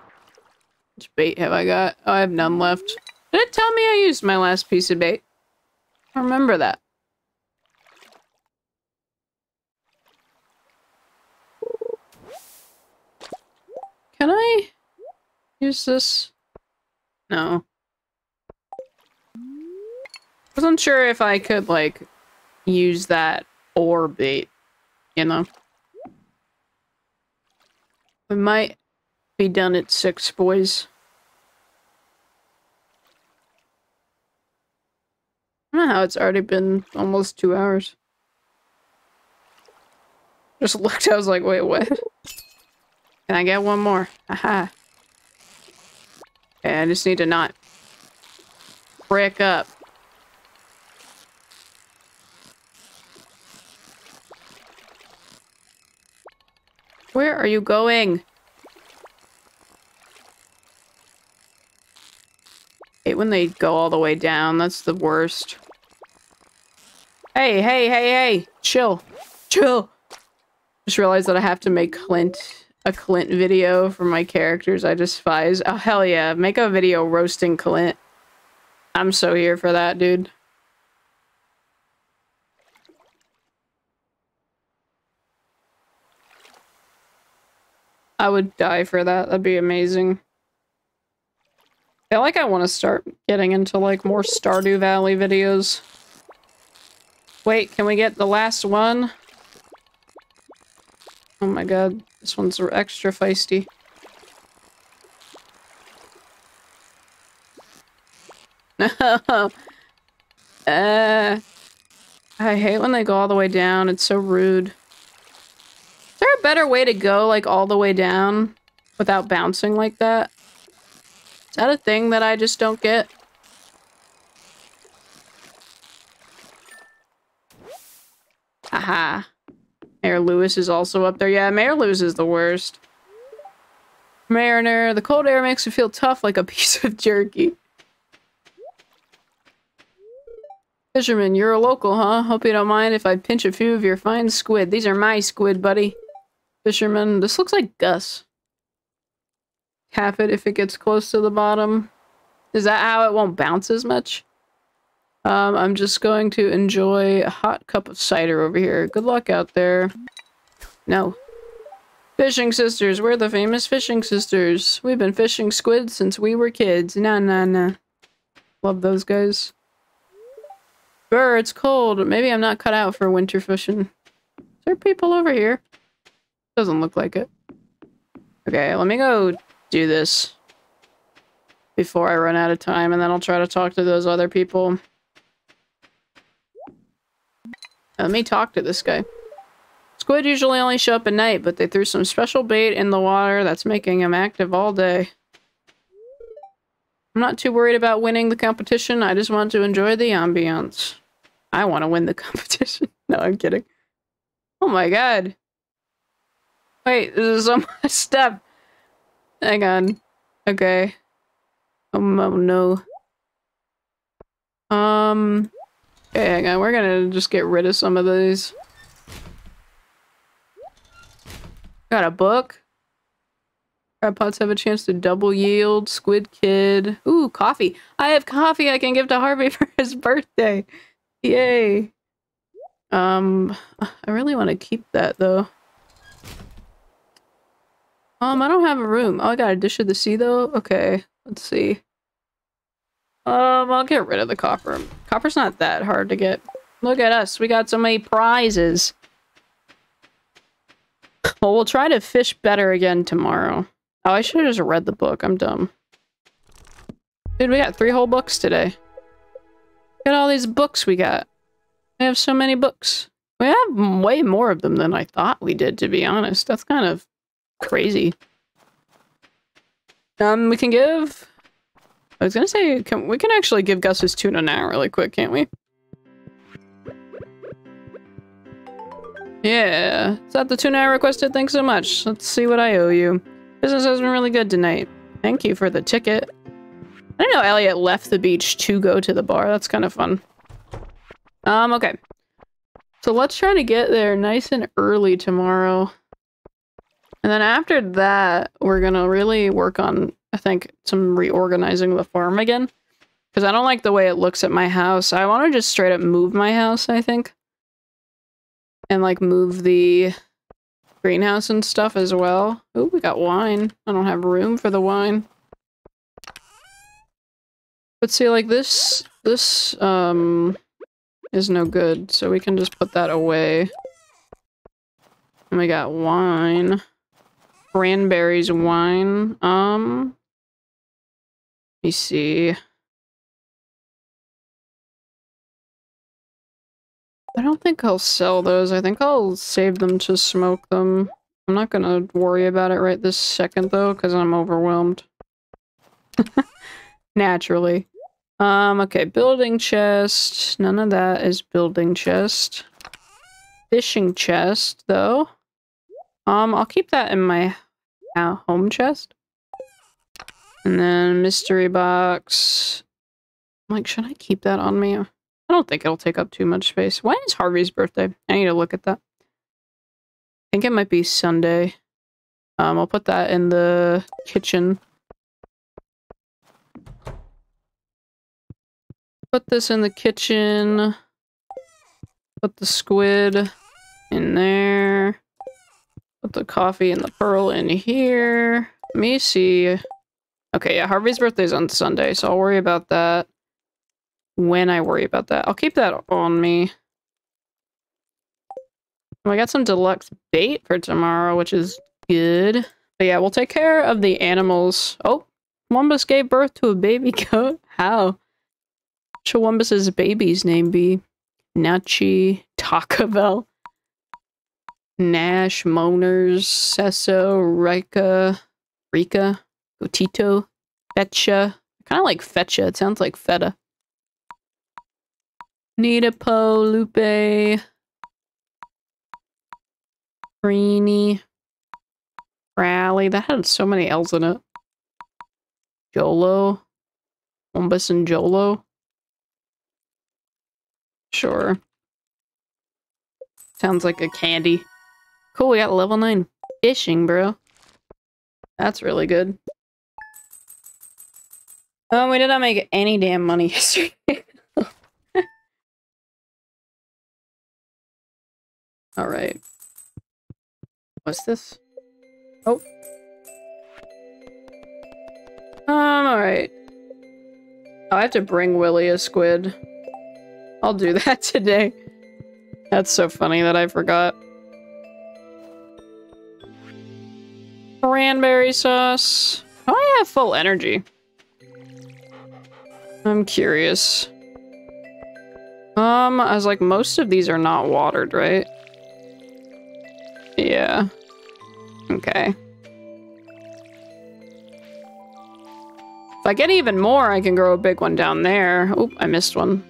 Which bait have I got? Oh, I have none left. Did it tell me I used my last piece of bait? I remember that. Can I use this? No. Wasn't sure if I could, like, use that or bait, you know? We might be done at six, boys. I don't know how it's already been almost two hours. Just looked, I was like, wait, what? Can I get one more? Aha. Okay, I just need to not break up. Where are you going? hate when they go all the way down. That's the worst. Hey, hey, hey, hey! Chill. Chill! Just realized that I have to make Clint a Clint video for my characters I despise. Oh, hell yeah. Make a video roasting Clint. I'm so here for that, dude. I would die for that. That'd be amazing. I feel like I want to start getting into like more Stardew Valley videos. Wait, can we get the last one? Oh my god, this one's extra feisty. No. uh, I hate when they go all the way down. It's so rude. Better way to go like all the way down without bouncing like that? Is that a thing that I just don't get? Aha. Mayor Lewis is also up there. Yeah, Mayor Lewis is the worst. Mariner, the cold air makes you feel tough like a piece of jerky. Fisherman, you're a local, huh? Hope you don't mind if I pinch a few of your fine squid. These are my squid, buddy. Fisherman, this looks like Gus. Cap it if it gets close to the bottom. Is that how it won't bounce as much? Um, I'm just going to enjoy a hot cup of cider over here. Good luck out there. No. Fishing sisters. We're the famous fishing sisters. We've been fishing squid since we were kids. Nah, nah, nah. Love those guys. Brr, it's cold. Maybe I'm not cut out for winter fishing. Is there people over here? Doesn't look like it. Okay, let me go do this before I run out of time, and then I'll try to talk to those other people. Let me talk to this guy. Squid usually only show up at night, but they threw some special bait in the water that's making them active all day. I'm not too worried about winning the competition. I just want to enjoy the ambiance. I want to win the competition. no, I'm kidding. Oh my god. Wait, this is so much stuff. Hang on. Okay. Um, oh no. Um. Okay, hang on. We're gonna just get rid of some of these. Got a book. Crab pots have a chance to double yield. Squid Kid. Ooh, coffee. I have coffee I can give to Harvey for his birthday. Yay. Um, I really want to keep that though. Um, I don't have a room. Oh, I got a dish of the sea though? Okay, let's see. Um, I'll get rid of the copper. Copper's not that hard to get. Look at us, we got so many prizes. Well, we'll try to fish better again tomorrow. Oh, I should have just read the book. I'm dumb. Dude, we got three whole books today. Look at all these books we got. We have so many books. We have way more of them than I thought we did, to be honest. That's kind of crazy. Um, we can give... I was gonna say, can, we can actually give Gus his tuna now really quick, can't we? Yeah. Is that the tuna I requested? Thanks so much. Let's see what I owe you. Business has been really good tonight. Thank you for the ticket. I know Elliot left the beach to go to the bar. That's kind of fun. Um, okay. So let's try to get there nice and early tomorrow. And then after that, we're gonna really work on, I think, some reorganizing the farm again. Because I don't like the way it looks at my house. I want to just straight up move my house, I think. And, like, move the greenhouse and stuff as well. Oh, we got wine. I don't have room for the wine. But see, like, this, this, um, is no good. So we can just put that away. And we got wine. Cranberries wine. Um, let me see. I don't think I'll sell those. I think I'll save them to smoke them. I'm not gonna worry about it right this second though, because I'm overwhelmed. Naturally. Um, okay, building chest. None of that is building chest. Fishing chest, though. Um, I'll keep that in my uh, home chest. And then mystery box. I'm like, should I keep that on me? I don't think it'll take up too much space. When is Harvey's birthday? I need to look at that. I think it might be Sunday. Um, I'll put that in the kitchen. Put this in the kitchen. Put the squid in there. Put the coffee and the pearl in here. Let me see. Okay, yeah, Harvey's birthday's on Sunday, so I'll worry about that when I worry about that. I'll keep that on me. Oh, I got some deluxe bait for tomorrow, which is good. But yeah, we'll take care of the animals. Oh, Columbus gave birth to a baby goat. How? Columbus's baby's name be? Nachi, Taco Bell. Nash, Moners, Sesso, Rika, Rika, Gotito, Fetcha. Kind of like Fetcha. It sounds like feta. Po, Lupe, Greeny, Rally. That had so many L's in it. Jolo, Ombus and Jolo. Sure. Sounds like a candy. Cool, we got level 9 fishing, bro. That's really good. Oh, we did not make any damn money yesterday. Alright. What's this? Oh. Um, alright. Oh, I have to bring Willy a squid. I'll do that today. That's so funny that I forgot. Cranberry sauce. Oh, I have full energy. I'm curious. Um, I was like, most of these are not watered, right? Yeah. Okay. If I get even more, I can grow a big one down there. Oop, I missed one.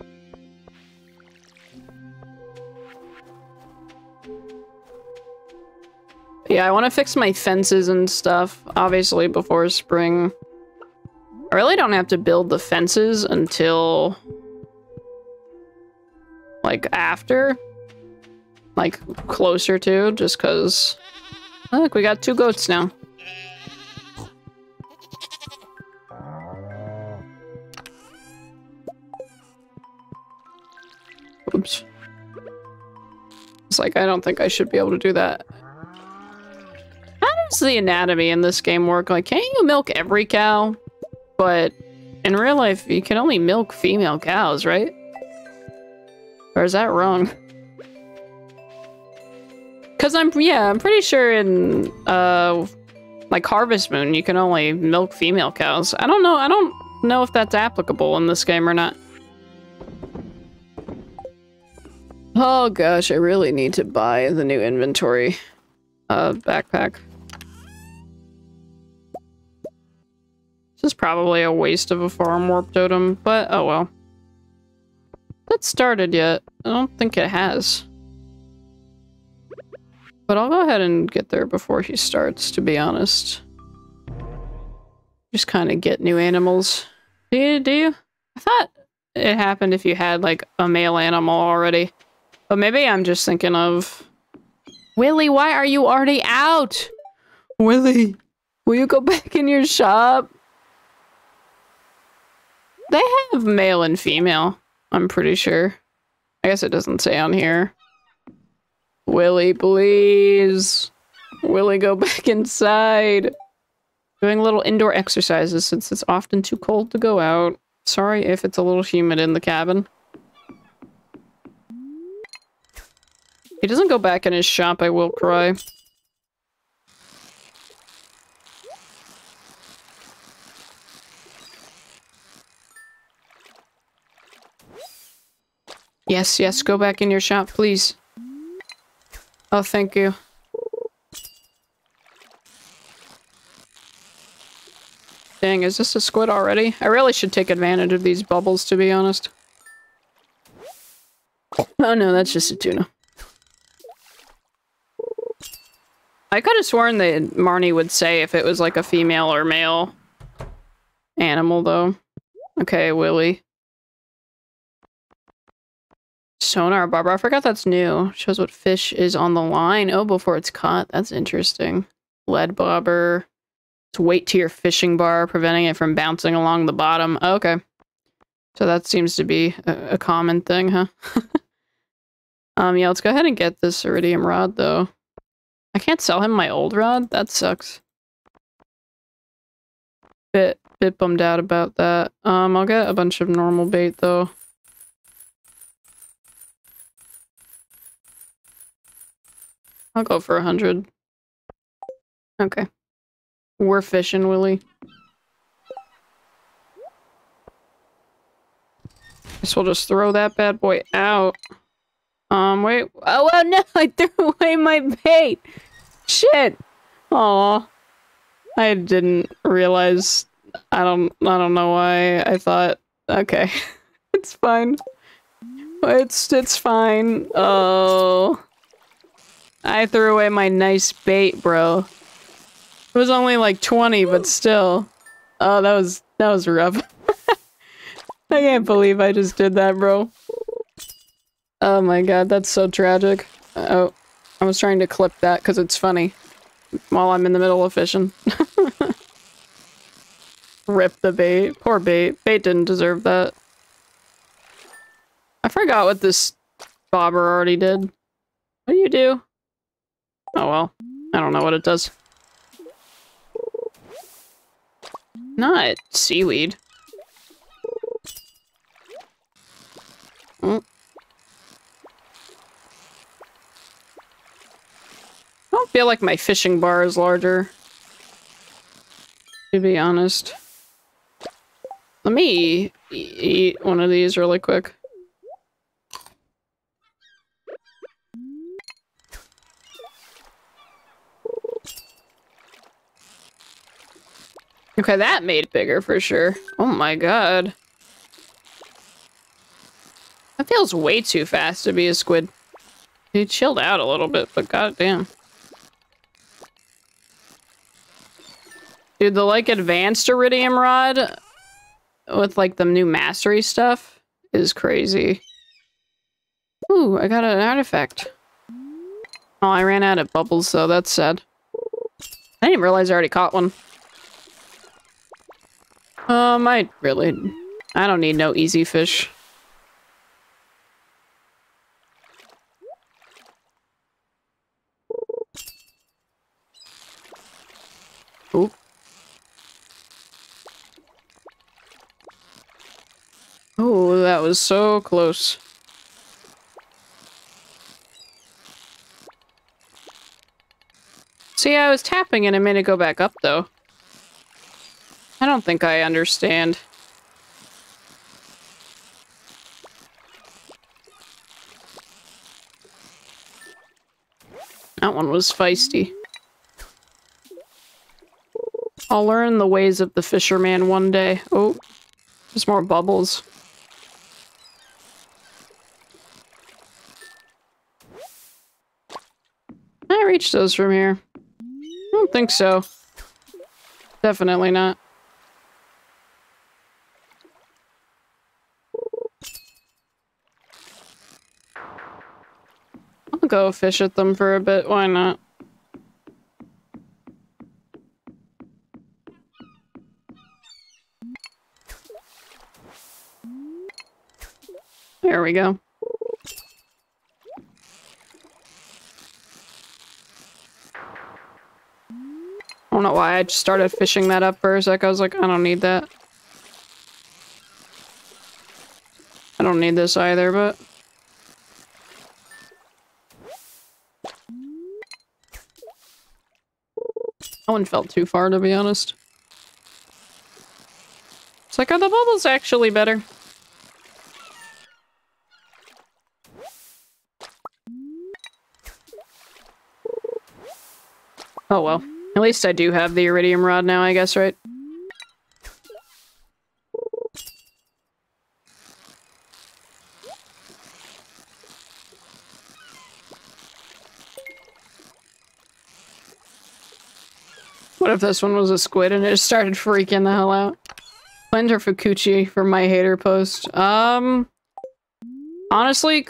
Yeah, I want to fix my fences and stuff, obviously, before spring. I really don't have to build the fences until... Like, after. Like, closer to, just because... Look, we got two goats now. Oops. It's like, I don't think I should be able to do that. Does the anatomy in this game work? Like, can't you milk every cow? But in real life, you can only milk female cows, right? Or is that wrong? Because I'm, yeah, I'm pretty sure in, uh, like Harvest Moon, you can only milk female cows. I don't know, I don't know if that's applicable in this game or not. Oh gosh, I really need to buy the new inventory uh, backpack. This is probably a waste of a farm warp totem, but oh well. It started yet. I don't think it has. But I'll go ahead and get there before he starts, to be honest. Just kind of get new animals. Do you, do you? I thought it happened if you had, like, a male animal already. But maybe I'm just thinking of... Willy, why are you already out? Willy, will you go back in your shop? They have male and female, I'm pretty sure. I guess it doesn't say on here. Willy, please. Willy, go back inside. Doing little indoor exercises since it's often too cold to go out. Sorry if it's a little humid in the cabin. he doesn't go back in his shop, I will cry. Yes, yes, go back in your shop, please. Oh, thank you. Dang, is this a squid already? I really should take advantage of these bubbles, to be honest. Oh no, that's just a tuna. I could have sworn that Marnie would say if it was like a female or male animal, though. Okay, Willy. Sonar Bobber. I forgot that's new. Shows what fish is on the line. Oh, before it's caught. That's interesting. Lead bobber. It's weight to your fishing bar, preventing it from bouncing along the bottom. okay. So that seems to be a, a common thing, huh? um, yeah, let's go ahead and get this iridium rod, though. I can't sell him my old rod? That sucks. Bit, bit bummed out about that. Um, I'll get a bunch of normal bait, though. I'll go for a hundred. Okay. We're fishing, Willy. Guess we'll just throw that bad boy out. Um, wait. Oh, oh no! I threw away my bait! Shit! Aw. I didn't realize... I don't... I don't know why I thought... Okay. it's fine. It's... It's fine. Oh... I threw away my nice bait, bro. It was only like 20, but still. Oh, that was that was rough. I can't believe I just did that, bro. Oh my god, that's so tragic. Oh, I was trying to clip that because it's funny while I'm in the middle of fishing. Rip the bait. Poor bait. Bait didn't deserve that. I forgot what this bobber already did. What do you do? Oh well. I don't know what it does. Not seaweed. Mm. I don't feel like my fishing bar is larger. To be honest. Let me eat one of these really quick. Okay, that made bigger for sure. Oh my god. That feels way too fast to be a squid. He chilled out a little bit, but goddamn. Dude, the like advanced iridium rod with like the new mastery stuff is crazy. Ooh, I got an artifact. Oh, I ran out of bubbles, so that's sad. I didn't realize I already caught one. Um, I really... I don't need no easy fish. Oop. Oh, that was so close. See, I was tapping and it made it go back up, though. I don't think I understand. That one was feisty. I'll learn the ways of the fisherman one day. Oh, there's more bubbles. I reach those from here. I don't think so. Definitely not. Go fish at them for a bit. Why not? There we go. I don't know why I just started fishing that up for a sec. I was like, I don't need that. I don't need this either, but... That one felt too far, to be honest. It's like, are the bubbles actually better? Oh well. At least I do have the iridium rod now, I guess, right? What if this one was a squid and it started freaking the hell out? Or Fukuchi for my hater post? Um, honestly,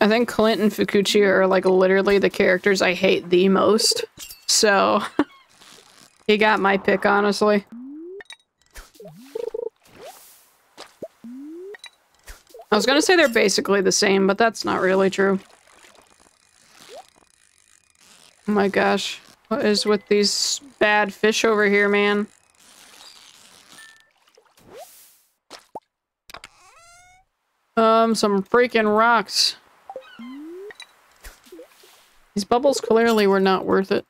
I think Clint and Fukuchi are like literally the characters I hate the most. So, he got my pick, honestly. I was gonna say they're basically the same, but that's not really true. Oh my gosh. What is with these bad fish over here, man? Um, some freaking rocks. These bubbles clearly were not worth it.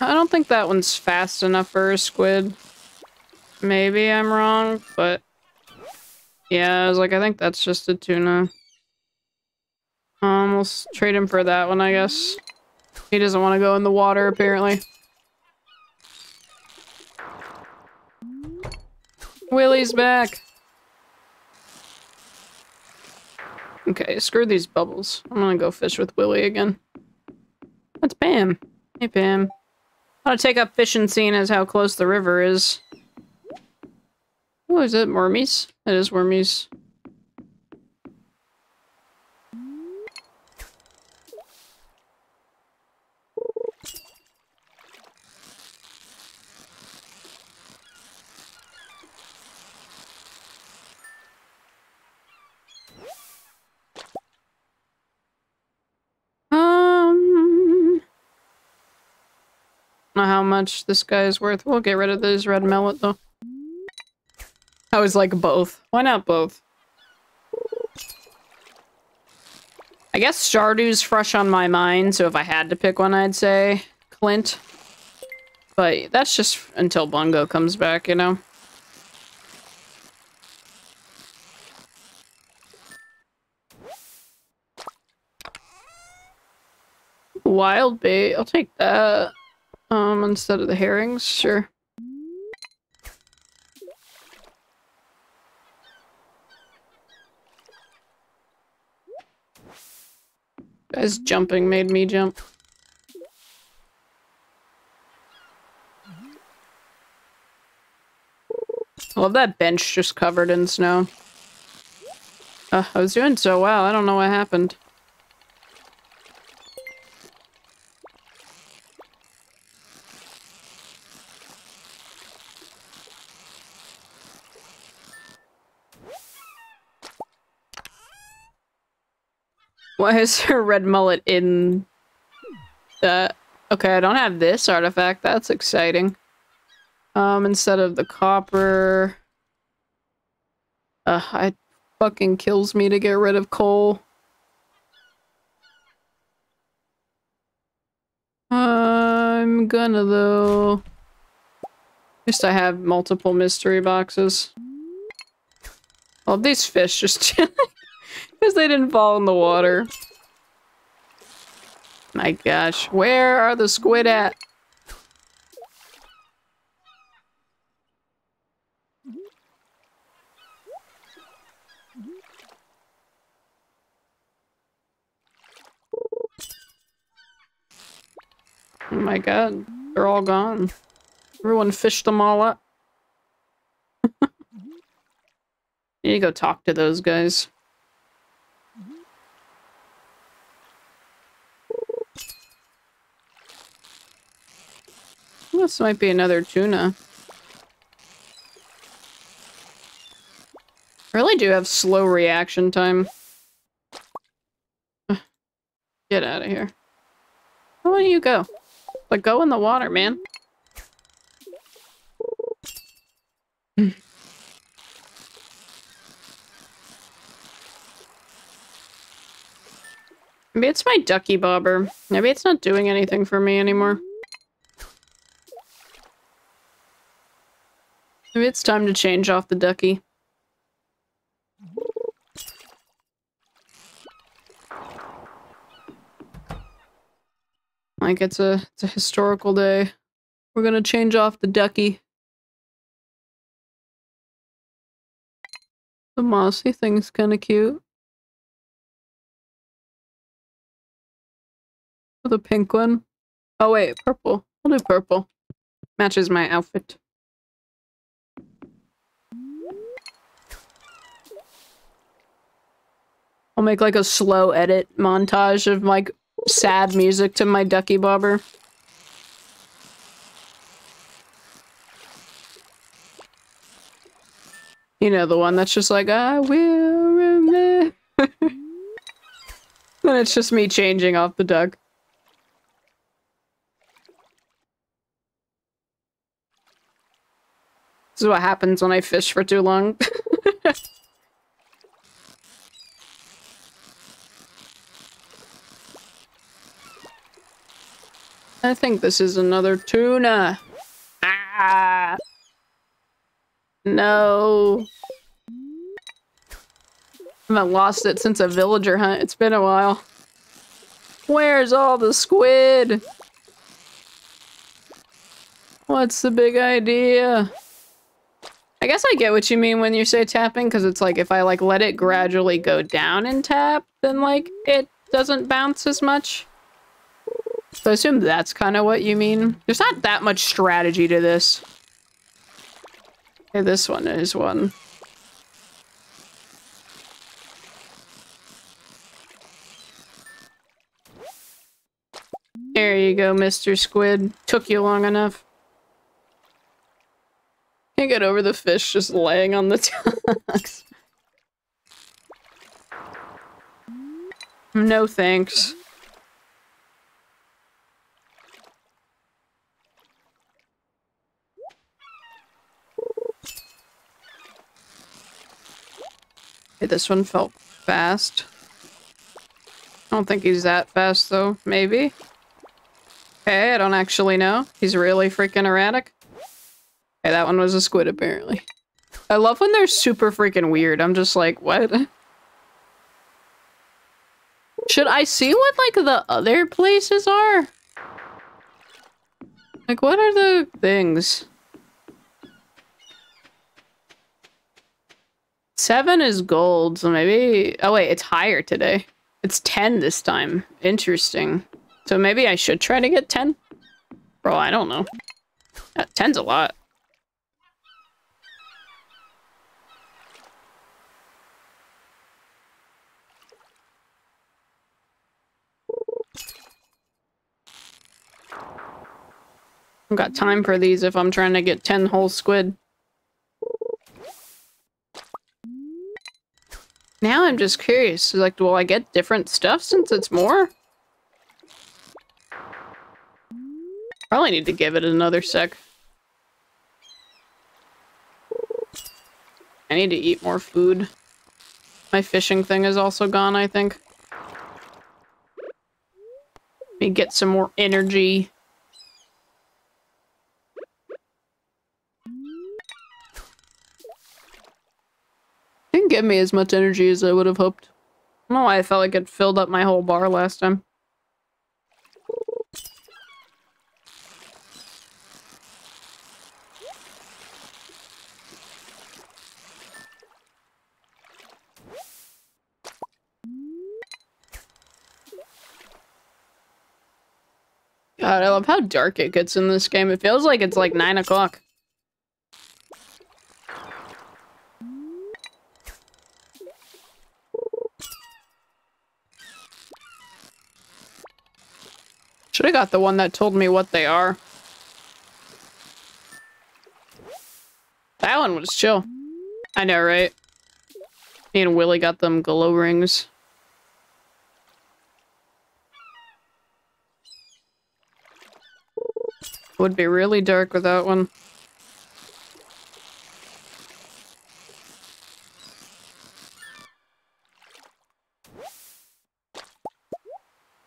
I don't think that one's fast enough for a squid. Maybe I'm wrong, but... Yeah, I was like, I think that's just a tuna. Um, we'll trade him for that one, I guess. He doesn't want to go in the water, apparently. Willy's back! Okay, screw these bubbles. I'm gonna go fish with Willy again. That's Pam. Hey, Pam. I want to take up fishing seeing as how close the river is. Oh, is it wormies? It is wormies. Know how much this guy is worth. We'll get rid of this red mullet though. I was like both. Why not both? I guess Stardew's fresh on my mind, so if I had to pick one, I'd say Clint. But that's just until Bungo comes back, you know? Wild bait, I'll take that. Um, instead of the herrings, sure. Guys jumping made me jump. I love that bench just covered in snow. Uh, I was doing so well, I don't know what happened. Why is her red mullet in that? Okay, I don't have this artifact. That's exciting. Um, instead of the copper... Uh, it fucking kills me to get rid of coal. I'm gonna, though. At least I have multiple mystery boxes. All these fish just Because they didn't fall in the water. My gosh, where are the squid at? Oh my god, they're all gone. Everyone fished them all up. Need to go talk to those guys. This might be another tuna. Really do have slow reaction time. Get out of here. Where do you go? But go in the water, man. Maybe it's my ducky bobber. Maybe it's not doing anything for me anymore. Maybe it's time to change off the ducky. Like it's a it's a historical day. We're gonna change off the ducky. The mossy thing's kinda cute. Oh, the pink one. Oh wait, purple. I'll do purple. Matches my outfit. I'll make like a slow edit montage of like sad music to my ducky bobber. You know, the one that's just like, I will remember. and it's just me changing off the duck. This is what happens when I fish for too long. I think this is another tuna. Ah! No. I haven't lost it since a villager hunt. It's been a while. Where's all the squid? What's the big idea? I guess I get what you mean when you say tapping, because it's like if I like let it gradually go down and tap, then like it doesn't bounce as much. So I assume that's kind of what you mean. There's not that much strategy to this. Okay, this one is one. There you go, Mr. Squid. Took you long enough. Can't get over the fish just laying on the tucks. no thanks. This one felt fast. I don't think he's that fast though. Maybe. Okay, I don't actually know. He's really freaking erratic. Okay, that one was a squid apparently. I love when they're super freaking weird. I'm just like, what? Should I see what, like, the other places are? Like, what are the things? Seven is gold, so maybe... Oh, wait, it's higher today. It's 10 this time. Interesting. So maybe I should try to get 10? Bro, I don't know. Uh, 10's a lot. I've got time for these if I'm trying to get 10 whole squid. Now I'm just curious, like, will I get different stuff since it's more? Probably need to give it another sec. I need to eat more food. My fishing thing is also gone, I think. Let me get some more energy. Didn't give me as much energy as I would have hoped. I don't know why I felt like it filled up my whole bar last time. God, I love how dark it gets in this game. It feels like it's like 9 o'clock. Should have got the one that told me what they are. That one was chill. I know, right? Me and Willy got them glow rings. Would be really dark without one.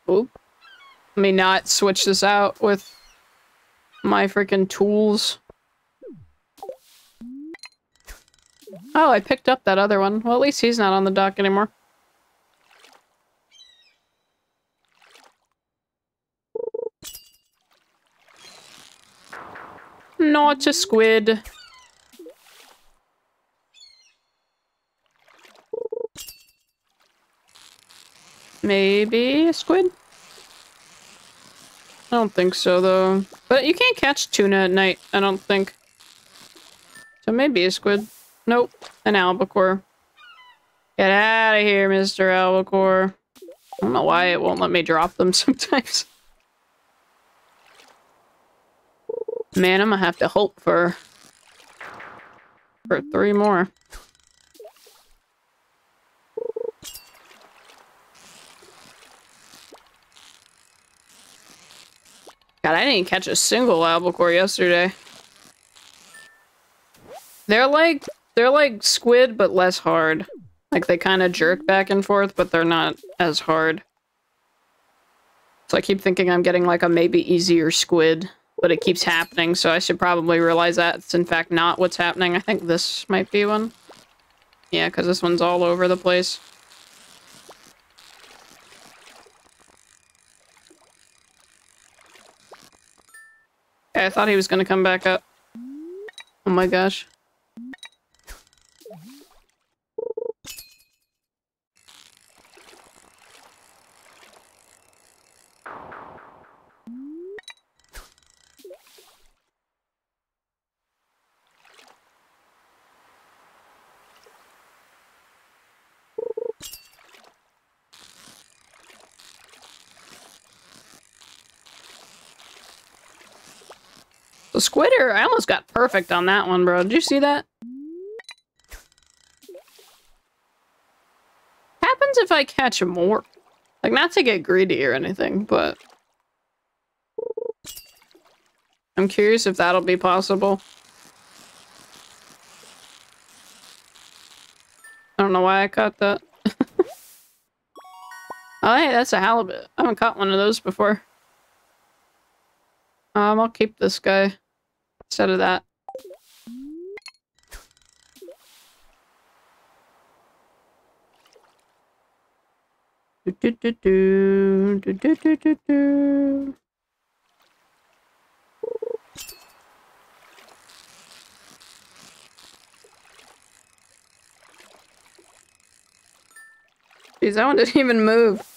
Oop. Let me not switch this out with my freaking tools. Oh, I picked up that other one. Well, at least he's not on the dock anymore. Not a squid. Maybe a squid? I don't think so, though. But you can't catch tuna at night, I don't think. So maybe a squid. Nope, an albacore. Get out of here, Mr. Albacore. I don't know why it won't let me drop them sometimes. Man, I'm gonna have to hope for... for three more. God, I didn't catch a single albacore yesterday. They're like, they're like squid, but less hard. Like, they kind of jerk back and forth, but they're not as hard. So I keep thinking I'm getting like a maybe easier squid, but it keeps happening, so I should probably realize that it's in fact not what's happening. I think this might be one. Yeah, because this one's all over the place. I thought he was gonna come back up. Oh my gosh. The squidder, I almost got perfect on that one, bro. Did you see that? Happens if I catch more. Like, not to get greedy or anything, but... I'm curious if that'll be possible. I don't know why I caught that. oh, hey, that's a halibut. I haven't caught one of those before. Um, I'll keep this guy instead of that. Do, do, do, do, do, do, do, do. Jeez, that one didn't even move.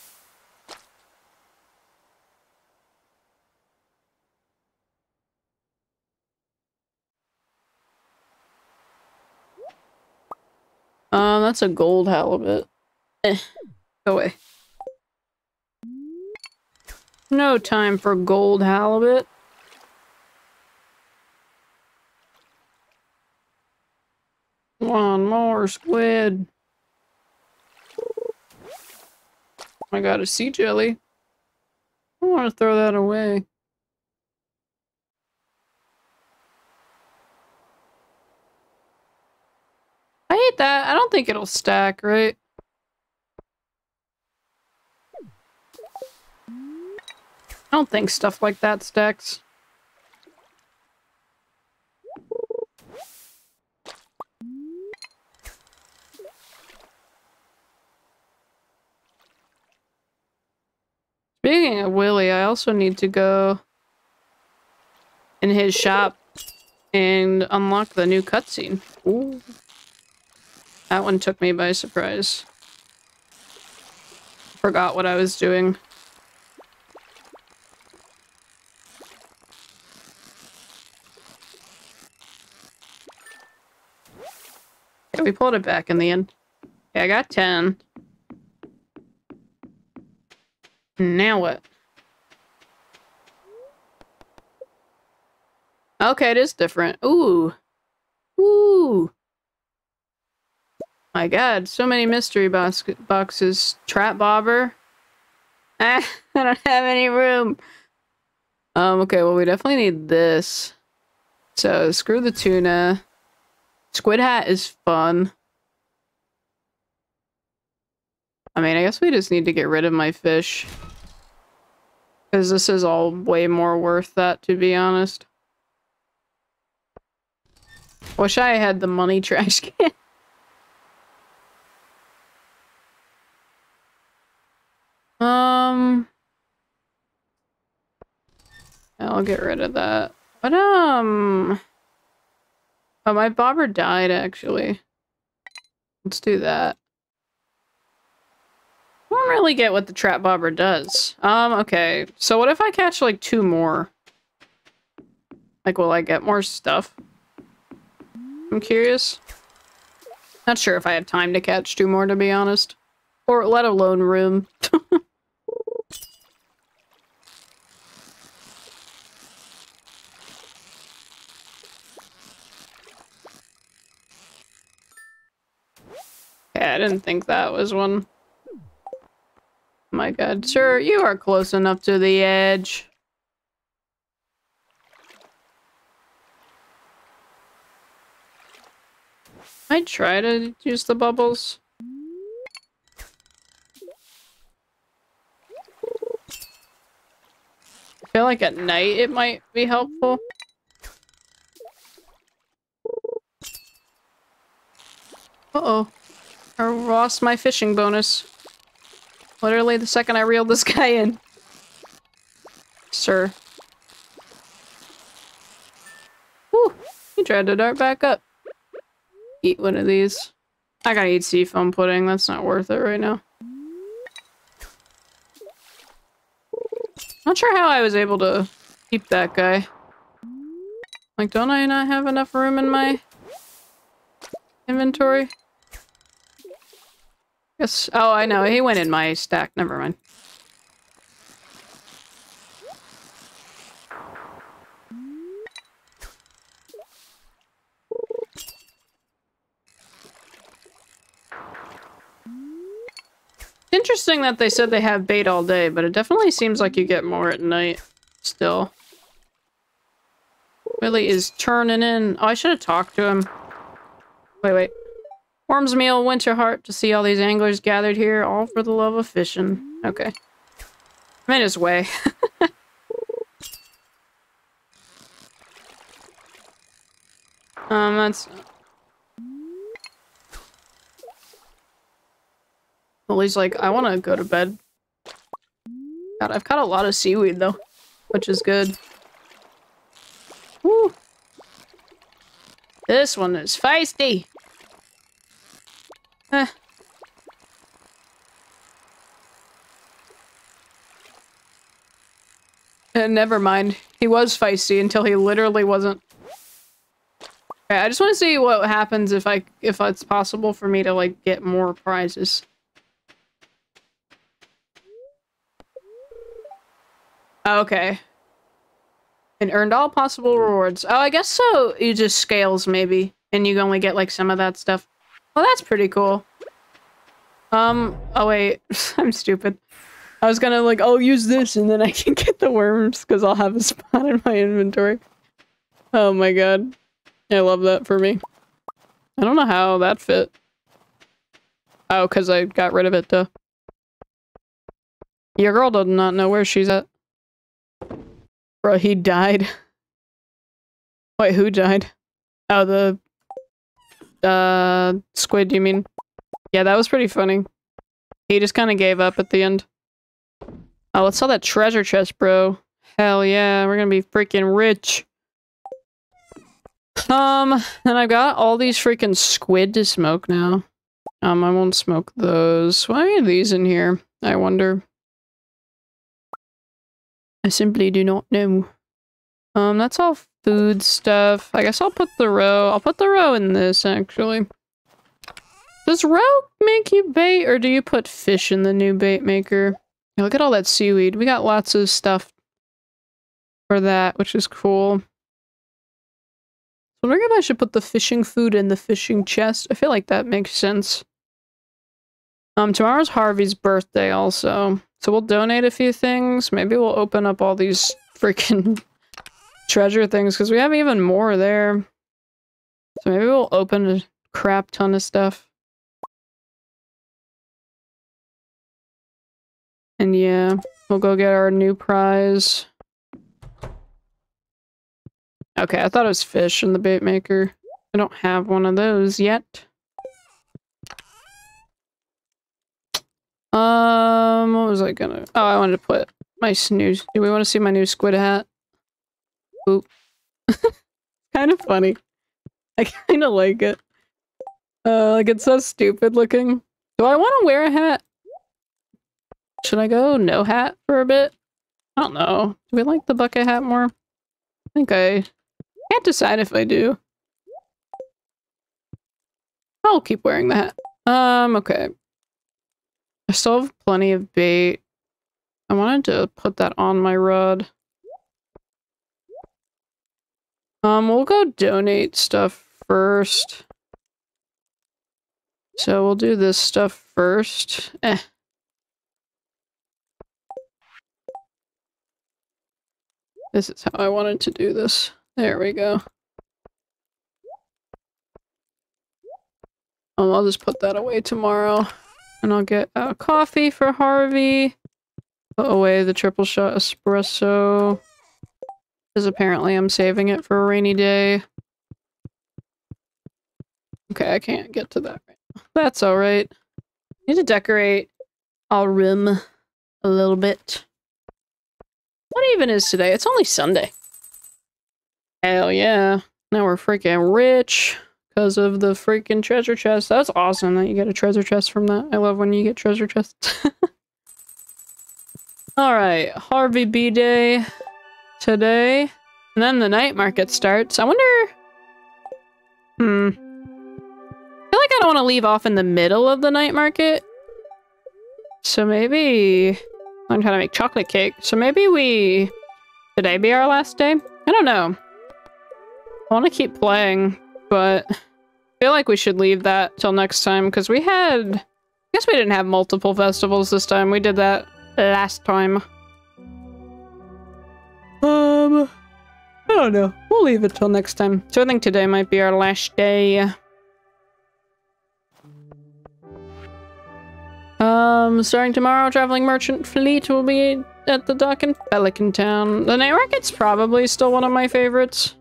That's a gold halibut. Eh, go away. No time for gold halibut. One more squid. I got a sea jelly. I want to throw that away. I hate that. I don't think it'll stack, right? I don't think stuff like that stacks. Speaking of Willy, I also need to go in his shop and unlock the new cutscene. Ooh. That one took me by surprise. Forgot what I was doing. Yeah, we pulled it back in the end. Yeah, I got 10. Now what? Okay, it is different. Ooh. Ooh. My god, so many mystery box boxes. Trap bobber. Ah, I don't have any room. Um, okay, well, we definitely need this. So, screw the tuna. Squid hat is fun. I mean, I guess we just need to get rid of my fish. Because this is all way more worth that, to be honest. Wish I had the money trash can. Um... I'll get rid of that. But, um... Oh, my bobber died, actually. Let's do that. I don't really get what the trap bobber does. Um, okay. So what if I catch, like, two more? Like, will I get more stuff? I'm curious. Not sure if I have time to catch two more, to be honest. Or let alone room. yeah, I didn't think that was one my god. Sir, you are close enough to the edge. I try to use the bubbles. I feel like at night it might be helpful. Uh-oh. I lost my fishing bonus. Literally the second I reeled this guy in. Sir. Whew. He tried to dart back up. Eat one of these. I gotta eat seafoam pudding. That's not worth it right now. Not sure how I was able to keep that guy. Like, don't I not have enough room in my inventory? Yes. Oh, I know. He went in my stack. Never mind. Interesting that they said they have bait all day, but it definitely seems like you get more at night still. Willy is turning in. Oh, I should have talked to him. Wait, wait. Warms me a winter heart to see all these anglers gathered here, all for the love of fishing. Okay. I'm in his way. um, that's... He's like, I want to go to bed. God, I've caught a lot of seaweed, though, which is good. Woo! This one is feisty! Eh. Uh, never mind. He was feisty until he literally wasn't. Okay, I just want to see what happens if I if it's possible for me to like get more prizes. Okay. And earned all possible rewards. Oh, I guess so. You just scales maybe, and you only get like some of that stuff. Well, that's pretty cool. Um. Oh wait, I'm stupid. I was gonna like, I'll use this and then I can get the worms because I'll have a spot in my inventory. Oh my god. I love that for me. I don't know how that fit. Oh, because I got rid of it, though. Your girl does not know where she's at. Bro, he died. Wait, who died? Oh, the... Uh, squid, you mean? Yeah, that was pretty funny. He just kind of gave up at the end. Oh, let's sell that treasure chest, bro. Hell yeah, we're gonna be freaking rich. Um, and I've got all these freaking squid to smoke now. Um, I won't smoke those. Why are these in here? I wonder. I simply do not know. Um, that's all food stuff. I guess I'll put the row. I'll put the row in this, actually. Does roe make you bait, or do you put fish in the new bait maker? look at all that seaweed. We got lots of stuff for that, which is cool. I wondering if I should put the fishing food in the fishing chest. I feel like that makes sense. Um, tomorrow's Harvey's birthday also. So we'll donate a few things. Maybe we'll open up all these freaking treasure things because we have even more there. So maybe we'll open a crap ton of stuff. And yeah, we'll go get our new prize. Okay, I thought it was fish in the bait maker. I don't have one of those yet. Um, what was I gonna... Oh, I wanted to put my snooze. Do we want to see my new squid hat? Oop. kind of funny. I kind of like it. Uh, like it's so stupid looking. Do I want to wear a hat? Should I go no hat for a bit? I don't know. Do we like the bucket hat more? I think I can't decide if I do. I'll keep wearing the hat. Um, okay. I still have plenty of bait. I wanted to put that on my rod. Um, we'll go donate stuff first. So we'll do this stuff first. Eh. This is how I wanted to do this. There we go. Um, I'll just put that away tomorrow. And I'll get a coffee for Harvey. Put away the triple shot espresso. Because apparently I'm saving it for a rainy day. Okay, I can't get to that right now. That's alright. Need to decorate our room a little bit. What even is today? It's only Sunday. Hell yeah. Now we're freaking rich because of the freaking treasure chest. That's awesome that you get a treasure chest from that. I love when you get treasure chests. Alright, Harvey B Day today. And then the night market starts. I wonder... Hmm. I feel like I don't want to leave off in the middle of the night market. So maybe... I'm trying to make chocolate cake. So maybe we... Today be our last day? I don't know. I want to keep playing, but I feel like we should leave that till next time because we had... I guess we didn't have multiple festivals this time. We did that last time. Um... I don't know. We'll leave it till next time. So I think today might be our last day. Um, starting tomorrow, traveling merchant fleet will be at the dock in Pelican Town. The night market's probably still one of my favorites.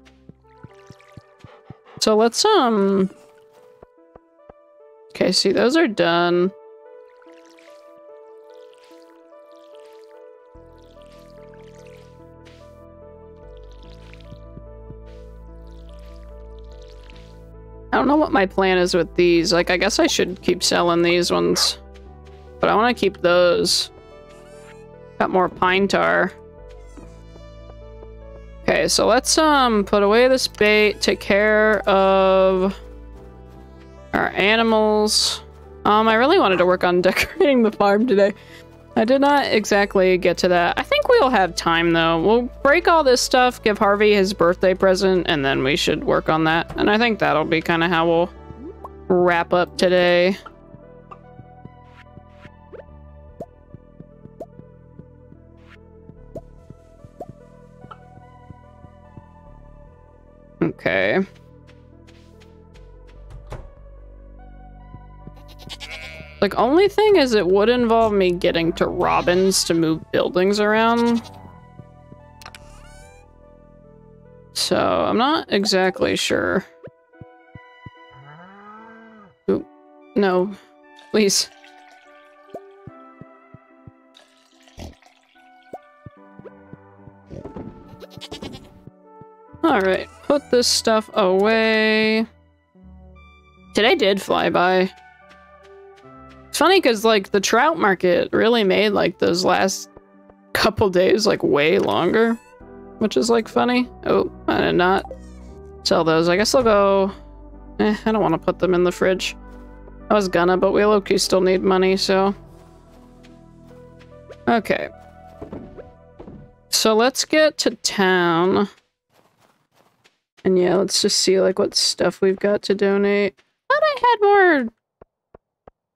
So let's, um... Okay, see, those are done. I don't know what my plan is with these. Like, I guess I should keep selling these ones. But I want to keep those. Got more pine tar. Okay, so let's um put away this bait, take care of our animals. Um, I really wanted to work on decorating the farm today. I did not exactly get to that. I think we'll have time though. We'll break all this stuff, give Harvey his birthday present, and then we should work on that. And I think that'll be kind of how we'll wrap up today. Okay. Like, only thing is it would involve me getting to Robin's to move buildings around. So, I'm not exactly sure. Ooh, no, please. Alright, put this stuff away. Today did fly by. It's funny because, like, the trout market really made, like, those last couple days, like, way longer. Which is, like, funny. Oh, I did not sell those. I guess I'll go... Eh, I don't want to put them in the fridge. I was gonna, but we low-key still need money, so... Okay. So let's get to town. And yeah, let's just see like what stuff we've got to donate. Thought I had more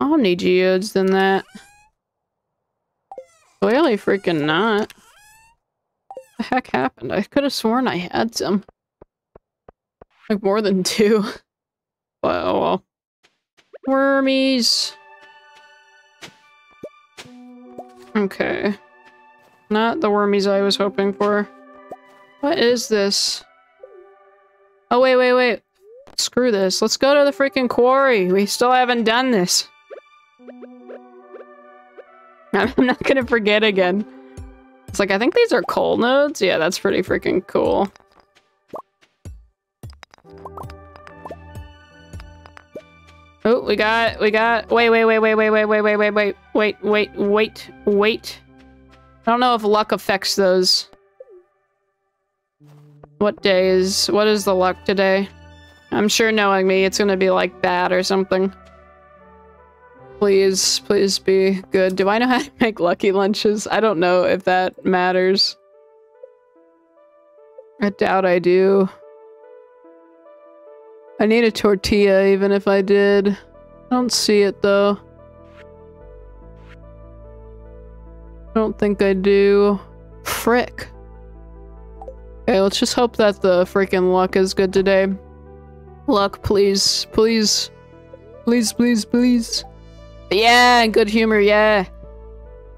Omni Geodes than that. Clearly freaking not. What the heck happened? I could have sworn I had some. Like more than two. But oh well. Wormies. Okay. Not the wormies I was hoping for. What is this? Oh, wait, wait, wait. Screw this. Let's go to the freaking quarry. We still haven't done this. I'm not gonna forget again. It's like, I think these are coal nodes? Yeah, that's pretty freaking cool. Oh, we got, we got, wait, wait, wait, wait, wait, wait, wait, wait, wait, wait, wait, wait, wait, wait. I don't know if luck affects those. What day is, what is the luck today? I'm sure knowing me, it's gonna be like bad or something. Please, please be good. Do I know how to make lucky lunches? I don't know if that matters. I doubt I do. I need a tortilla even if I did. I don't see it though. I don't think I do. Frick. Okay, let's just hope that the freaking luck is good today. Luck, please. Please. Please, please, please. Yeah, good humor, yeah.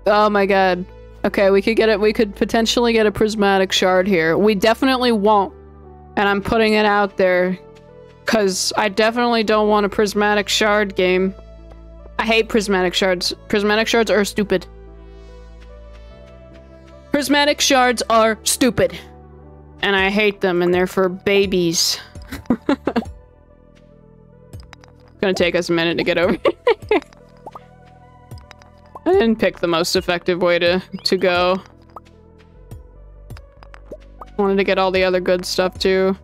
Oh my god. Okay, we could get it. We could potentially get a prismatic shard here. We definitely won't. And I'm putting it out there. Because I definitely don't want a prismatic shard game. I hate prismatic shards. Prismatic shards are stupid. Prismatic shards are stupid. And I hate them, and they're for babies. It's gonna take us a minute to get over here. I didn't pick the most effective way to, to go. Wanted to get all the other good stuff too.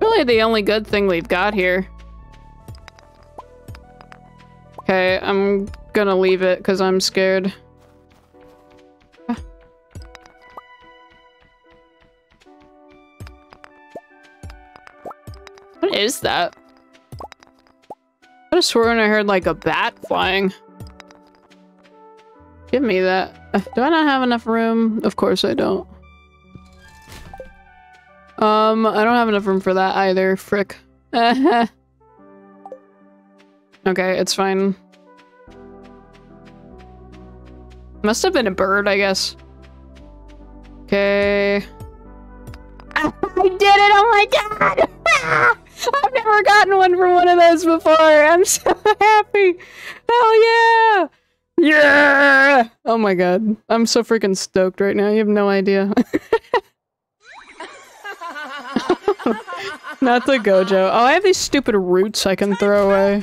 Really the only good thing we've got here. Okay, I'm gonna leave it because I'm scared. What is that? I have sworn I heard like a bat flying. Give me that. Do I not have enough room? Of course I don't. Um, I don't have enough room for that either. Frick. okay, it's fine. Must have been a bird, I guess. Okay. I did it! Oh my god! I've never gotten one from one of those before. I'm so happy. Hell yeah! Yeah! Oh my god. I'm so freaking stoked right now. You have no idea. Not the Gojo. Oh, I have these stupid roots I can throw away.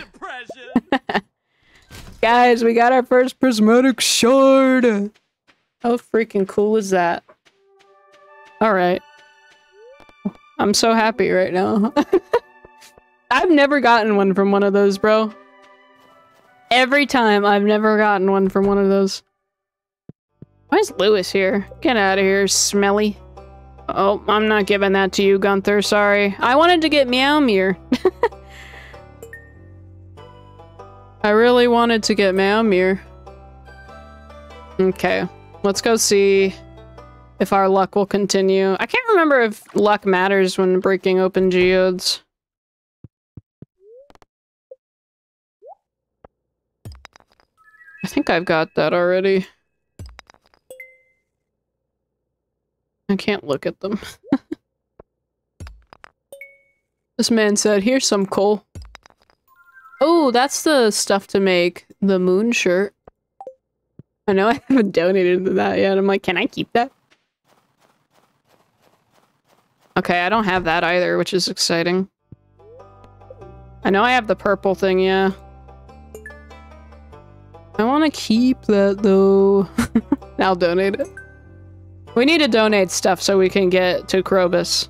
Guys, we got our first prismatic shard! How freaking cool is that? Alright. I'm so happy right now. I've never gotten one from one of those, bro. Every time I've never gotten one from one of those. Why is Lewis here? Get out of here, smelly. Oh, I'm not giving that to you, Gunther. Sorry. I wanted to get Meowmere. I really wanted to get Meowmere. Okay, let's go see if our luck will continue. I can't remember if luck matters when breaking open geodes. I think I've got that already. I can't look at them. this man said, here's some coal. Oh, that's the stuff to make the moon shirt. I know I haven't donated to that yet. I'm like, can I keep that? Okay, I don't have that either, which is exciting. I know I have the purple thing, yeah. I want to keep that, though. I'll donate it. We need to donate stuff so we can get to Krobus.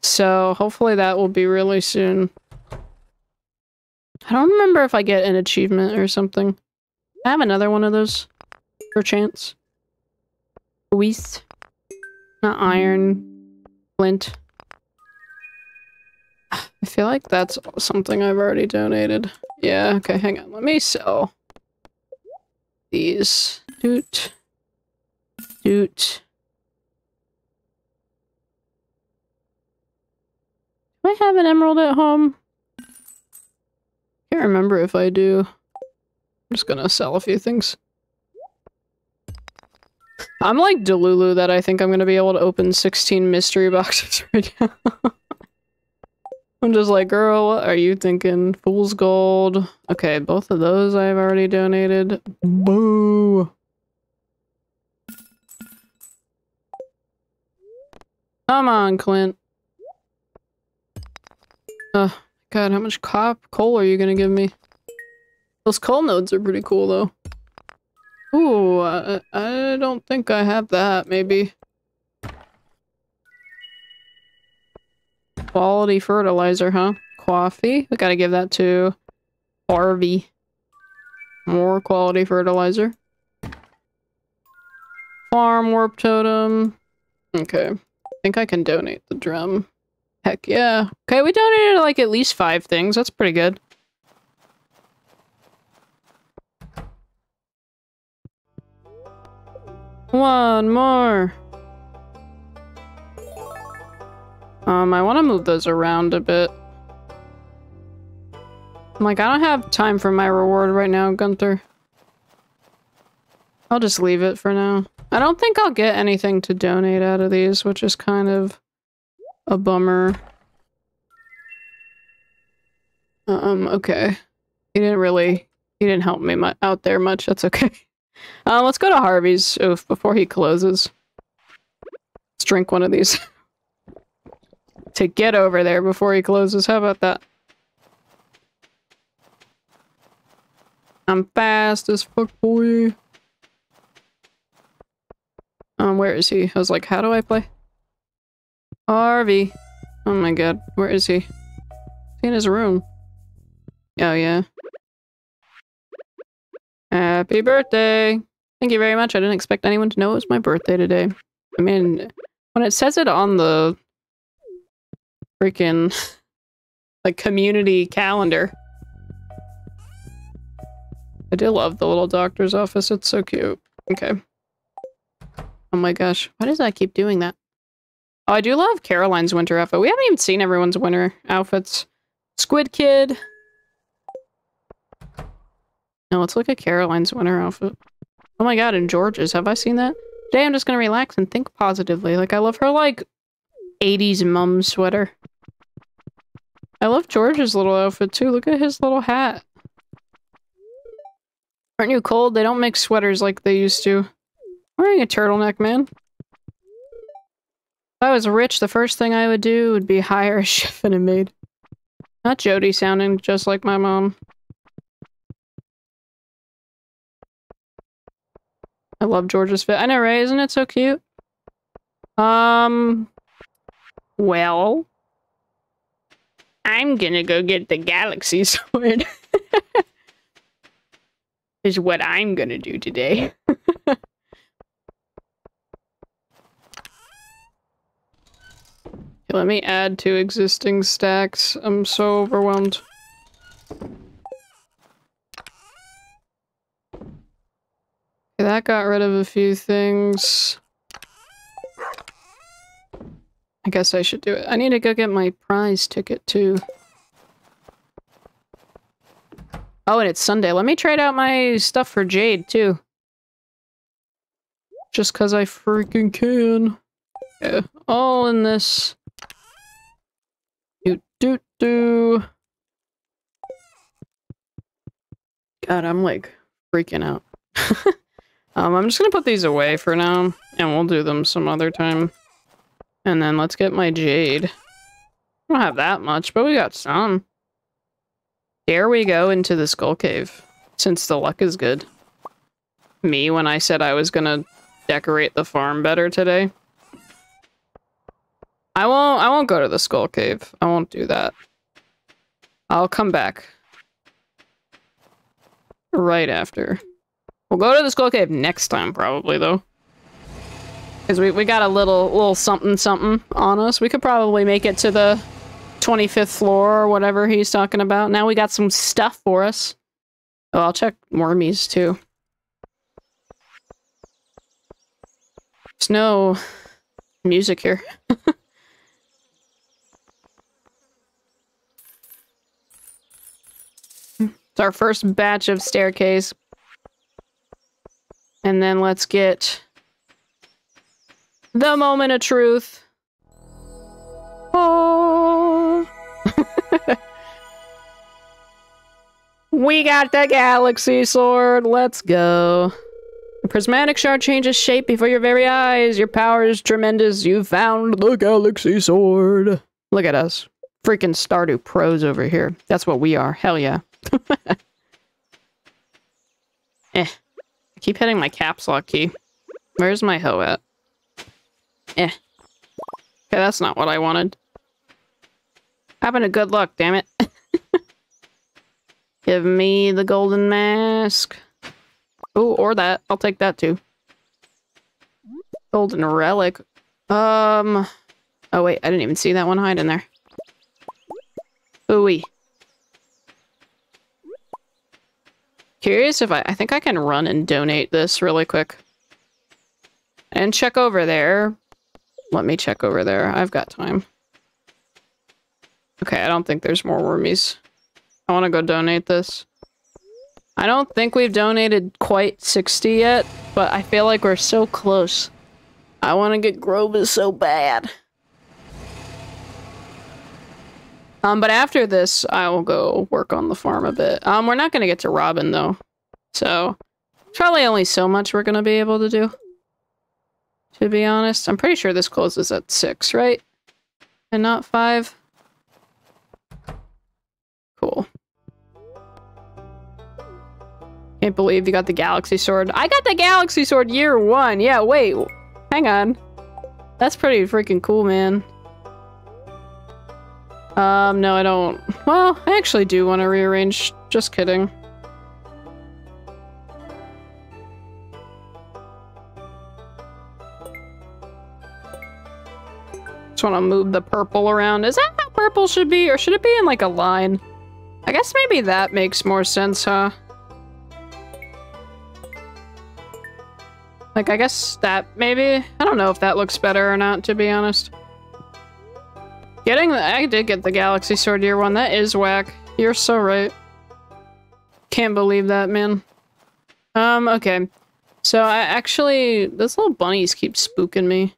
So, hopefully that will be really soon. I don't remember if I get an achievement or something. I have another one of those. For chance. Waste. Not iron. Flint. I feel like that's something I've already donated. Yeah, okay, hang on. Let me sell these. Doot. Doot. Do I have an emerald at home? Can't remember if I do. I'm just gonna sell a few things. I'm like Delulu that I think I'm gonna be able to open 16 mystery boxes right now. I'm just like, girl, what are you thinking? Fool's gold. Okay, both of those I've already donated. Boo! Come on, Clint. Oh, God, how much cop coal are you gonna give me? Those coal nodes are pretty cool, though. Ooh, I, I don't think I have that, maybe. Quality fertilizer, huh? Coffee? We gotta give that to Harvey. More quality fertilizer. Farm warp totem. Okay. I think I can donate the drum. Heck yeah. Okay, we donated like at least five things. That's pretty good. One more. Um, I want to move those around a bit. I'm like, I don't have time for my reward right now, Gunther. I'll just leave it for now. I don't think I'll get anything to donate out of these, which is kind of a bummer. Um, okay. He didn't really, he didn't help me out there much. That's okay. Uh, let's go to Harvey's oof, before he closes. Let's drink one of these. to get over there before he closes. How about that? I'm fast as fuck, boy. Um, where is he? I was like, how do I play? Harvey. Oh my god, where is he? In his room? Oh yeah. Happy birthday! Thank you very much. I didn't expect anyone to know it was my birthday today. I mean, when it says it on the freaking like community calendar. I do love the little doctor's office. It's so cute. Okay. Oh my gosh. Why does that keep doing that? Oh, I do love Caroline's winter outfit. We haven't even seen everyone's winter outfits. Squid Kid. Now let's look at Caroline's winter outfit. Oh my god, and George's. Have I seen that? Today I'm just gonna relax and think positively. Like, I love her, like, 80s mum sweater. I love George's little outfit, too. Look at his little hat. Aren't you cold? They don't make sweaters like they used to. Wearing a turtleneck, man. If I was rich, the first thing I would do would be hire a chef and a maid. Not Jodi sounding just like my mom. I love George's fit. I know, right? Isn't it so cute? Um, well, I'm gonna go get the galaxy sword. is what I'm gonna do today. Let me add to existing stacks. I'm so overwhelmed. that got rid of a few things. I guess I should do it. I need to go get my prize ticket too. Oh, and it's Sunday. Let me trade out my stuff for Jade too. Just cause I freaking can. Yeah, all in this. Do do do. God, I'm like freaking out. um, I'm just gonna put these away for now, and we'll do them some other time. And then let's get my jade. I don't have that much, but we got some. Here we go into the skull cave, since the luck is good. Me when I said I was gonna decorate the farm better today. I won't I won't go to the skull cave. I won't do that. I'll come back. Right after. We'll go to the skull cave next time probably though. Cause we, we got a little little something something on us. We could probably make it to the 25th floor or whatever he's talking about. Now we got some stuff for us. Oh, I'll check Wormies too. There's no music here. It's our first batch of staircase. And then let's get the moment of truth. Oh. we got the galaxy sword. Let's go. The prismatic shard changes shape before your very eyes. Your power is tremendous. You found the galaxy sword. Look at us. Freaking Stardew pros over here. That's what we are. Hell yeah. eh. I keep hitting my caps lock key. Where's my hoe at? Eh. Okay, that's not what I wanted. Having a good luck, damn it. Give me the golden mask. Oh, or that. I'll take that too. Golden relic. Um. Oh wait, I didn't even see that one hide in there. Ooey. Curious if I- I think I can run and donate this really quick. And check over there. Let me check over there. I've got time. Okay, I don't think there's more wormies. I want to go donate this. I don't think we've donated quite 60 yet, but I feel like we're so close. I want to get Krobus so bad. Um, but after this, I will go work on the farm a bit. Um, we're not going to get to Robin, though. So, probably only so much we're going to be able to do. To be honest. I'm pretty sure this closes at 6, right? And not 5? Cool. Can't believe you got the Galaxy Sword. I got the Galaxy Sword year one! Yeah, wait. Hang on. That's pretty freaking cool, man. Um, no, I don't. Well, I actually do want to rearrange. Just kidding. Just want to move the purple around. Is that how purple should be? Or should it be in like a line? I guess maybe that makes more sense, huh? Like, I guess that maybe? I don't know if that looks better or not, to be honest. Getting the- I did get the Galaxy Sword Year one. That is whack. You're so right. Can't believe that, man. Um, okay. So I actually, those little bunnies keep spooking me.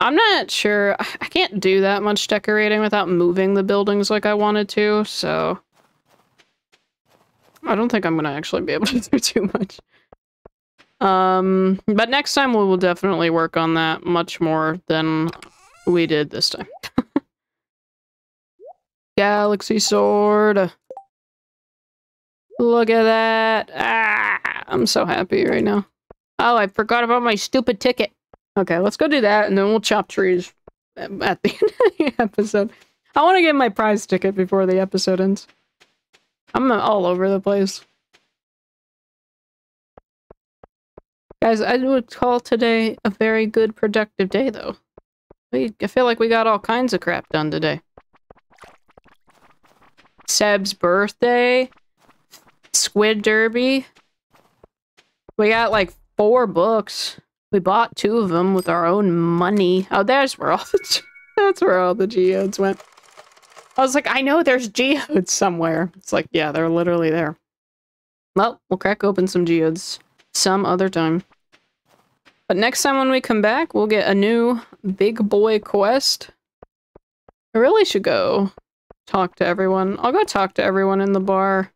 I'm not sure. I can't do that much decorating without moving the buildings like I wanted to, so I don't think I'm gonna actually be able to do too much. Um, but next time we will definitely work on that much more than we did this time. Galaxy Sword. Look at that. Ah, I'm so happy right now. Oh, I forgot about my stupid ticket. Okay, let's go do that and then we'll chop trees um, at the end of the episode. I want to get my prize ticket before the episode ends. I'm uh, all over the place. Guys, I would call today a very good productive day though. We, I feel like we got all kinds of crap done today. Seb's birthday. Squid Derby. We got like four books. We bought two of them with our own money. Oh, there's where all the that's where all the geodes went. I was like, I know there's geodes somewhere. It's like, yeah, they're literally there. Well, we'll crack open some geodes some other time. But next time when we come back, we'll get a new big boy quest. I really should go talk to everyone. I'll go talk to everyone in the bar.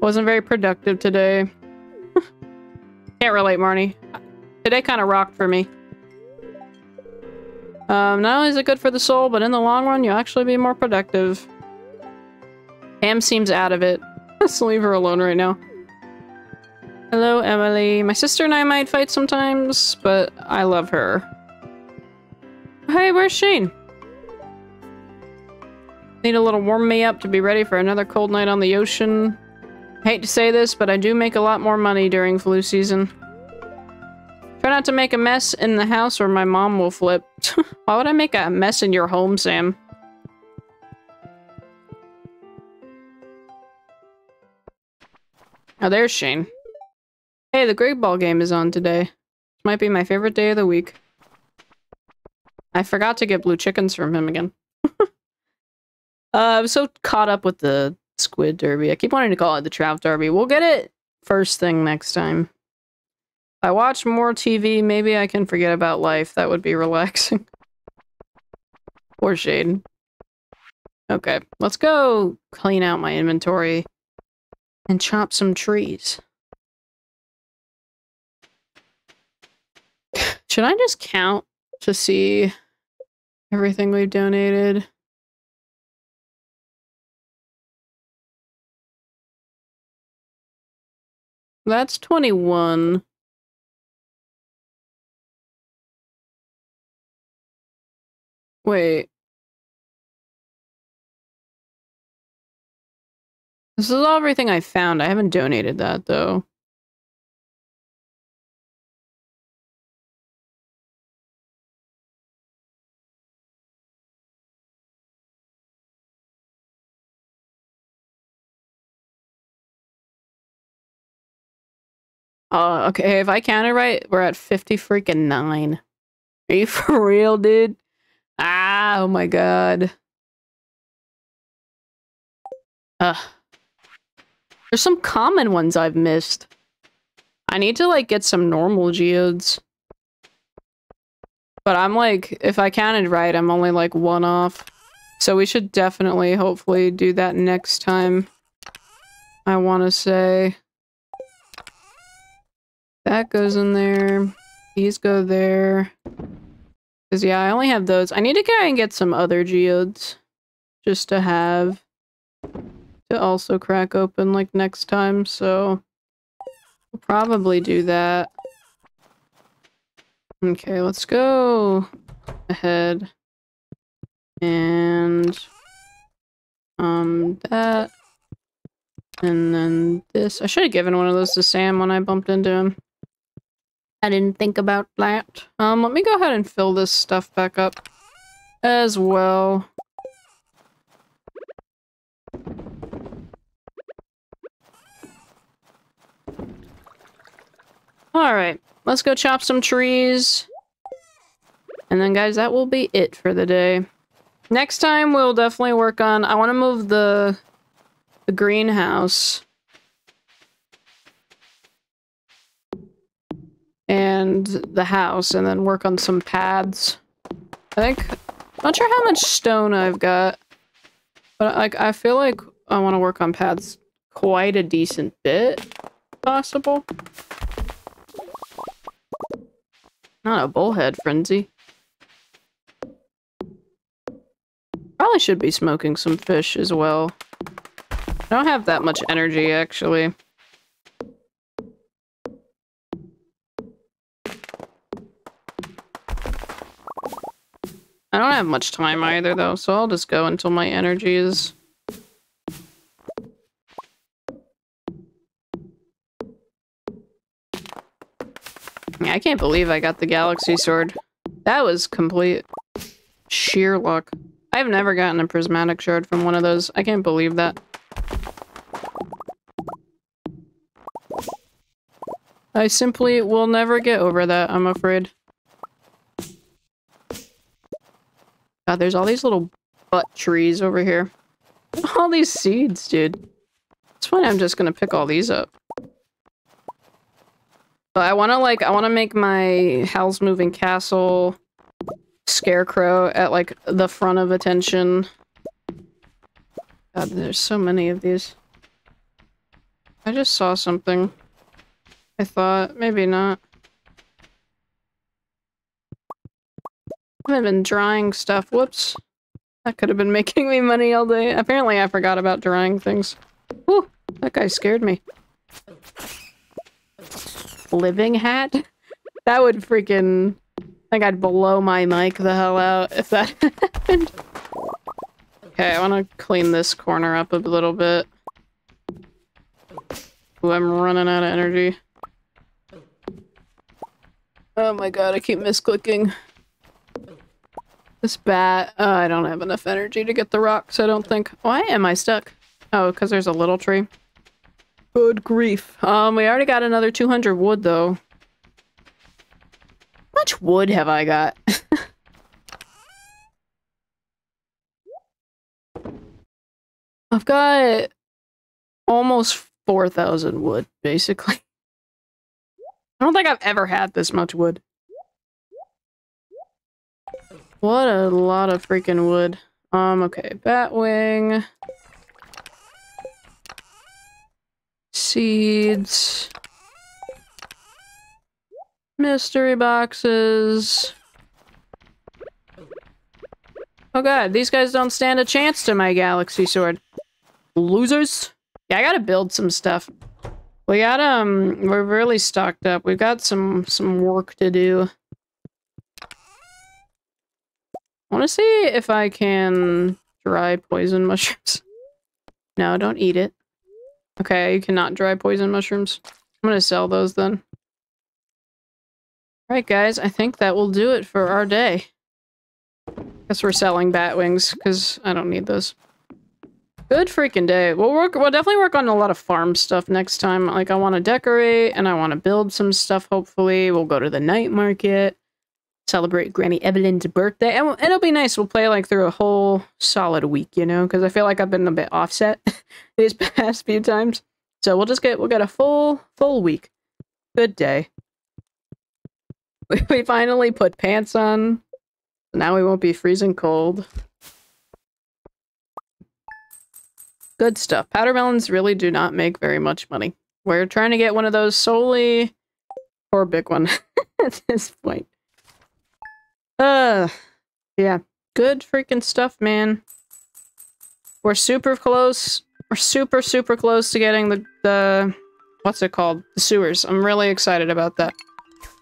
Wasn't very productive today. Can't relate, Marnie. Today kind of rocked for me. Um, not only is it good for the soul, but in the long run, you'll actually be more productive. Pam seems out of it. Let's leave her alone right now. Hello, Emily. My sister and I might fight sometimes, but I love her. Hey, where's Shane? Need a little warm me up to be ready for another cold night on the ocean. Hate to say this, but I do make a lot more money during flu season. Try not to make a mess in the house or my mom will flip. Why would I make a mess in your home, Sam? Oh, there's Shane. Hey, the Gridball game is on today. This might be my favorite day of the week. I forgot to get blue chickens from him again. uh, I was so caught up with the Squid Derby. I keep wanting to call it the Trout Derby. We'll get it first thing next time. If I watch more TV, maybe I can forget about life. That would be relaxing. Poor Shade. Okay, let's go clean out my inventory and chop some trees. Should I just count to see everything we've donated? That's 21. Wait. This is all everything I found. I haven't donated that, though. Uh, okay, if I counted right, we're at 50 freaking 9. Are you for real, dude? Ah, oh my god. Ugh. There's some common ones I've missed. I need to, like, get some normal geodes. But I'm, like, if I counted right, I'm only, like, one off. So we should definitely, hopefully, do that next time. I want to say... That goes in there. These go there. Because, yeah, I only have those. I need to try and get some other geodes. Just to have. To also crack open, like, next time. So, we'll probably do that. Okay, let's go ahead. And... Um, that. And then this. I should have given one of those to Sam when I bumped into him. I didn't think about that. Um, let me go ahead and fill this stuff back up as well. Alright, let's go chop some trees. And then guys, that will be it for the day. Next time, we'll definitely work on... I want to move the, the greenhouse and the house and then work on some paths. I think, not sure how much stone I've got, but like I feel like I want to work on paths quite a decent bit, possible. Not a bullhead frenzy. Probably should be smoking some fish as well. I don't have that much energy, actually. Have much time either, though, so I'll just go until my energy is... I can't believe I got the Galaxy Sword. That was complete sheer luck. I've never gotten a prismatic shard from one of those. I can't believe that. I simply will never get over that, I'm afraid. God, there's all these little butt trees over here. All these seeds, dude. It's funny, I'm just gonna pick all these up. But I wanna, like, I wanna make my Howl's Moving Castle scarecrow at, like, the front of attention. God, there's so many of these. I just saw something. I thought, maybe not. I've been drying stuff. Whoops. That could have been making me money all day. Apparently I forgot about drying things. Whew, that guy scared me. Living hat? That would freaking... I think I'd blow my mic the hell out if that happened. Okay, I want to clean this corner up a little bit. Ooh, I'm running out of energy. Oh my god, I keep misclicking. This bat, uh, I don't have enough energy to get the rocks, I don't think. Why am I stuck? Oh, because there's a little tree. Good grief. Um, we already got another 200 wood, though. How much wood have I got? I've got almost 4,000 wood, basically. I don't think I've ever had this much wood. What a lot of freaking wood. Um, okay, Batwing. Seeds. Mystery boxes. Oh god, these guys don't stand a chance to my galaxy sword. Losers. Yeah, I gotta build some stuff. We got, um, we're really stocked up. We've got some, some work to do. I want to see if I can dry poison mushrooms. No, don't eat it. Okay, you cannot dry poison mushrooms. I'm gonna sell those then. Alright guys, I think that will do it for our day. Guess we're selling bat wings, because I don't need those. Good freaking day. We'll work we'll definitely work on a lot of farm stuff next time. Like I want to decorate and I want to build some stuff hopefully. We'll go to the night market celebrate Granny Evelyn's birthday. And it'll be nice. We'll play like through a whole solid week, you know, because I feel like I've been a bit offset these past few times. So we'll just get we'll get a full full week. Good day. We finally put pants on. Now we won't be freezing cold. Good stuff. Powdermelons really do not make very much money. We're trying to get one of those solely or a big one at this point. Uh, yeah. Good freaking stuff, man. We're super close. We're super, super close to getting the, the... What's it called? The sewers. I'm really excited about that.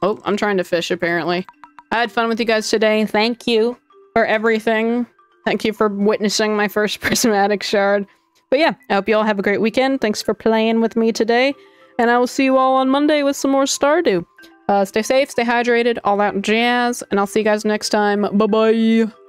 Oh, I'm trying to fish, apparently. I had fun with you guys today. Thank you for everything. Thank you for witnessing my first prismatic shard. But yeah, I hope you all have a great weekend. Thanks for playing with me today. And I will see you all on Monday with some more Stardew. Uh, stay safe, stay hydrated, all that jazz, and I'll see you guys next time. Bye-bye.